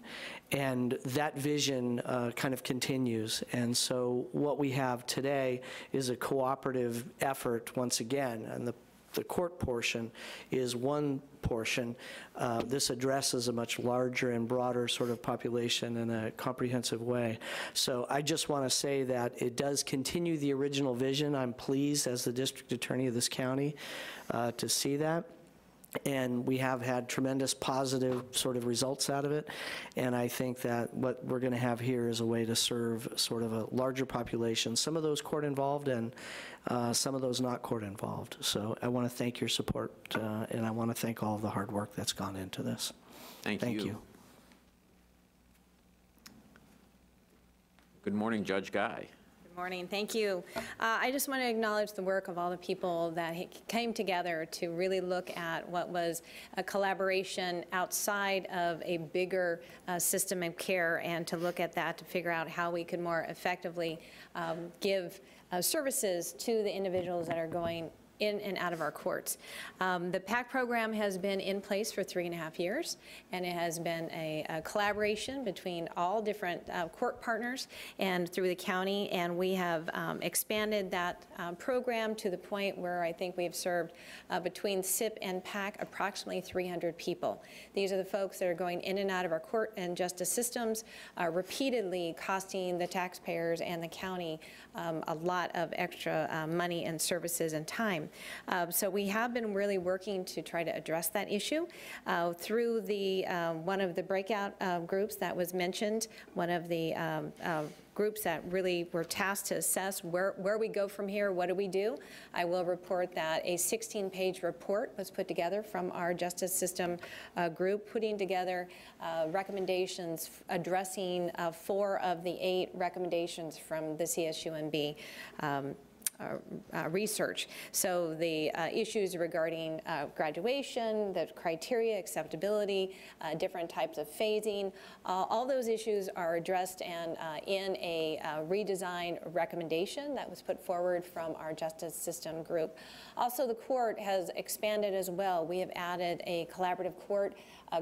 Speaker 33: And that vision uh, kind of continues. And so what we have today is a cooperative effort, once again, and the the court portion is one portion. Uh, This addresses a much larger and broader sort of population in a comprehensive way. So I just want to say that it does continue the original vision. I'm pleased, as the district attorney of this county, uh, to see that. And we have had tremendous positive sort of results out of it. And I think that what we're going to have here is a way to serve sort of a larger population, some of those court-involved and uh, some of those not court-involved. So I want to thank your support, uh, and I want to thank all of the hard work that's gone into this.
Speaker 1: Thank
Speaker 33: Thank
Speaker 1: you.
Speaker 33: you.
Speaker 1: Good morning, Judge Guy.
Speaker 34: Morning, thank you. Uh, I just want to acknowledge the work of all the people that came together to really look at what was a collaboration outside of a bigger uh, system of care and to look at that to figure out how we could more effectively um, give uh, services to the individuals that are going in and out of our courts. Um, The PAC program has been in place for three and a half years, and it has been a a collaboration between all different uh, court partners and through the county, and we have um, expanded that um, program to the point where I think we've served uh, between SIP and PAC approximately 300 people. These are the folks that are going in and out of our court and justice systems, uh, repeatedly costing the taxpayers and the county um, a lot of extra uh, money and services and time. Um, So we have been really working to try to address that issue uh, through the, uh, one of the breakout uh, groups that was mentioned, one of the um, groups that really were tasked to assess where, where we go from here, what do we do? I will report that a 16-page report was put together from our justice system uh, group, putting together uh, recommendations addressing uh, four of the eight recommendations from the CSUMB um, uh, uh, research. So the uh, issues regarding uh, graduation, the criteria, acceptability, different types of phasing, all those issues are addressed and in a redesign recommendation that was put forward from our justice system group. Also, the court has expanded as well. We have added a collaborative court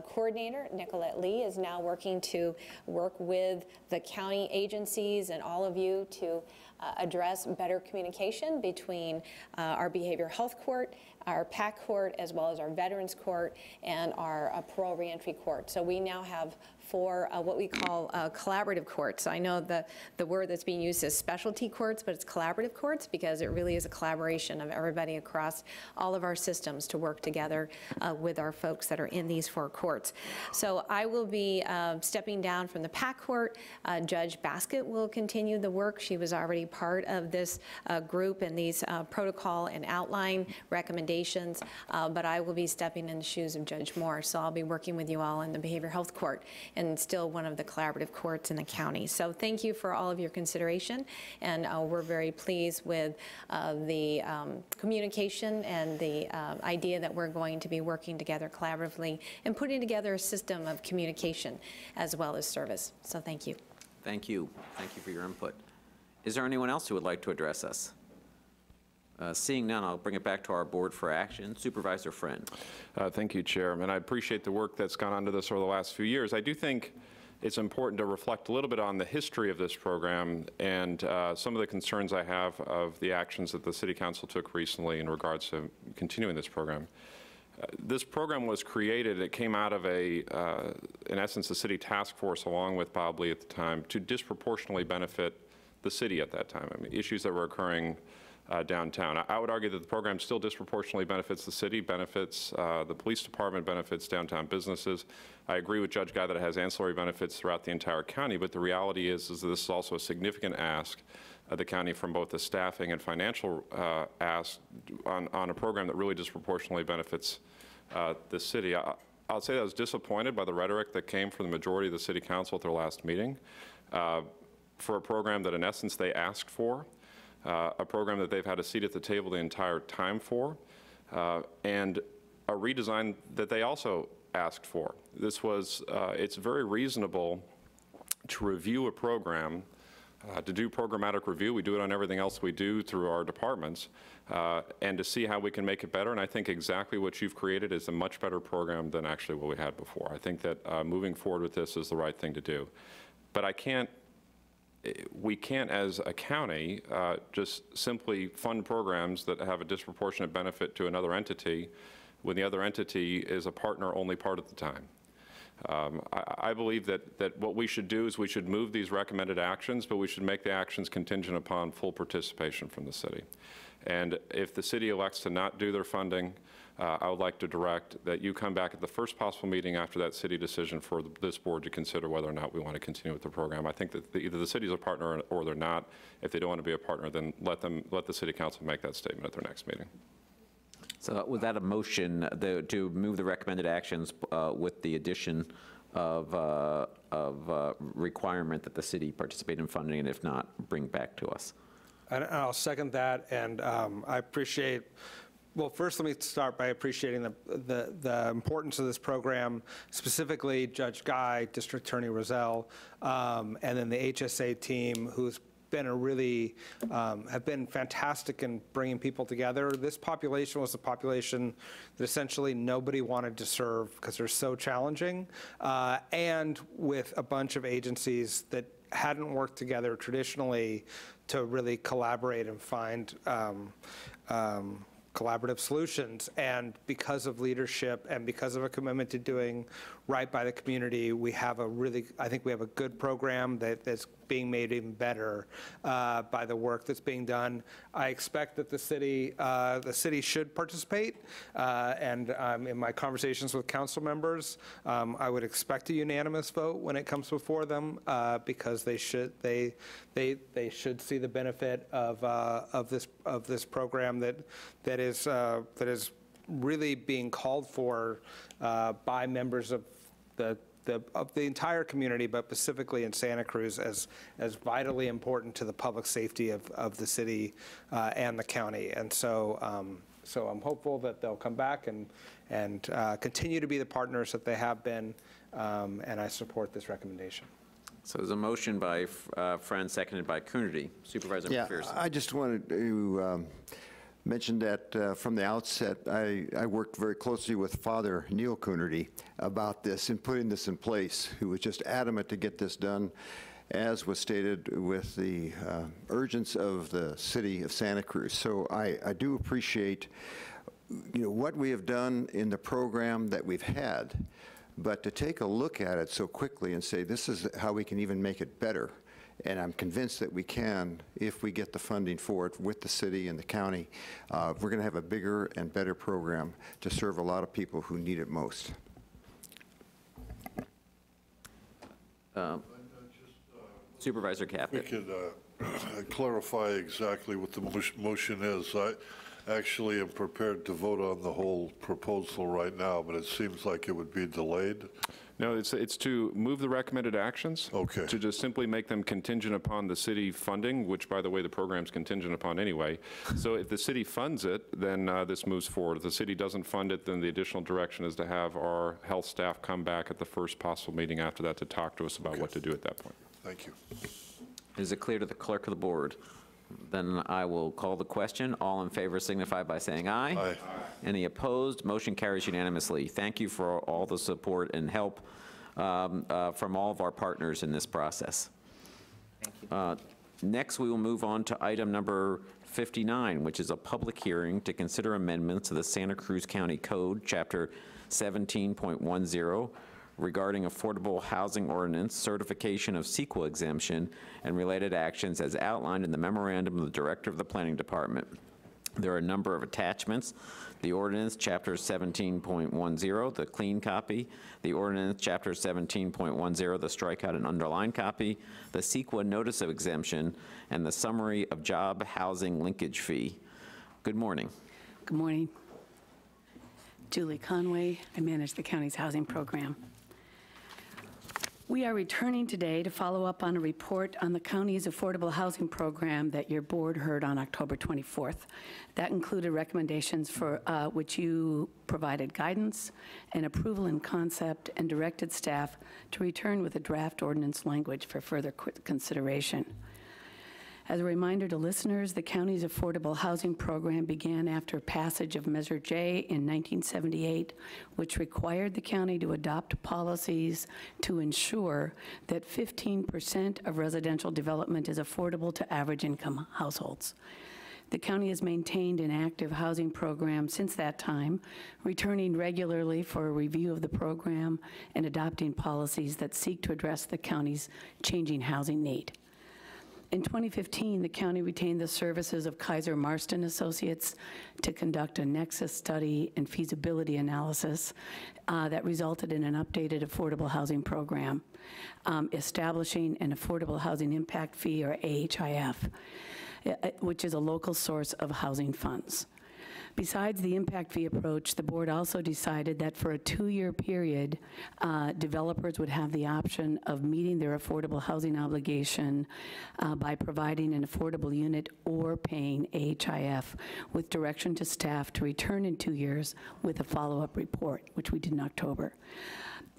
Speaker 34: coordinator, Nicolette Lee, is now working to work with the county agencies and all of you to uh, address better communication between uh, our behavioral health court, our PAC court, as well as our veterans court and our uh, parole reentry court. So we now have four uh, what we call uh, collaborative courts. I know the, the word that's being used is specialty courts, but it's collaborative courts because it really is a collaboration of everybody across all of our systems to work together uh, with our folks that are in these four courts. So I will be uh, stepping down from the PAC court. Uh, Judge Basket will continue the work. She was already part of this uh, group and these uh, protocol and outline recommendations, but I will be stepping in the shoes of Judge Moore. So I'll be working with you all in the Behavioral Health Court and still one of the collaborative courts in the county. So thank you for all of your consideration, and uh, we're very pleased with uh, the um, communication and the uh, idea that we're going to be working together collaboratively and putting together a system of communication as well as service. So thank you.
Speaker 1: Thank you. Thank you for your input. Is there anyone else who would like to address us? Uh, Seeing none, I'll bring it back to our board for action. Supervisor Friend.
Speaker 32: Uh, Thank you, Chair. And I appreciate the work that's gone onto this over the last few years. I do think it's important to reflect a little bit on the history of this program and uh, some of the concerns I have of the actions that the City Council took recently in regards to continuing this program. Uh, This program was created, it came out of a, uh, in essence, a city task force along with Bob Lee at the time to disproportionately benefit the city at that time. I mean, issues that were occurring uh, downtown. I- I would argue that the program still disproportionately benefits the city, benefits uh, the police department, benefits downtown businesses. I agree with Judge Guy that it has ancillary benefits throughout the entire county, but the reality is, is that this is also a significant ask of the county from both the staffing and financial uh, ask on, on a program that really disproportionately benefits uh, the city. I, I'll say that I was disappointed by the rhetoric that came from the majority of the city council at their last meeting uh, for a program that in essence they asked for uh, a program that they've had a seat at the table the entire time for, uh, and a redesign that they also asked for. This was, uh, it's very reasonable to review a program, uh, to do programmatic review. We do it on everything else we do through our departments, uh, and to see how we can make it better. And I think exactly what you've created is a much better program than actually what we had before. I think that uh, moving forward with this is the right thing to do. But I can't we can't, as a county, uh, just simply fund programs that have a disproportionate benefit to another entity when the other entity is a partner only part of the time. Um, I, I believe that, that what we should do is we should move these recommended actions, but we should make the actions contingent upon full participation from the city. And if the city elects to not do their funding, uh, I would like to direct that you come back at the first possible meeting after that city decision for the- this board to consider whether or not we want to continue with the program. I think that the- either the city is a partner or they're not. If they don't want to be a partner, then let them, let the city council make that statement at their next meeting.
Speaker 1: So with that a motion the- to move the recommended actions uh, with the addition of, uh, of uh, requirement that the city participate in funding, and if not, bring back to us.
Speaker 6: And I'll second that, and um, I appreciate, well, first, let me start by appreciating the, the, the importance of this program, specifically Judge Guy, District Attorney Rosell, um, and then the HSA team, who's been a really, um, have been fantastic in bringing people together. This population was a population that essentially nobody wanted to serve because they're so challenging, uh, and with a bunch of agencies that hadn't worked together traditionally to really collaborate and find um, um, collaborative solutions. And because of leadership and because of a commitment to doing right by the community, we have a really, I think we have a good program that, that's being made even better uh, by the work that's being done. I expect that the city, uh, the city should participate. Uh, and um, in my conversations with council members, um, I would expect a unanimous vote when it comes before them uh, because they should, they, they, they should see the benefit of, uh, of this, of this program that, that is, uh, that is really being called for by members of the the, of the entire community, but specifically in Santa Cruz, as, as vitally important to the public safety of, of the city uh, and the county. And so, um, so I'm hopeful that they'll come back and, and uh, continue to be the partners that they have been, um, and I support this recommendation.
Speaker 1: So there's a motion by uh, Friend, seconded by Coonerty. Supervisor
Speaker 5: Yeah,
Speaker 1: McPherson.
Speaker 5: I just wanted to um, mention that uh, from the outset, I, I worked very closely with Father Neal Coonerty about this and putting this in place, who was just adamant to get this done, as was stated with the uh, urgence of the city of Santa Cruz. So I, I do appreciate, you know, what we have done in the program that we've had, but to take a look at it so quickly and say, this is how we can even make it better. And I'm convinced that we can if we get the funding for it with the city and the county. Uh, We're going to have a bigger and better program to serve a lot of people who need it most.
Speaker 1: Um, Supervisor
Speaker 3: We could uh, clarify exactly what the motion is. I actually am prepared to vote on the whole proposal right now, but it seems like it would be delayed.
Speaker 32: No, it's, it's to move the recommended actions.
Speaker 3: Okay.
Speaker 32: To just simply make them contingent upon the city funding, which, by the way, the program's contingent upon anyway. So if the city funds it, then uh, this moves forward. If the city doesn't fund it, then the additional direction is to have our health staff come back at the first possible meeting after that to talk to us about what to do at that point.
Speaker 3: Thank you.
Speaker 1: Is it clear to the clerk of the board? Then I will call the question. All in favor signify by saying aye.
Speaker 3: Aye.
Speaker 1: Any opposed? Motion carries unanimously. Thank you for all the support and help um, uh, from all of our partners in this process. Thank you. Uh, Next, we will move on to item number 59, which is a public hearing to consider amendments to the Santa Cruz County Code, Chapter 17.10, regarding affordable housing ordinance, certification of CEQA exemption, and related actions as outlined in the memorandum of the Director of the Planning Department. There are a number of attachments. The ordinance, Chapter 17.10, the clean copy, the ordinance, Chapter 17.10, the strikeout and underline copy, the CEQA notice of exemption, and the summary of job housing linkage fee. Good morning.
Speaker 35: Good morning. Julie Conway, I manage the county's housing program. We are returning today to follow up on a report on the county's affordable housing program that your board heard on October 24th. That included recommendations for uh, which you provided guidance and approval in concept and directed staff to return with a draft ordinance language for further consideration. As a reminder to listeners, the county's affordable housing program began after passage of Measure J in 1978, which required the county to adopt policies to ensure that 15% of residential development is affordable to average income households. The county has maintained an active housing program since that time, returning regularly for a review of the program and adopting policies that seek to address the county's changing housing need. In 2015, the county retained the services of Keyser Marston Associates to conduct a nexus study and feasibility analysis uh, that resulted in an updated affordable housing program, um, establishing an affordable housing impact fee, or AHIF, uh, which is a local source of housing funds. Besides the impact fee approach, the board also decided that for a two-year period, uh, developers would have the option of meeting their affordable housing obligation uh, by providing an affordable unit or paying AHIF, with direction to staff to return in two years with a follow-up report, which we did in October.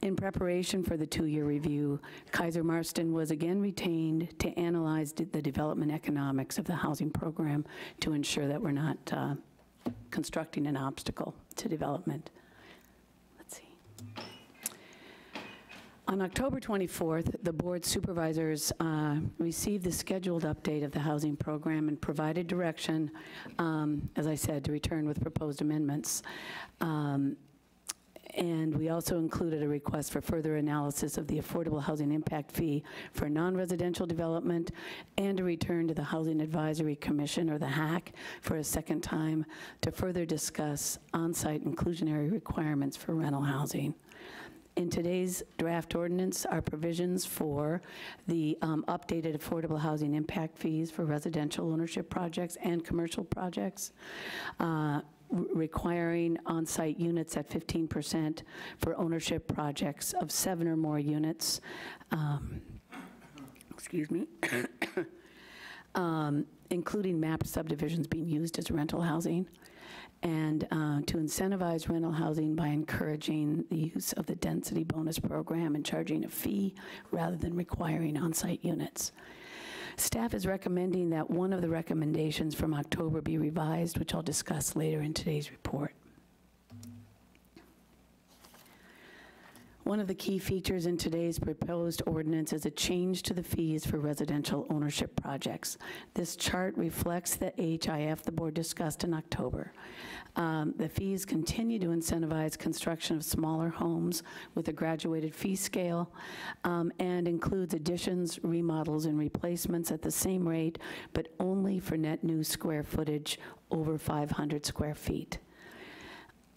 Speaker 35: In preparation for the two-year review, Keyser Marston was again retained to analyze the development economics of the housing program to ensure that we're not uh, constructing an obstacle to development. Let's see. On October 24th, the board supervisors uh, received the scheduled update of the housing program and provided direction, um, as I said, to return with proposed amendments. Um, and we also included a request for further analysis of the affordable housing impact fee for non-residential development and a return to the Housing Advisory Commission, or the HAC, for a second time to further discuss on-site inclusionary requirements for rental housing. In today's draft ordinance are provisions for the um, updated affordable housing impact fees for residential ownership projects and commercial projects, uh, requiring on-site units at 15% for ownership projects of seven or more units. Um, Excuse me. Um, Including mapped subdivisions being used as rental housing and uh, to incentivize rental housing by encouraging the use of the density bonus program and charging a fee rather than requiring on-site units. Staff is recommending that one of the recommendations from October be revised, which I'll discuss later in today's report. One of the key features in today's proposed ordinance is a change to the fees for residential ownership projects. This chart reflects the HIF the board discussed in October. Um, The fees continue to incentivize construction of smaller homes with a graduated fee scale um, and includes additions, remodels, and replacements at the same rate, but only for net new square footage over 500 square feet.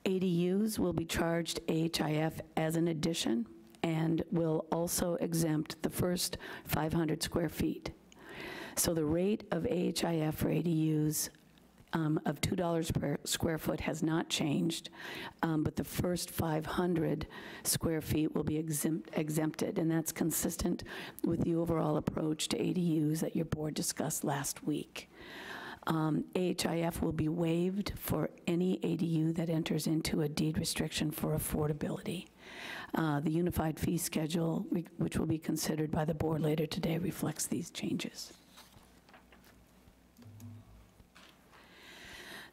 Speaker 35: ADUs will be charged AHIF as an addition and will also exempt the first 500 square feet. So the rate of AHIF for ADUs um, of $2 per square foot has not changed, um, but the first 500 square feet will be exempt- exempted, and that's consistent with the overall approach to ADUs that your board discussed last week. Um, AHIF will be waived for any ADU that enters into a deed restriction for affordability. Uh, The unified fee schedule, which will be considered by the board later today, reflects these changes.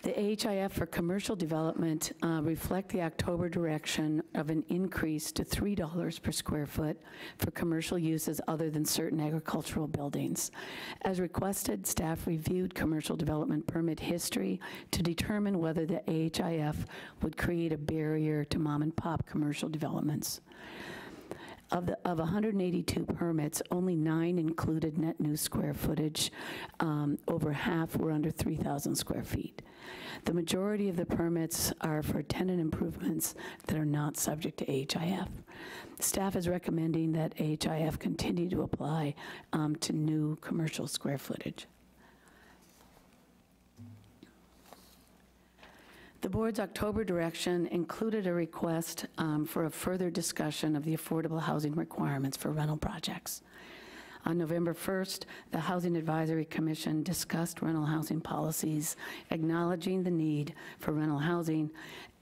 Speaker 35: The AHIF for commercial development uh, reflect the October direction of an increase to $3 per square foot for commercial uses other than certain agricultural buildings. As requested, staff reviewed commercial development permit history to determine whether the AHIF would create a barrier to mom-and-pop commercial developments. Of the, of 182 permits, only nine included net new square footage. Um, Over half were under 3,000 square feet. The majority of the permits are for tenant improvements that are not subject to AHIF. Staff is recommending that AHIF continue to apply um, to new commercial square footage. The board's October direction included a request um, for a further discussion of the affordable housing requirements for rental projects. On November 1st, the Housing Advisory Commission discussed rental housing policies, acknowledging the need for rental housing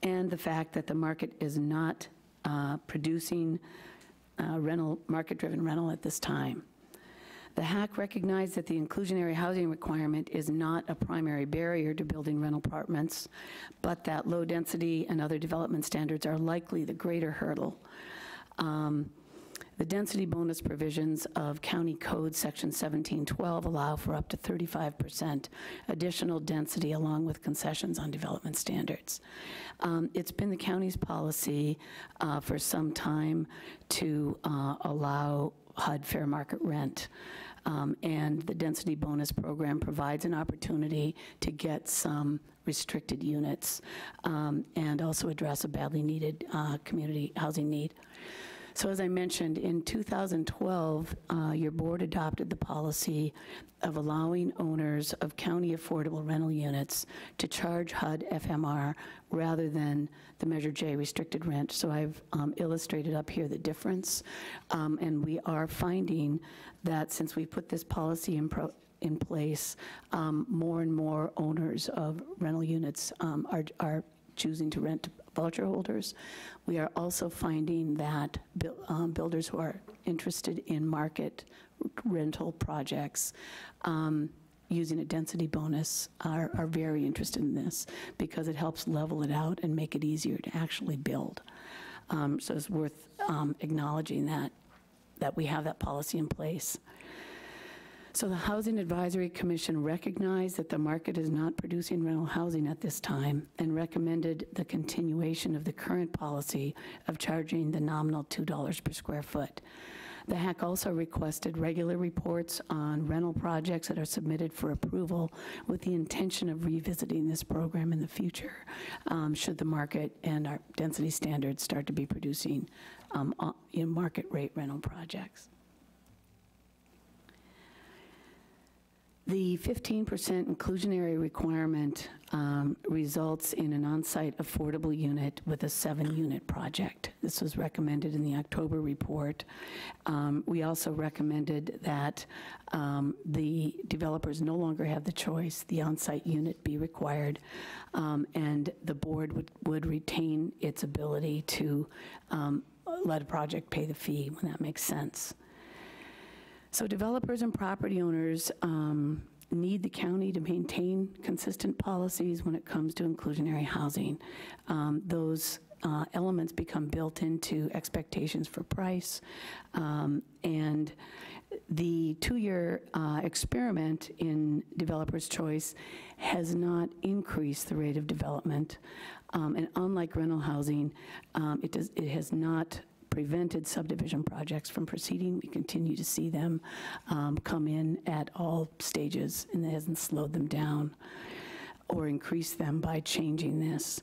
Speaker 35: and the fact that the market is not uh, producing uh, rental, market-driven rental at this time. The HAC recognized that the inclusionary housing requirement is not a primary barrier to building rental apartments, but that low density and other development standards are likely the greater hurdle. Um, The density bonus provisions of County Code Section 1712 allow for up to 35% additional density along with concessions on development standards. Um, It's been the county's policy uh, for some time to uh, allow HUD fair market rent. Um, And the density bonus program provides an opportunity to get some restricted units um, and also address a badly needed uh, community housing need. So as I mentioned, in 2012, uh, your board adopted the policy of allowing owners of county affordable rental units to charge HUD FMR rather than the Measure J restricted rent. So I've um, illustrated up here the difference. Um, And we are finding that since we put this policy in in place, um, more and more owners of rental units um, are are choosing to rent to voucher holders. We are also finding that buil- um, builders who are interested in market rental projects um, using a density bonus are, are very interested in this because it helps level it out and make it easier to actually build. Um, So it's worth um, acknowledging that, that we have that policy in place. So the Housing Advisory Commission recognized that the market is not producing rental housing at this time and recommended the continuation of the current policy of charging the nominal $2 per square foot. The HAC also requested regular reports on rental projects that are submitted for approval with the intention of revisiting this program in the future, um, should the market and our density standards start to be producing um, market rate rental projects. The 15% inclusionary requirement um, results in an on-site affordable unit with a seven-unit project. This was recommended in the October report. Um, We also recommended that um, the developers no longer have the choice, the on-site unit be required, um, and the board would would retain its ability to um, let a project pay the fee when that makes sense. So developers and property owners um, need the county to maintain consistent policies when it comes to inclusionary housing. Um, Those uh, elements become built into expectations for price. Um, And the two-year uh, experiment in developer's choice has not increased the rate of development. Um, And unlike rental housing, um, it does, it has not prevented subdivision projects from proceeding. We continue to see them um, come in at all stages, and it hasn't slowed them down or increased them by changing this.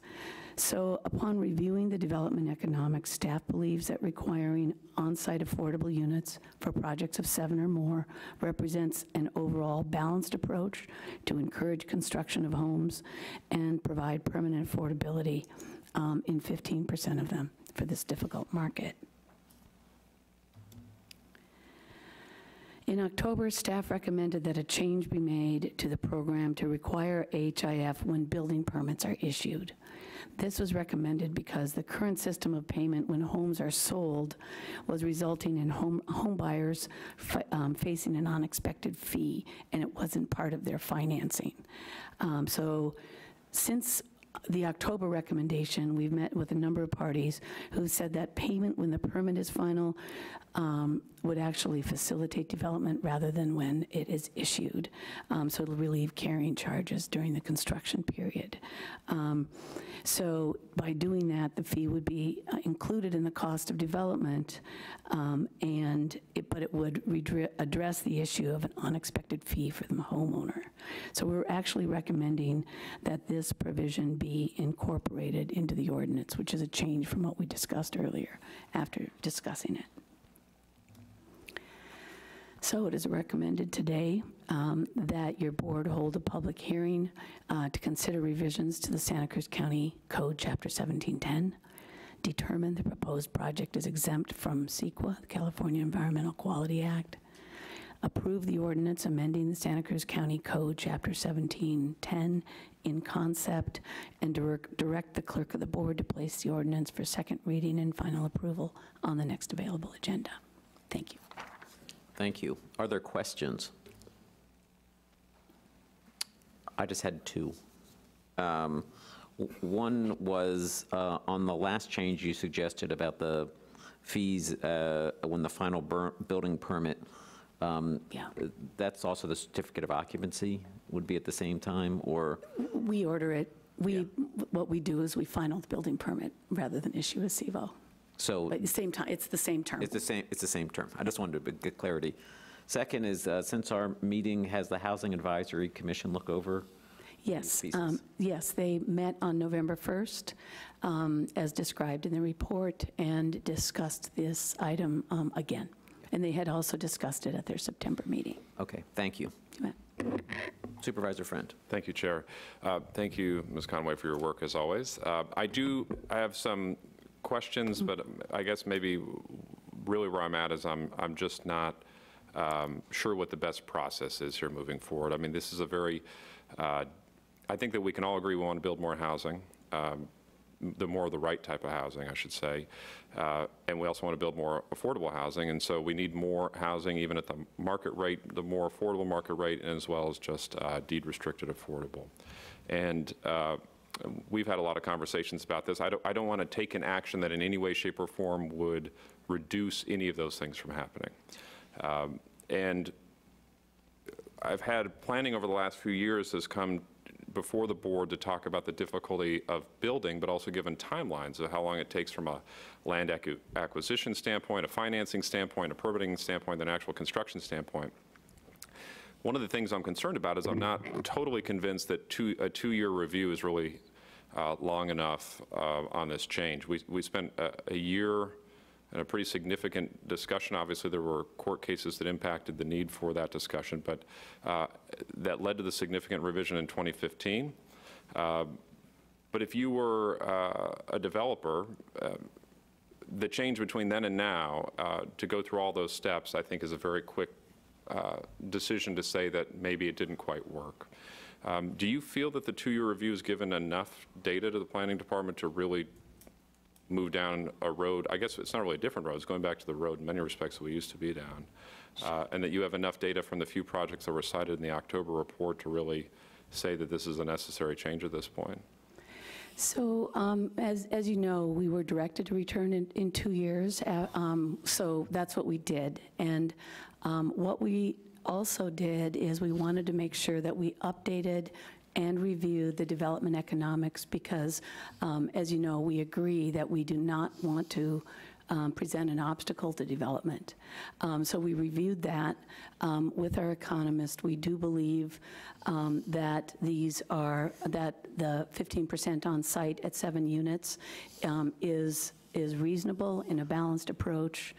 Speaker 35: So upon reviewing the development economics, staff believes that requiring on-site affordable units for projects of seven or more represents an overall balanced approach to encourage construction of homes and provide permanent affordability um, in 15% of them for this difficult market. In October, staff recommended that a change be made to the program to require HIF when building permits are issued. This was recommended because the current system of payment when homes are sold was resulting in home, home buyers um, facing an unexpected fee, and it wasn't part of their financing. Um, So since the October recommendation, we've met with a number of parties who said that payment when the permit is final um, would actually facilitate development rather than when it is issued. Um, So it'll relieve carrying charges during the construction period. Um, So by doing that, the fee would be uh, included in the cost of development, um, and, it- but it would address the issue of an unexpected fee for the homeowner. So we're actually recommending that this provision be incorporated into the ordinance, which is a change from what we discussed earlier after discussing it. So it is recommended today um, that your board hold a public hearing uh, to consider revisions to the Santa Cruz County Code, Chapter 1710, determine the proposed project is exempt from CEQA, the California Environmental Quality Act, approve the ordinance amending the Santa Cruz County Code, Chapter 1710, in concept, and direct direct the clerk of the board to place the ordinance for second reading and final approval on the next available agenda. Thank you.
Speaker 1: Thank you. Are there questions? I just had two. Um, One was uh, on the last change you suggested about the fees uh, when the final bur- building permit. um, That's also the certificate of occupancy would be at the same time, or?
Speaker 35: We order it, we, what we do is we final the building permit rather than issue a C of O.
Speaker 1: So
Speaker 35: But at the same time, it's the same term.
Speaker 1: It's the same, it's the same term. I just wanted to get clarity. Second is, uh, since our meeting, has the Housing Advisory Commission look over?
Speaker 35: Yes,
Speaker 1: pieces?
Speaker 35: um, yes, they met on November 1st, um, as described in the report, and discussed this item um, again. And they had also discussed it at their September meeting.
Speaker 1: Okay, thank you. Supervisor Friend.
Speaker 32: Thank you, Chair. Uh, Thank you, Ms. Conway, for your work, as always. Uh, I do, I have some questions, but I guess maybe really where I'm at is I'm, I'm just not um, sure what the best process is here moving forward. I mean, this is a very, uh, I think that we can all agree we want to build more housing, um, the more the right type of housing, I should say. Uh, And we also want to build more affordable housing, and so we need more housing even at the market rate, the more affordable market rate, and as well as just uh, deed-restricted affordable. And uh, we've had a lot of conversations about this. I don't, I don't want to take an action that in any way, shape, or form would reduce any of those things from happening. Um, And I've had, planning over the last few years has come before the board to talk about the difficulty of building, but also given timelines of how long it takes from a land acqui- acquisition standpoint, a financing standpoint, a permitting standpoint, an actual construction standpoint. One of the things I'm concerned about is I'm not totally convinced that two, a two-year review is really uh, long enough uh, on this change. We, we spent a, a year and a pretty significant discussion. Obviously, there were court cases that impacted the need for that discussion, but uh, that led to the significant revision in 2015. Uh, But if you were uh, a developer, uh, the change between then and now, to go through all those steps, I think is a very quick decision to say that maybe it didn't quite work. Um, Do you feel that the two-year review has given enough data to the planning department to really move down a road, I guess it's not really a different road, it's going back to the road in many respects that we used to be down, uh, and that you have enough data from the few projects that were cited in the October report to really say that this is a necessary change at this point?
Speaker 35: So, um, as, as you know, we were directed to return in, in two years, uh, um, so that's what we did. And um, what we also did is we wanted to make sure that we updated and reviewed the development economics because, um, as you know, we agree that we do not want to um, present an obstacle to development. Um, So we reviewed that um, with our economist. We do believe um, that these are, that the 15% on site at seven units um, is, is reasonable in a balanced approach.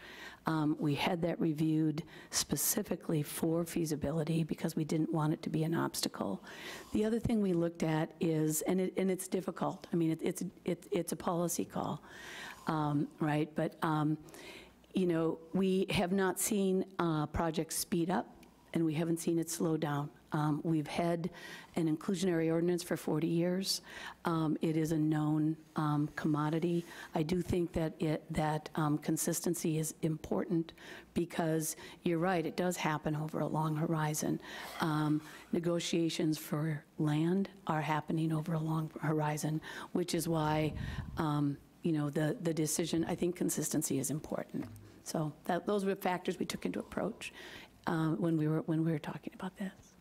Speaker 35: Um, We had that reviewed specifically for feasibility because we didn't want it to be an obstacle. The other thing we looked at is, and it, and it's difficult, I mean, it- it's, it- it's a policy call, um, right? But, um, you know, we have not seen uh, projects speed up, and we haven't seen it slow down. Um, We've had an inclusionary ordinance for 40 years. Um, It is a known um, commodity. I do think that it, that um, consistency is important because you're right, it does happen over a long horizon. Um, Negotiations for land are happening over a long horizon, which is why, um, you know, the, the decision, I think consistency is important. So that, those were factors we took into approach uh, when we were, when we were talking about this.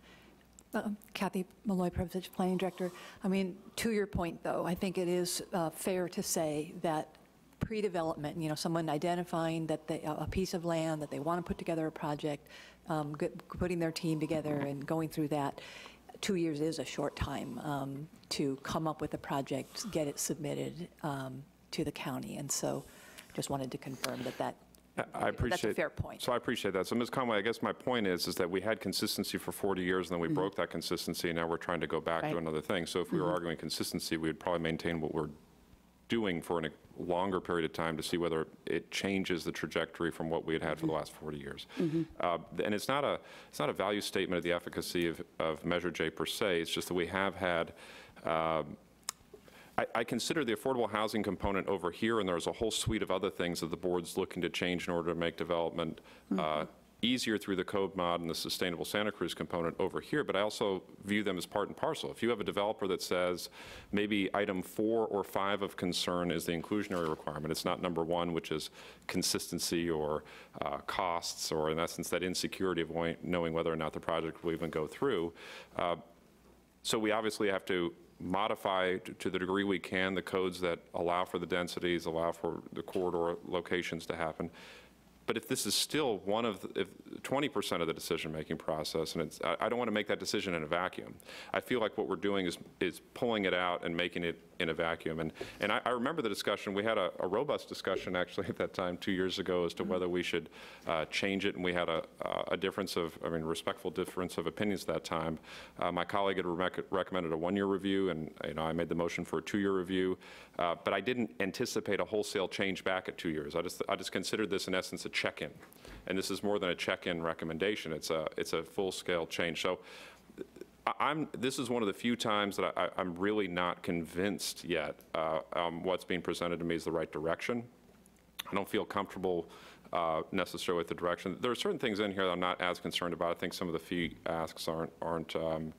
Speaker 36: Uh, Kathy Molloy, Previsich Planning Director. I mean, to your point, though, I think it is uh, fair to say that pre-development, you know, someone identifying that they, a piece of land, that they want to put together a project, um, putting their team together and going through that, two years is a short time um, to come up with a project, get it submitted um, to the county. And so just wanted to confirm that that
Speaker 32: I appreciate.
Speaker 36: That's a fair point.
Speaker 32: So I appreciate that. So Ms. Conway, I guess my point is, is that we had consistency for 40 years, and then we broke that consistency, and now we're trying to go back to
Speaker 35: Mm-hmm.
Speaker 32: Another thing. So if we were
Speaker 35: Mhm.
Speaker 32: arguing consistency, we would probably maintain what we're doing for a longer period of time to see whether it changes the trajectory from what we had had for the last 40 years.
Speaker 35: Mhm.
Speaker 32: Uh, And it's not a, it's not a value statement of the efficacy of, of Measure J per se, it's just that we have had, um, I, I consider the affordable housing component over here, and there's a whole suite of other things that the board's looking to change in order to make development uh, easier through the code mod and the sustainable Santa Cruz component over here, but I also view them as part and parcel. If you have a developer that says maybe item four or five of concern is the inclusionary requirement, it's not number one, which is consistency or uh, costs, or in essence, that insecurity of knowing- knowing whether or not the project will even go through, uh, so we obviously have to modify to- the degree we can the codes that allow for the densities, allow for the corridor locations to happen. But if this is still one of, the- if 20% of the decision-making process, and it's, I I don't want to make that decision in a vacuum. I feel like what we're doing is, is pulling it out and making it in a vacuum. And, and I I remember the discussion, we had a a robust discussion actually at that time, two years ago, as to whether we should uh, change it, and we had a, a difference of, I mean, respectful difference of opinions at that time. Uh, My colleague had rec- recommended a one-year review, and, you know, I made the motion for a two-year review, Uh, but I didn't anticipate a wholesale change back at two years. I just, I just considered this in essence a check-in. And this is more than a check-in recommendation, it's a, it's a full-scale change. So I- I'm, this is one of the few times that I, I'm really not convinced yet uh, um, what's being presented to me is the right direction. I don't feel comfortable uh, necessarily with the direction. There are certain things in here that I'm not as concerned about. I think some of the fee asks aren't, aren't um,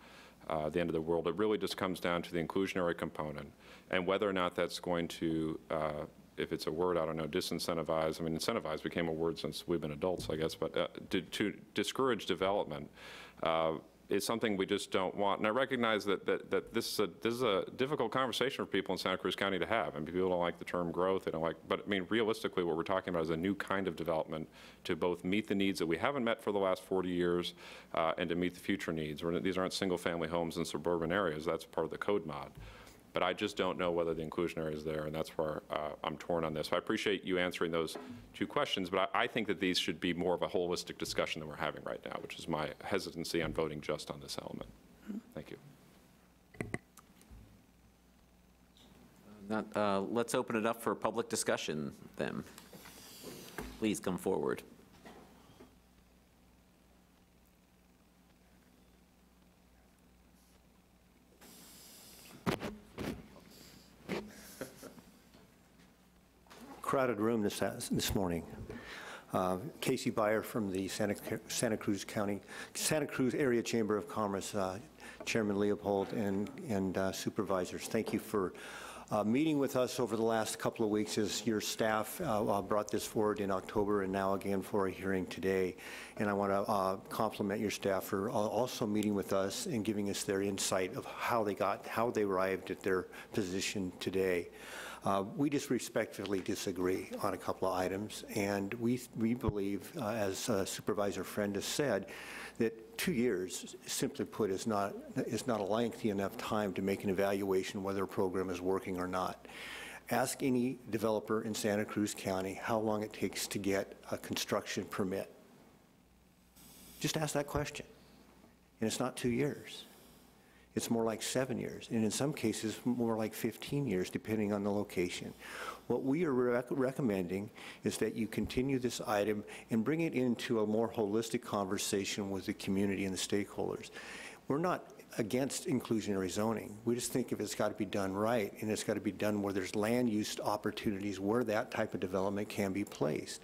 Speaker 32: uh, the end of the world. It really just comes down to the inclusionary component and whether or not that's going to, uh, if it's a word, I don't know, disincentivize. I mean, incentivize became a word since we've been adults, I guess, but uh, to, to discourage development uh, is something we just don't want. And I recognize that, that, that this, is a, this is a difficult conversation for people in Santa Cruz County to have. And people don't like the term growth, they don't like, but I mean, realistically, what we're talking about is a new kind of development to both meet the needs that we haven't met for the last 40 years uh, and to meet the future needs. We're- These aren't single-family homes in suburban areas, that's part of the code mod. But I just don't know whether the inclusionary is there, and that's where uh, I'm torn on this. So I appreciate you answering those two questions, but I I think that these should be more of a holistic discussion than we're having right now, which is my hesitancy on voting just on this element. Thank you.
Speaker 1: Not- uh, Let's open it up for public discussion then. Please come forward.
Speaker 37: Crowded room this, this morning. Uh, Casey Beyer from the Santa, Santa Cruz County, Santa Cruz Area Chamber of Commerce, uh, Chairman Leopold and, and uh, supervisors. Thank you for uh, meeting with us over the last couple of weeks as your staff uh, uh, brought this forward in October and now again for a hearing today. And I want to compliment your staff for also meeting with us and giving us their insight of how they got, how they arrived at their position today. Uh, We just respectfully disagree on a couple of items, and we, we believe, uh, as uh, Supervisor Friend has said, that two years, simply put, is not, is not a lengthy enough time to make an evaluation whether a program is working or not. Ask any developer in Santa Cruz County how long it takes to get a construction permit. Just ask that question. And it's not two years. It's more like seven years, and in some cases, more like 15 years, depending on the location. What we are rec- recommending is that you continue this item and bring it into a more holistic conversation with the community and the stakeholders. We're not against inclusionary zoning. We just think if it's got to be done right, and it's got to be done where there's land use opportunities where that type of development can be placed.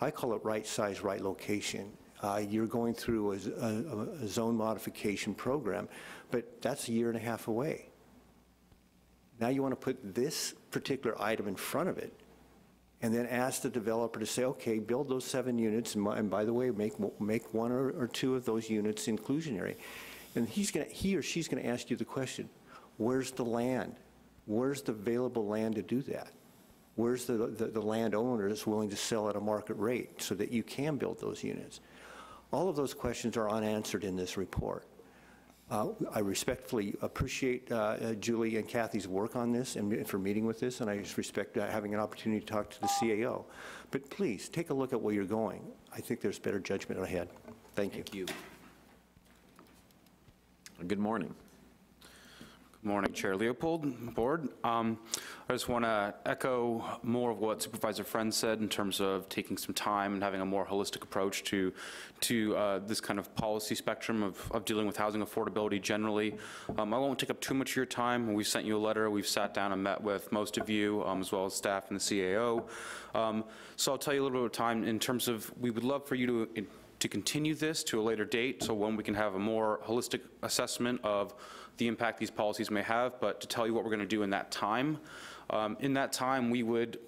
Speaker 37: I call it right size, right location. Uh, You're going through a zone modification program, but that's a year and a half away. Now you want to put this particular item in front of it, and then ask the developer to say, okay, build those seven units, and and by the way, make, make one or or two of those units inclusionary. And he's to, he or she's going to ask you the question, where's the land? Where's the available land to do that? Where's the, the, the landowner that's willing to sell at a market rate so that you can build those units? All of those questions are unanswered in this report. Uh, I respectfully appreciate uh, uh, Julie and Kathy's work on this and for meeting with this, and I just respect uh, having an opportunity to talk to the CAO. But please, take a look at where you're going. I think there's better judgment ahead. Thank you.
Speaker 1: Thank you. Good morning.
Speaker 38: Good morning, Chair Leopold, Board. Um, I just want to echo more of what Supervisor Friend said in terms of taking some time and having a more holistic approach to, to uh, this kind of policy spectrum of, of dealing with housing affordability generally. Um, I won't take up too much of your time. We've sent you a letter. We've sat down and met with most of you, um, as well as staff and the CAO. Um, So I'll tell you a little bit of time in terms of, we would love for you to to continue this to a later date, so when we can have a more holistic assessment of the impact these policies may have, but to tell you what we're going to do in that time. Um, In that time, we would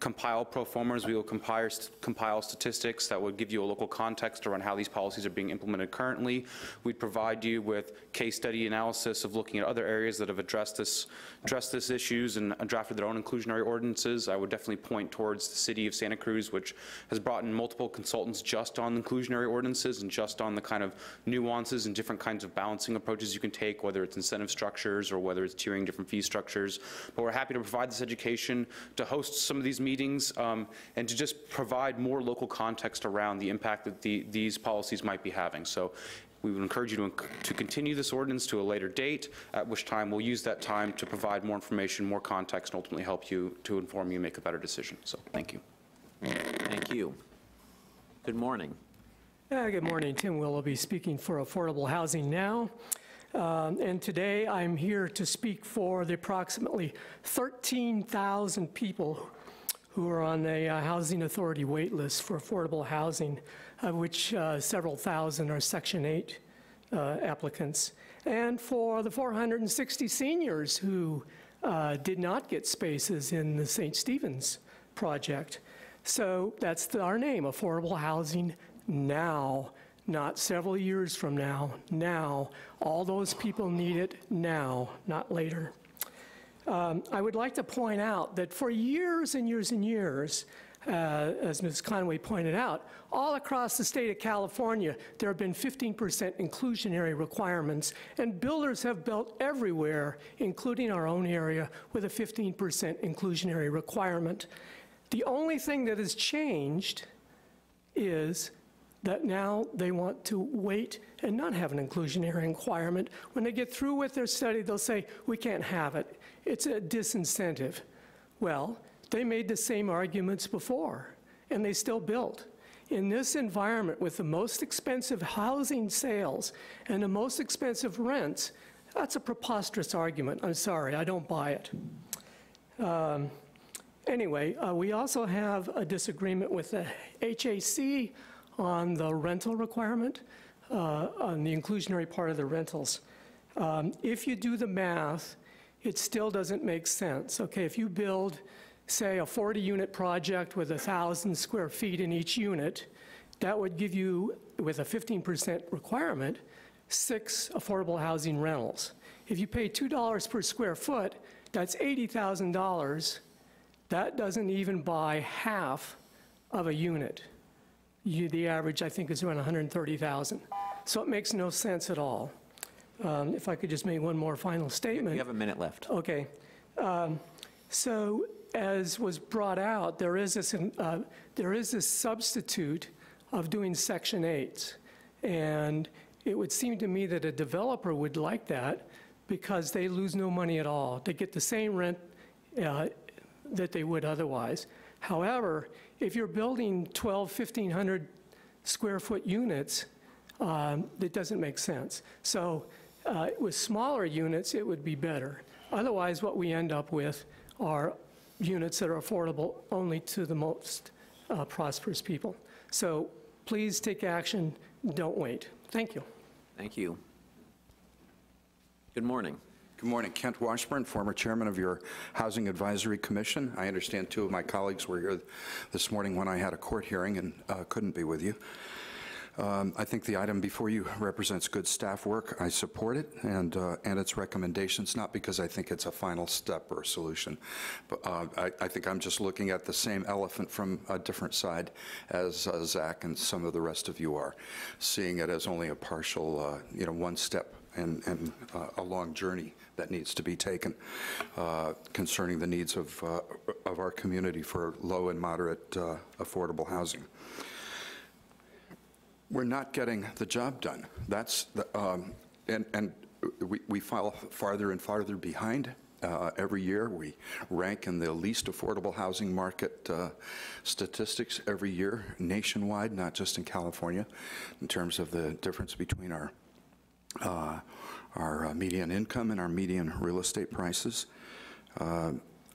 Speaker 38: compile pro formas, we will compile, compile statistics that would give you a local context around how these policies are being implemented currently. We'd provide you with case study analysis of looking at other areas that have addressed this, addressed this issues and drafted their own inclusionary ordinances. I would definitely point towards the city of Santa Cruz, which has brought in multiple consultants just on inclusionary ordinances and just on the kind of nuances and different kinds of balancing approaches you can take, whether it's incentive structures or whether it's tiering different fee structures. But we're happy to provide this education, to host some of these meetings, um, and to just provide more local context around the impact that the, these policies might be having. So we would encourage you to, to continue this ordinance to a later date, at which time we'll use that time to provide more information, more context, and ultimately help you to inform you make a better decision. So, thank you.
Speaker 1: Thank you. Good morning.
Speaker 39: Uh, Good morning, Tim Willoughby, speaking for Affordable Housing Now. Um, And today, I'm here to speak for the approximately 13,000 people who are on the uh, Housing Authority wait list for affordable housing, of which uh, several thousand are Section 8 uh, applicants, and for the 460 seniors who uh, did not get spaces in the St. Stephen's project. So that's the- our name, Affordable Housing Now, not several years from now, now. All those people need it now, not later. Um, I would like to point out that for years and years and years, uh, as Ms. Conway pointed out, all across the state of California, there have been 15% inclusionary requirements, and builders have built everywhere, including our own area, with a 15% inclusionary requirement. The only thing that has changed is that now they want to wait and not have an inclusionary requirement. When they get through with their study, they'll say, we can't have it. It's a disincentive. Well, they made the same arguments before, and they still built. In this environment with the most expensive housing sales and the most expensive rents, that's a preposterous argument. I'm sorry, I don't buy it. Um, Anyway, uh, we also have a disagreement with the HAC on the rental requirement, uh, on the inclusionary part of the rentals. Um, If you do the math, it still doesn't make sense. Okay, if you build, say, a 40-unit project with 1,000 square feet in each unit, that would give you, with a 15% requirement, six affordable housing rentals. If you pay $2 per square foot, that's $80,000 that doesn't even buy half of a unit. You, the average, I think, is around 130,000. So it makes no sense at all. Um, If I could just make one more final statement.
Speaker 1: You have a minute left.
Speaker 39: Okay. Um, So as was brought out, there is this, uh, there is this substitute of doing Section 8. And it would seem to me that a developer would like that because they lose no money at all. They get the same rent uh, that they would otherwise. However, if you're building 12, 1,500 square foot units, um, it doesn't make sense. So uh, with smaller units, it would be better. Otherwise, what we end up with are units that are affordable only to the most uh, prosperous people. So please take action, don't wait. Thank you.
Speaker 1: Thank you. Good morning.
Speaker 40: Good morning. Kent Washburn, former chairman of your Housing Advisory Commission. I understand two of my colleagues were here this morning when I had a court hearing and uh, couldn't be with you. Um, I think the item before you represents good staff work. I support it and, uh, and its recommendations, not because I think it's a final step or a solution, but uh, I, I think I'm just looking at the same elephant from a different side as uh, Zach and some of the rest of you are, seeing it as only a partial, uh, you know, one step and, and uh, a long journey that needs to be taken uh, concerning the needs of, uh, of our community for low and moderate uh, affordable housing. We're not getting the job done. That's, the, um, and, and we, we fall farther and farther behind uh, every year. We rank in the least affordable housing market uh, statistics every year nationwide, not just in California, in terms of the difference between our uh, our uh, median income and our median real estate prices. Uh,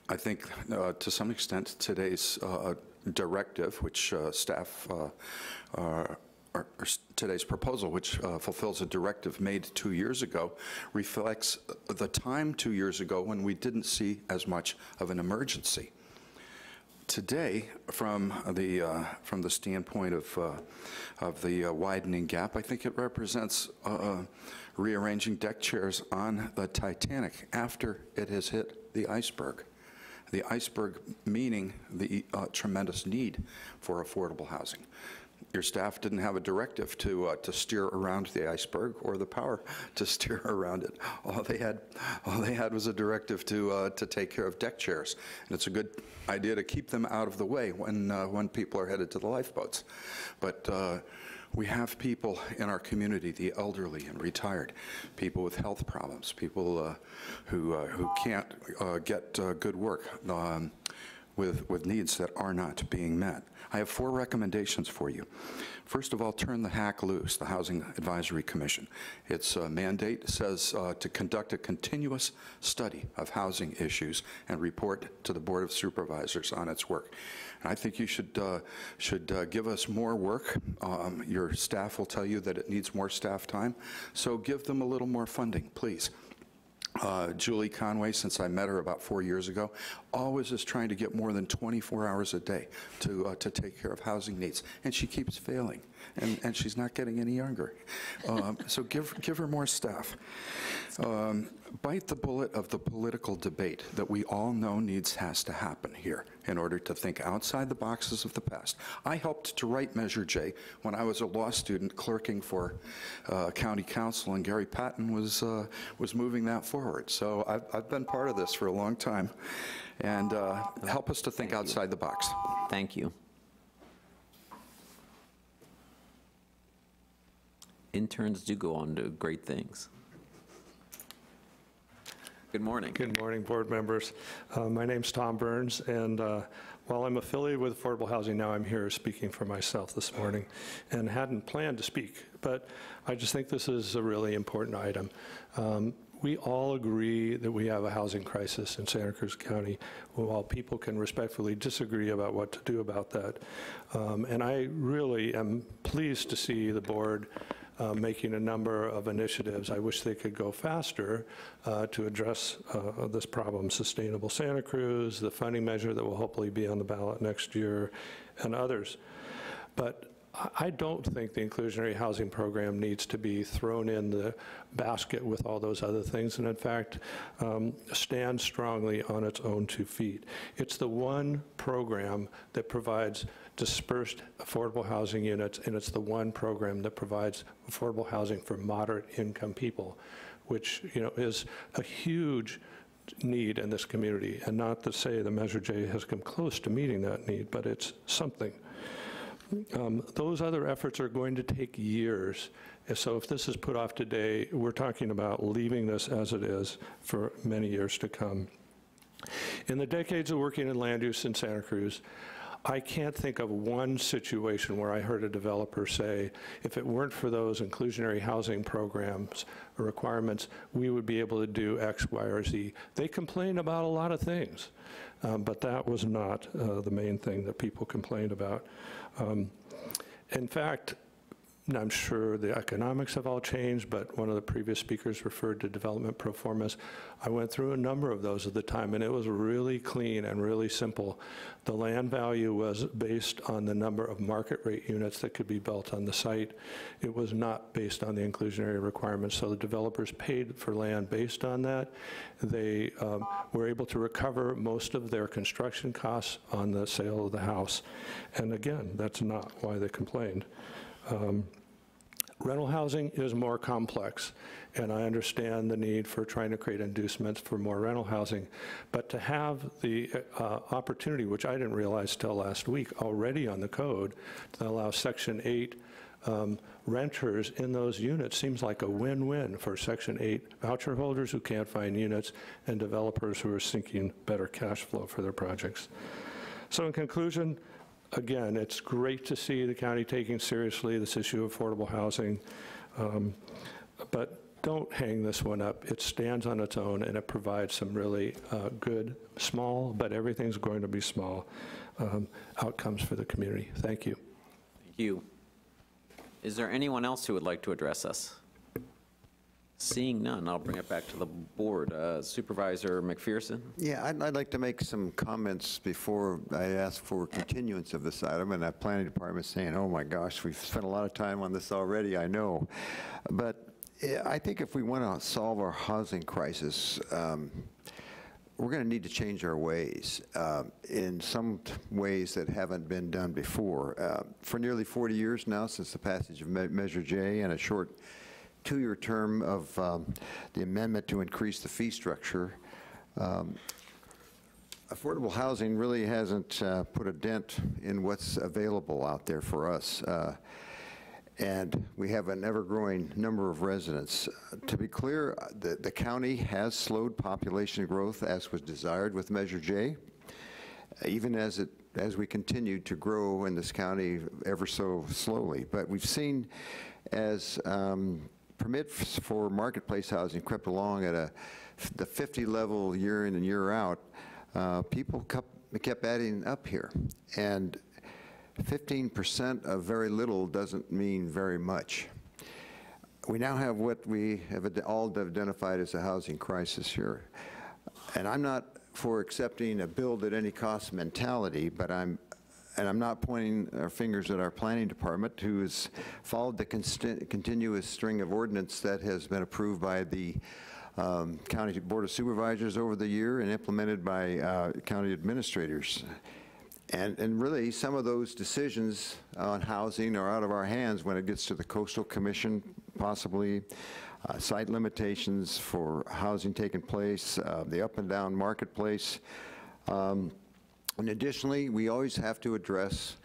Speaker 40: I think uh, to some extent today's uh, directive, which uh, staff, today's proposal, which fulfills a directive made two years ago, reflects the time two years ago when we didn't see as much of an emergency today, from the uh, from the standpoint of uh, of the uh, widening gap, I think it represents rearranging deck chairs on the Titanic after it has hit the iceberg. The iceberg meaning the uh, tremendous need for affordable housing. Your staff didn't have a directive to, uh, to steer around the iceberg or the power to steer around it. All they had, all they had was a directive to, uh, to take care of deck chairs. And it's a good idea to keep them out of the way when, uh, when people are headed to the lifeboats. But uh, we have people in our community, the elderly and retired, people with health problems, people uh, who, uh, who can't uh, get uh, good work um, with, with needs that are not being met. I have four recommendations for you. First of all, turn the HAC loose, the Housing Advisory Commission. Its uh, mandate says uh, to conduct a continuous study of housing issues and report to the Board of Supervisors on its work. And I think you should, uh, should uh, give us more work. Um, your staff will tell you that it needs more staff time, so give them a little more funding, please. Uh, Julie Conway, since I met her about four years ago, always is trying to get more than 24 hours a day to, uh, to take care of housing needs, and she keeps failing. and, and she's not getting any younger. Um, So give, give her more staff. Um, Bite the bullet of the political debate that we all know needs, has to happen here in order to think outside the boxes of the past. I helped to write Measure J when I was a law student clerking for uh, county counsel, and Gary Patton was, uh, was moving that forward. So I've, I've been part of this for a long time, and uh, help us to think outside the box.
Speaker 1: Thank you. Interns do go on to great things. Good morning.
Speaker 41: Good morning, board members. Uh, My name's Tom Burns, and uh, while I'm affiliated with Affordable Housing now, I'm here speaking for myself this morning and hadn't planned to speak, but I just think this is a really important item. Um, We all agree that we have a housing crisis in Santa Cruz County, while people can respectfully disagree about what to do about that. Um, And I really am pleased to see the board uh, making a number of initiatives. I wish they could go faster uh, to address uh, this problem. Sustainable Santa Cruz, the funding measure that will hopefully be on the ballot next year, and others. But I- don't think the inclusionary housing program needs to be thrown in the basket with all those other things, and in fact, um, stand strongly on its own two feet. It's the one program that provides dispersed affordable housing units, and it's the one program that provides affordable housing for moderate income people, which, you know, is a huge need in this community. And not to say the Measure J has come close to meeting that need, but it's something. Um, Those other efforts are going to take years. So if this is put off today, we're talking about leaving this as it is for many years to come. In the decades of working in land use in Santa Cruz, I can't think of one situation where I heard a developer say, if it weren't for those inclusionary housing programs requirements, we would be able to do X, Y, or Z. They complain about a lot of things, um, but that was not uh, the main thing that people complained about. Um, In fact, I'm sure the economics have all changed, but one of the previous speakers referred to development pro formas. I went through a number of those at the time, and it was really clean and really simple. The land value was based on the number of market rate units that could be built on the site. It was not based on the inclusionary requirements, so the developers paid for land based on that. They um, were able to recover most of their construction costs on the sale of the house. And again, that's not why they complained. Um, Rental housing is more complex, and I understand the need for trying to create inducements for more rental housing. But to have the uh, opportunity, which I didn't realize till last week, already on the code, to allow Section 8 um, renters in those units seems like a win-win for Section 8 voucher holders who can't find units and developers who are seeking better cash flow for their projects. So in conclusion, again, it's great to see the county taking seriously this issue of affordable housing, um, but don't hang this one up. It stands on its own, and it provides some really uh, good, small, but everything's going to be small, um, outcomes for the community. Thank you.
Speaker 1: Thank you. Is there anyone else who would like to address us? Seeing none, I'll bring it back to the board. Uh, Supervisor McPherson?
Speaker 5: Yeah, I'd, I'd like to make some comments before I ask for continuance of this item, and that planning department is saying, oh my gosh, we've spent a lot of time on this already, I know. But eh, I think if we want to solve our housing crisis, um, we're going to need to change our ways uh, in some ways that haven't been done before. Uh, For nearly 40 years now, since the passage of Me- Measure J and a short two-year term of um, the amendment to increase the fee structure, um, affordable housing really hasn't uh, put a dent in what's available out there for us. Uh, And we have an ever-growing number of residents. To be clear, the, the county has slowed population growth as was desired with Measure J, even as it, as we continue to grow in this county ever so slowly. But we've seen as um, permits for marketplace housing crept along at a, the 50 level year in and year out, uh, people kept, kept adding up here. And 15% of very little doesn't mean very much. We now have what we have all identified as a housing crisis here. And I'm not for accepting a build at any cost mentality, but I'm and I'm not pointing our fingers at our planning department, who has followed the continuous string of ordinance that has been approved by the um, County Board of Supervisors over the year and implemented by uh, county administrators. And, and really, some of those decisions on housing are out of our hands when it gets to the Coastal Commission, possibly, uh, site limitations for housing taking place, uh, the up and down marketplace. Um, And additionally, we always have to address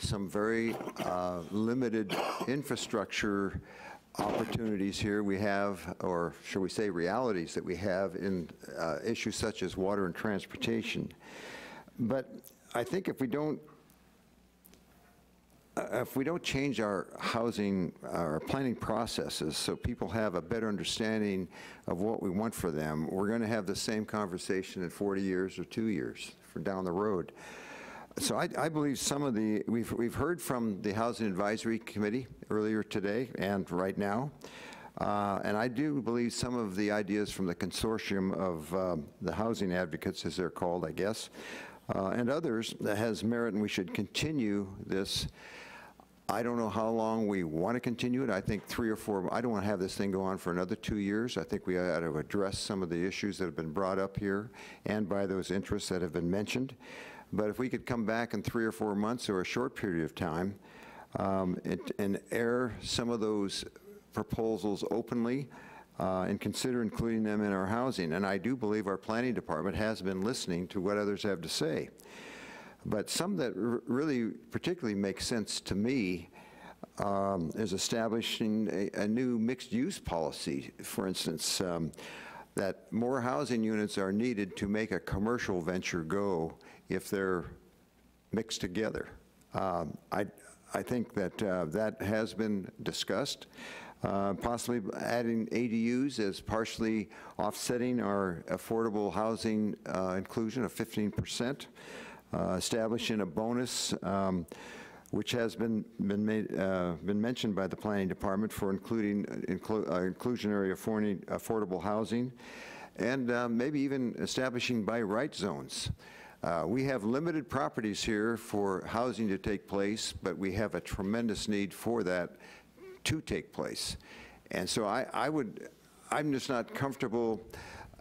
Speaker 5: some very uh, limited infrastructure opportunities here we have, or should we say realities that we have in uh, issues such as water and transportation. But I think if we don't, uh, if we don't change our housing, our planning processes so people have a better understanding of what we want for them, we're going to have the same conversation in 40 years or two years for down the road. So I, I believe some of the, we've, we've heard from the Housing Advisory Committee earlier today and right now. Uh, And I do believe some of the ideas from the consortium of um, the housing advocates, as they're called, I guess, uh, and others, that has merit, and we should continue this. I don't know how long we want to continue it. I think three or four, I don't want to have this thing go on for another two years. I think we ought to address some of the issues that have been brought up here and by those interests that have been mentioned. But if we could come back in three or four months or a short period of time um, and and air some of those proposals openly uh, and consider including them in our housing. And I do believe our planning department has been listening to what others have to say. But some that really particularly make sense to me um, is establishing a, a new mixed-use policy, for instance, um, that more housing units are needed to make a commercial venture go if they're mixed together. Um, I, I think that uh, that has been discussed, uh, possibly adding ADUs as partially offsetting our affordable housing uh, inclusion of 15%, uh, establishing a bonus um, which has been, been made, uh, been mentioned by the planning department for including, inclu- uh, inclusionary affordable housing, and uh, maybe even establishing by right zones. Uh, We have limited properties here for housing to take place, but we have a tremendous need for that to take place. And so I, I would, I'm just not comfortable,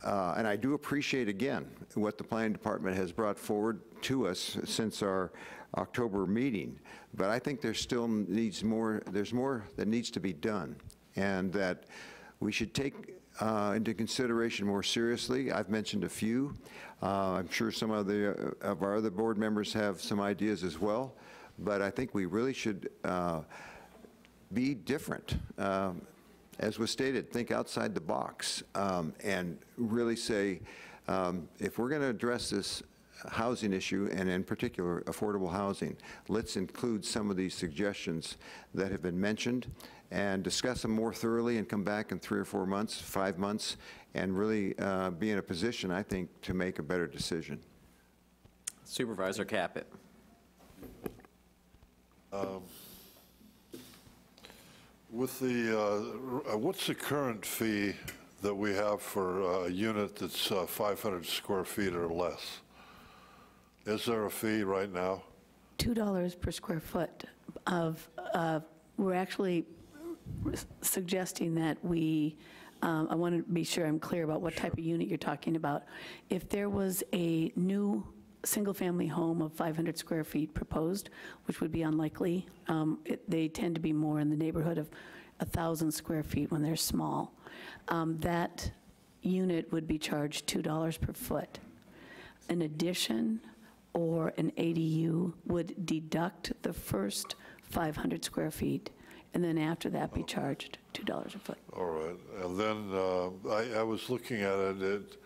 Speaker 5: uh, and I do appreciate, again, what the planning department has brought forward to us since our October meeting, but I think there still needs more, there's more that needs to be done, and that we should take uh, into consideration more seriously. I've mentioned a few. Uh, I'm sure some of the, of our other board members have some ideas as well, but I think we really should uh, be different. Um, As was stated, think outside the box um, and really say, um, if we're going to address this housing issue, and in particular, affordable housing, let's include some of these suggestions that have been mentioned and discuss them more thoroughly and come back in three or four months, five months, and really uh, be in a position, I think, to make a better decision.
Speaker 1: Supervisor Caput.
Speaker 3: Um, With the, uh, uh, what's the current fee that we have for a unit that's uh, 500 square feet or less? Is there a fee right now?
Speaker 35: $2 per square foot of, uh, we're actually suggesting that we, um, I want to be sure I'm clear about what type of unit you're talking about. If there was a new single-family home of 500 square feet proposed, which would be unlikely, um, it- they tend to be more in the neighborhood of 1,000 square feet when they're small, um, that unit would be charged $2 per foot. An addition or an ADU would deduct the first 500 square feet, and then after that be charged $2 a foot.
Speaker 3: All right, and then uh, I, I was looking at it, it,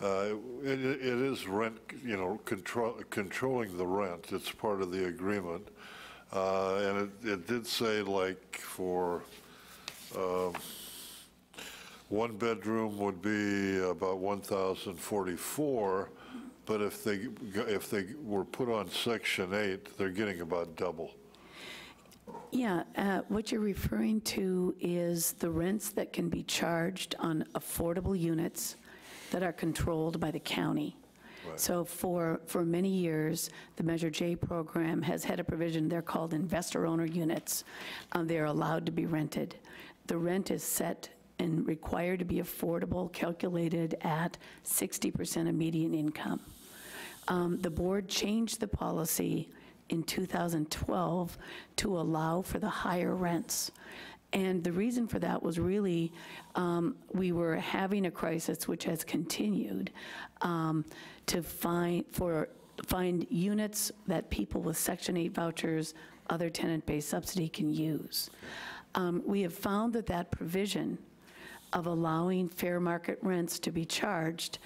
Speaker 3: uh, it, it is rent, you know, control, controlling the rent, it's part of the agreement. Uh, And it, it did say like for, um, one bedroom would be about 1,044, but if they, if they were put on section eight, they're getting about double.
Speaker 35: Yeah, uh, what you're referring to is the rents that can be charged on affordable units that are controlled by the county. So for, for many years, the Measure J program has had a provision, they're called investor-owner units. Uh, They're allowed to be rented. The rent is set and required to be affordable, calculated at 60% of median income. Um, The board changed the policy in 2012 to allow for the higher rents. And the reason for that was really, um, we were having a crisis, which has continued, um, to find, for, find units that people with Section 8 vouchers, other tenant-based subsidy can use. Um, We have found that that provision of allowing fair market rents to be charged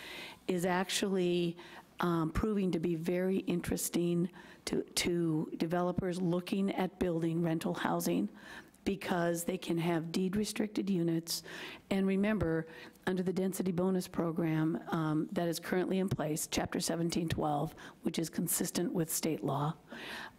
Speaker 35: is actually um, proving to be very interesting to, to developers looking at building rental housing because they can have deed-restricted units. And remember, under the density bonus program um, that is currently in place, Chapter 1712, which is consistent with state law,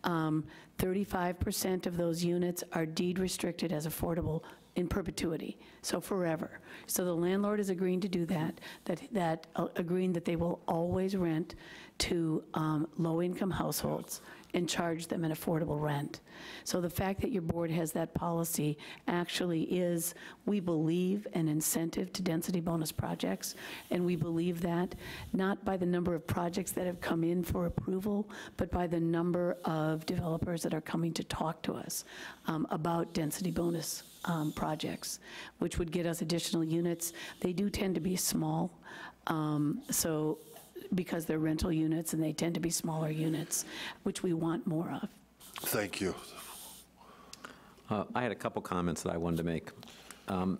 Speaker 35: um, 35% of those units are deed-restricted as affordable in perpetuity, so forever. So the landlord is agreeing to do that, that, that, uh, agreeing that they will always rent to um, low-income households and charge them an affordable rent. So the fact that your board has that policy actually is, we believe, an incentive to density bonus projects, and we believe that not by the number of projects that have come in for approval, but by the number of developers that are coming to talk to us um, about density bonus um, projects, which would get us additional units. They do tend to be small, um, so because they're rental units and they tend to be smaller units, which we want more of.
Speaker 3: Thank you.
Speaker 1: Uh, I had a couple comments that I wanted to make. Um,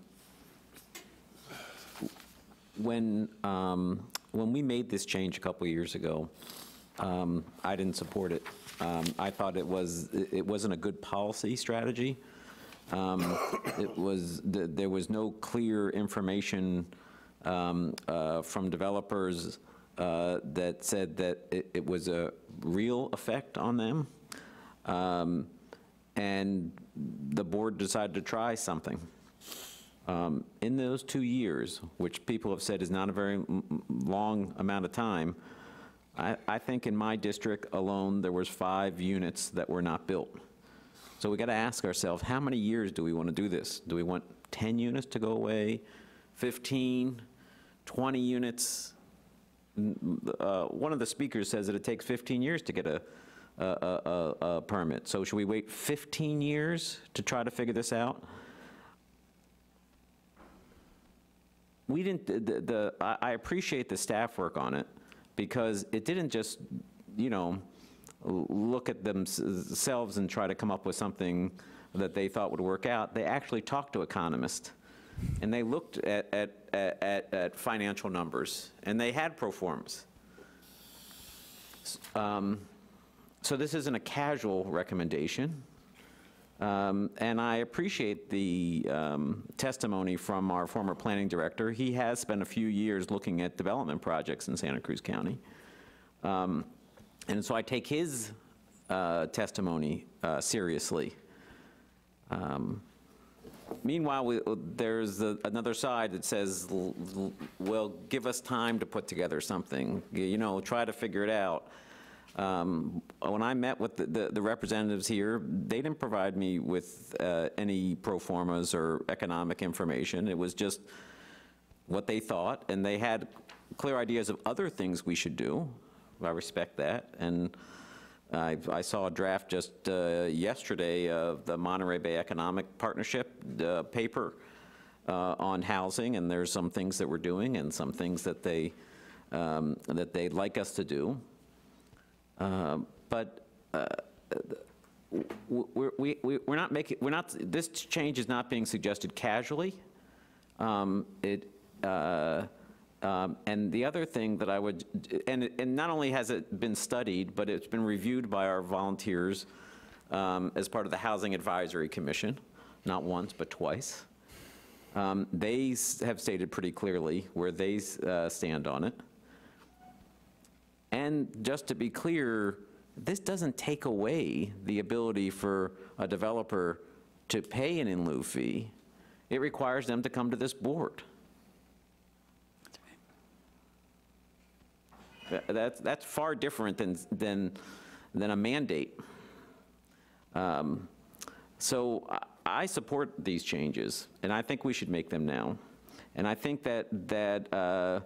Speaker 1: When, um, when we made this change a couple years ago, um, I didn't support it. Um, I thought it was, it it wasn't a good policy strategy. Um, It was, th- there was no clear information um, uh, from developers uh, that said that it it was a real effect on them. Um, And the board decided to try something. Um, In those two years, which people have said is not a very long amount of time, I, I think in my district alone, there was five units that were not built. So we got to ask ourselves, how many years do we want to do this? Do we want 10 units to go away, 15, 20 units? Uh, One of the speakers says that it takes 15 years to get a, a, a, a- permit. So should we wait 15 years to try to figure this out? we didn't, the, the, I I appreciate the staff work on it, because it didn't just, you know, look at themselves and try to come up with something that they thought would work out. They actually talked to economists, and they looked at, at, at, at financial numbers, and they had pro forms. Um, So this isn't a casual recommendation. Um, And I appreciate the um, testimony from our former planning director. He has spent a few years looking at development projects in Santa Cruz County. Um, And so I take his uh, testimony uh, seriously. Um, Meanwhile, we- there's a- another side that says, well, give us time to put together something, you know, try to figure it out. Um, When I met with the- the the representatives here, they didn't provide me with uh, any pro formas or economic information. It was just what they thought, and they had clear ideas of other things we should do. I respect that, and I I saw a draft just uh, yesterday of the Monterey Bay Economic Partnership uh, paper uh, on housing, and there's some things that we're doing and some things that they, um, that they'd like us to do. Uh, But uh, we're, we- we- we're not making, we're not, this change is not being suggested casually. Um, It, uh, um, and the other thing that I would, and, and not only has it been studied, but it's been reviewed by our volunteers um, as part of the Housing Advisory Commission, not once, but twice. Um, They have stated pretty clearly where they uh, stand on it. And just to be clear, this doesn't take away the ability for a developer to pay an in lieu fee. It requires them to come to this board. That- That's, that's far different than, than, than a mandate. Um, So I- support these changes, and I think we should make them now. And I think that, that, uh,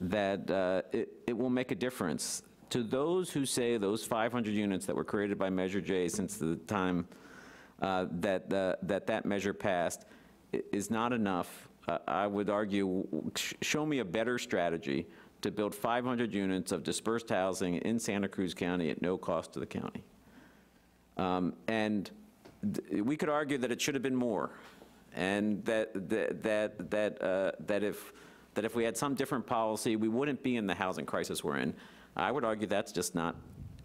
Speaker 1: that uh, it, it will make a difference. To those who say those 500 units that were created by Measure J since the time uh, that, the- that that measure passed is not enough, uh, I would argue, sh- show me a better strategy to build 500 units of dispersed housing in Santa Cruz County at no cost to the county. Um, And we could argue that it should have been more, and that, that, that, that uh, that if, that if we had some different policy, we wouldn't be in the housing crisis we're in. I would argue that's just not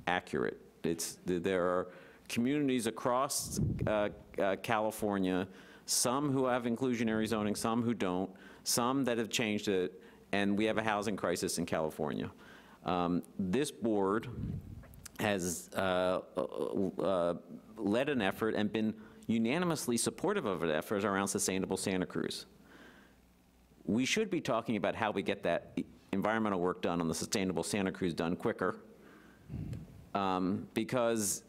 Speaker 1: accurate. It's, there are communities across uh, uh, California, some who have inclusionary zoning, some who don't, some that have changed it, and we have a housing crisis in California. Um, This board has uh, uh, led an effort and been unanimously supportive of an effort around sustainable Santa Cruz. We should be talking about how we get that environmental work done on the sustainable Santa Cruz done quicker, um, because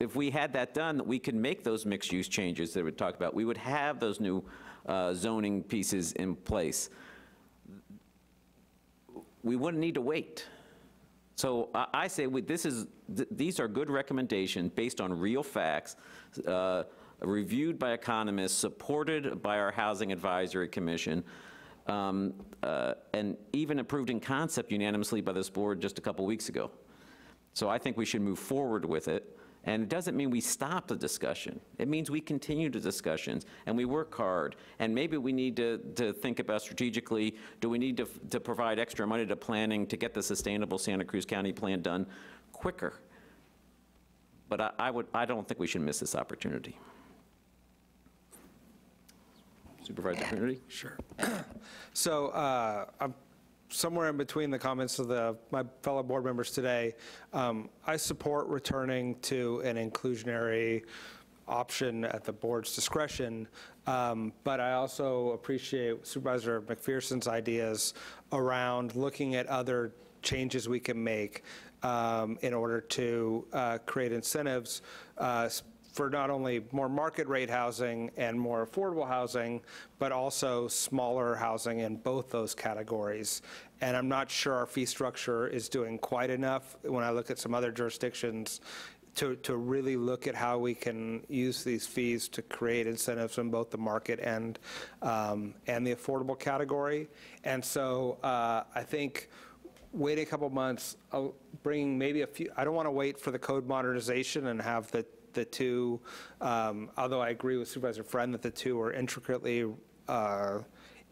Speaker 1: if we had that done, we could make those mixed-use changes that we talked about. We would have those new uh, zoning pieces in place. We wouldn't need to wait. So I I say, we- this is, th- these are good recommendations based on real facts, uh, reviewed by economists, supported by our Housing Advisory Commission, um, uh, and even approved in concept unanimously by this board just a couple weeks ago. So I think we should move forward with it. And it doesn't mean we stop the discussion. It means we continue the discussions and we work hard. And maybe we need to, to think about strategically, do we need to, to provide extra money to planning to get the sustainable Santa Cruz County plan done quicker? But I, I would, I don't think we should miss this opportunity. Supervisor Coonerty?
Speaker 6: Sure. So uh, I'm somewhere in between the comments of the, my fellow board members today. Um, I support returning to an inclusionary option at the board's discretion, um, but I also appreciate Supervisor McPherson's ideas around looking at other changes we can make um, in order to uh, create incentives uh, for not only more market rate housing and more affordable housing, but also smaller housing in both those categories. And I'm not sure our fee structure is doing quite enough when I look at some other jurisdictions to, to really look at how we can use these fees to create incentives in both the market and, um, and the affordable category. And so uh, I think wait a couple months, I'll bring maybe a few, I don't want to wait for the code modernization and have the, the two, um, although I agree with Supervisor Friend that the two are intricately uh,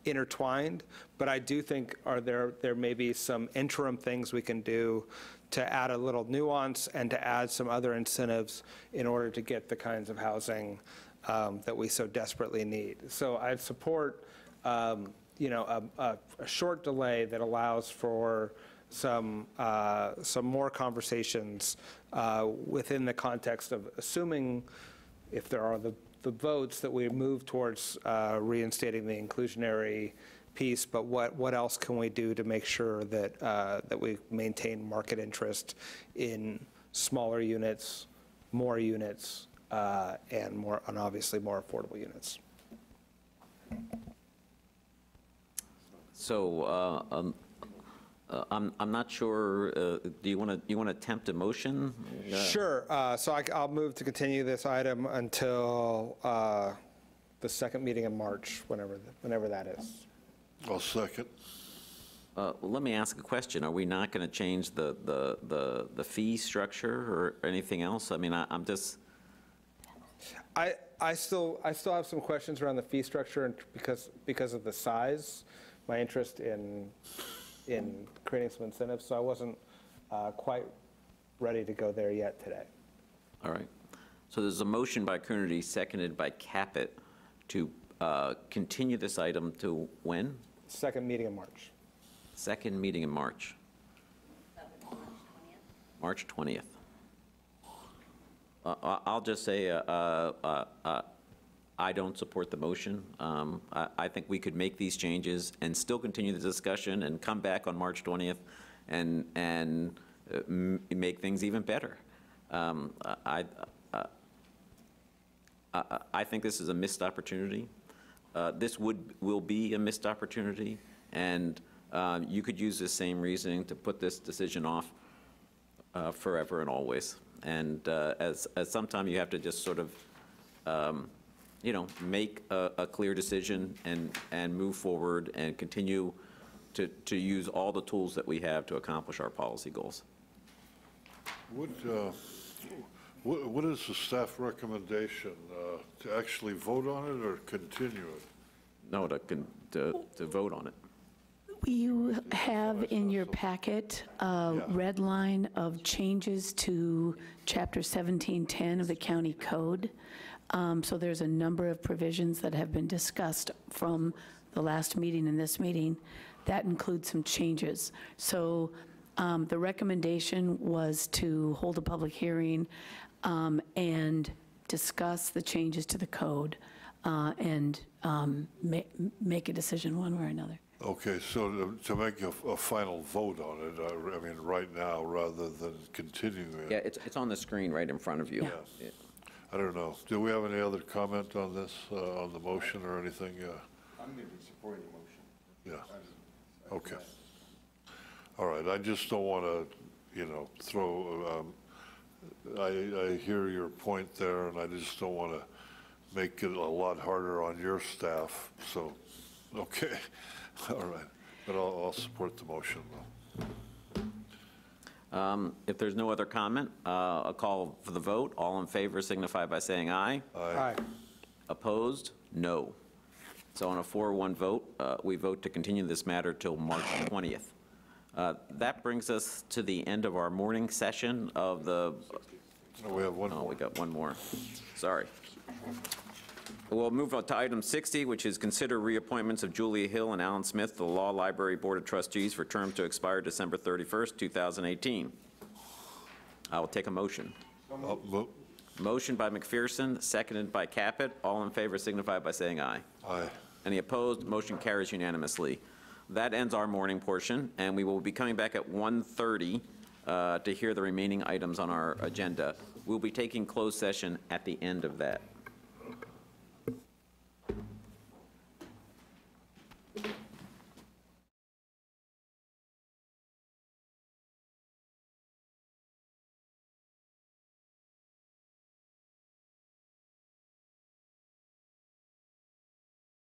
Speaker 6: intertwined, but I do think are there, there may be some interim things we can do to add a little nuance and to add some other incentives in order to get the kinds of housing um, that we so desperately need. So I'd support, um, you know, a, a, a short delay that allows for some, uh, some more conversations uh, within the context of assuming if there are the, the votes that we move towards uh, reinstating the inclusionary piece, but what, what else can we do to make sure that, uh, that we maintain market interest in smaller units, more units, uh, and more, and obviously more affordable units?
Speaker 1: So uh, um, uh, I'm, I'm not sure, uh, do you want to, you want to attempt a motion? Uh,
Speaker 6: Sure, uh, so I, will move to continue this item until uh, the second meeting in March, whenever, whenever that is.
Speaker 3: I'll second.
Speaker 1: Uh, Let me ask a question. Are we not going to change the, the, the the fee structure or anything else? I mean, I- I'm just,
Speaker 6: I, I still, I still have some questions around the fee structure and because, because of the size, my interest in, in creating some incentives, so I wasn't uh, quite ready to go there yet today.
Speaker 1: all right. So there's a motion by Coonerty, seconded by Caput, to uh, continue this item to when?
Speaker 6: Second meeting in March.
Speaker 1: Second meeting in March. March 20th. Uh, I'll just say, uh, uh, uh, I don't support the motion. Um, I I think we could make these changes and still continue the discussion and come back on March 20th and, and uh, make things even better. Um, I, I- I I think this is a missed opportunity. Uh, This would, will be a missed opportunity, and um, you could use the same reasoning to put this decision off uh, forever and always. And uh, as, as sometime you have to just sort of, um, you know, make a, a clear decision and, and move forward and continue to, to use all the tools that we have to accomplish our policy goals.
Speaker 3: What, uh, what what is the staff recommendation? uh, To actually vote on it or continue it?
Speaker 1: No, to, con- to, to vote on it.
Speaker 35: You have in your packet a red line of changes to Chapter 1710 of the county code. Um, So there's a number of provisions that have been discussed from the last meeting and this meeting. That includes some changes. So um, the recommendation was to hold a public hearing um, and discuss the changes to the code uh, and um, ma- make a decision one way or another.
Speaker 3: Okay, so to- to make a, a final vote on it, uh, I mean, right now, rather than continuing it?
Speaker 1: Yeah, it's, it's on the screen right in front of you.
Speaker 3: Yeah. I don't know. Do we have any other comment on this, uh, on the motion or anything? Yeah.
Speaker 5: I'm going to be supporting the motion.
Speaker 3: Yeah. Okay. All right, I just don't want to, you know, throw, um, I, I hear your point there, and I just don't want to make it a lot harder on your staff, so, okay, all right. But I'll, I'll support the motion, though.
Speaker 1: Um, If there's no other comment, uh, a call for the vote. All in favor signify by saying aye.
Speaker 6: Aye.
Speaker 1: Opposed? No. So on a 4-1 vote, uh, we vote to continue this matter till March 20th. Uh, That brings us to the end of our morning session of the...
Speaker 3: We have one
Speaker 1: Oh, we got one more. Sorry. We'll move on to item 60, which is consider reappointments of Julia Hill and Alan Smith to the Law Library Board of Trustees for terms to expire December 31st, 2018. I will take a motion. Motion by McPherson, seconded by Caput. All in favor signify by saying aye.
Speaker 3: Aye.
Speaker 1: Any opposed? Motion carries unanimously. That ends our morning portion, and we will be coming back at 1:30 uh, to hear the remaining items on our agenda. We'll be taking closed session at the end of that.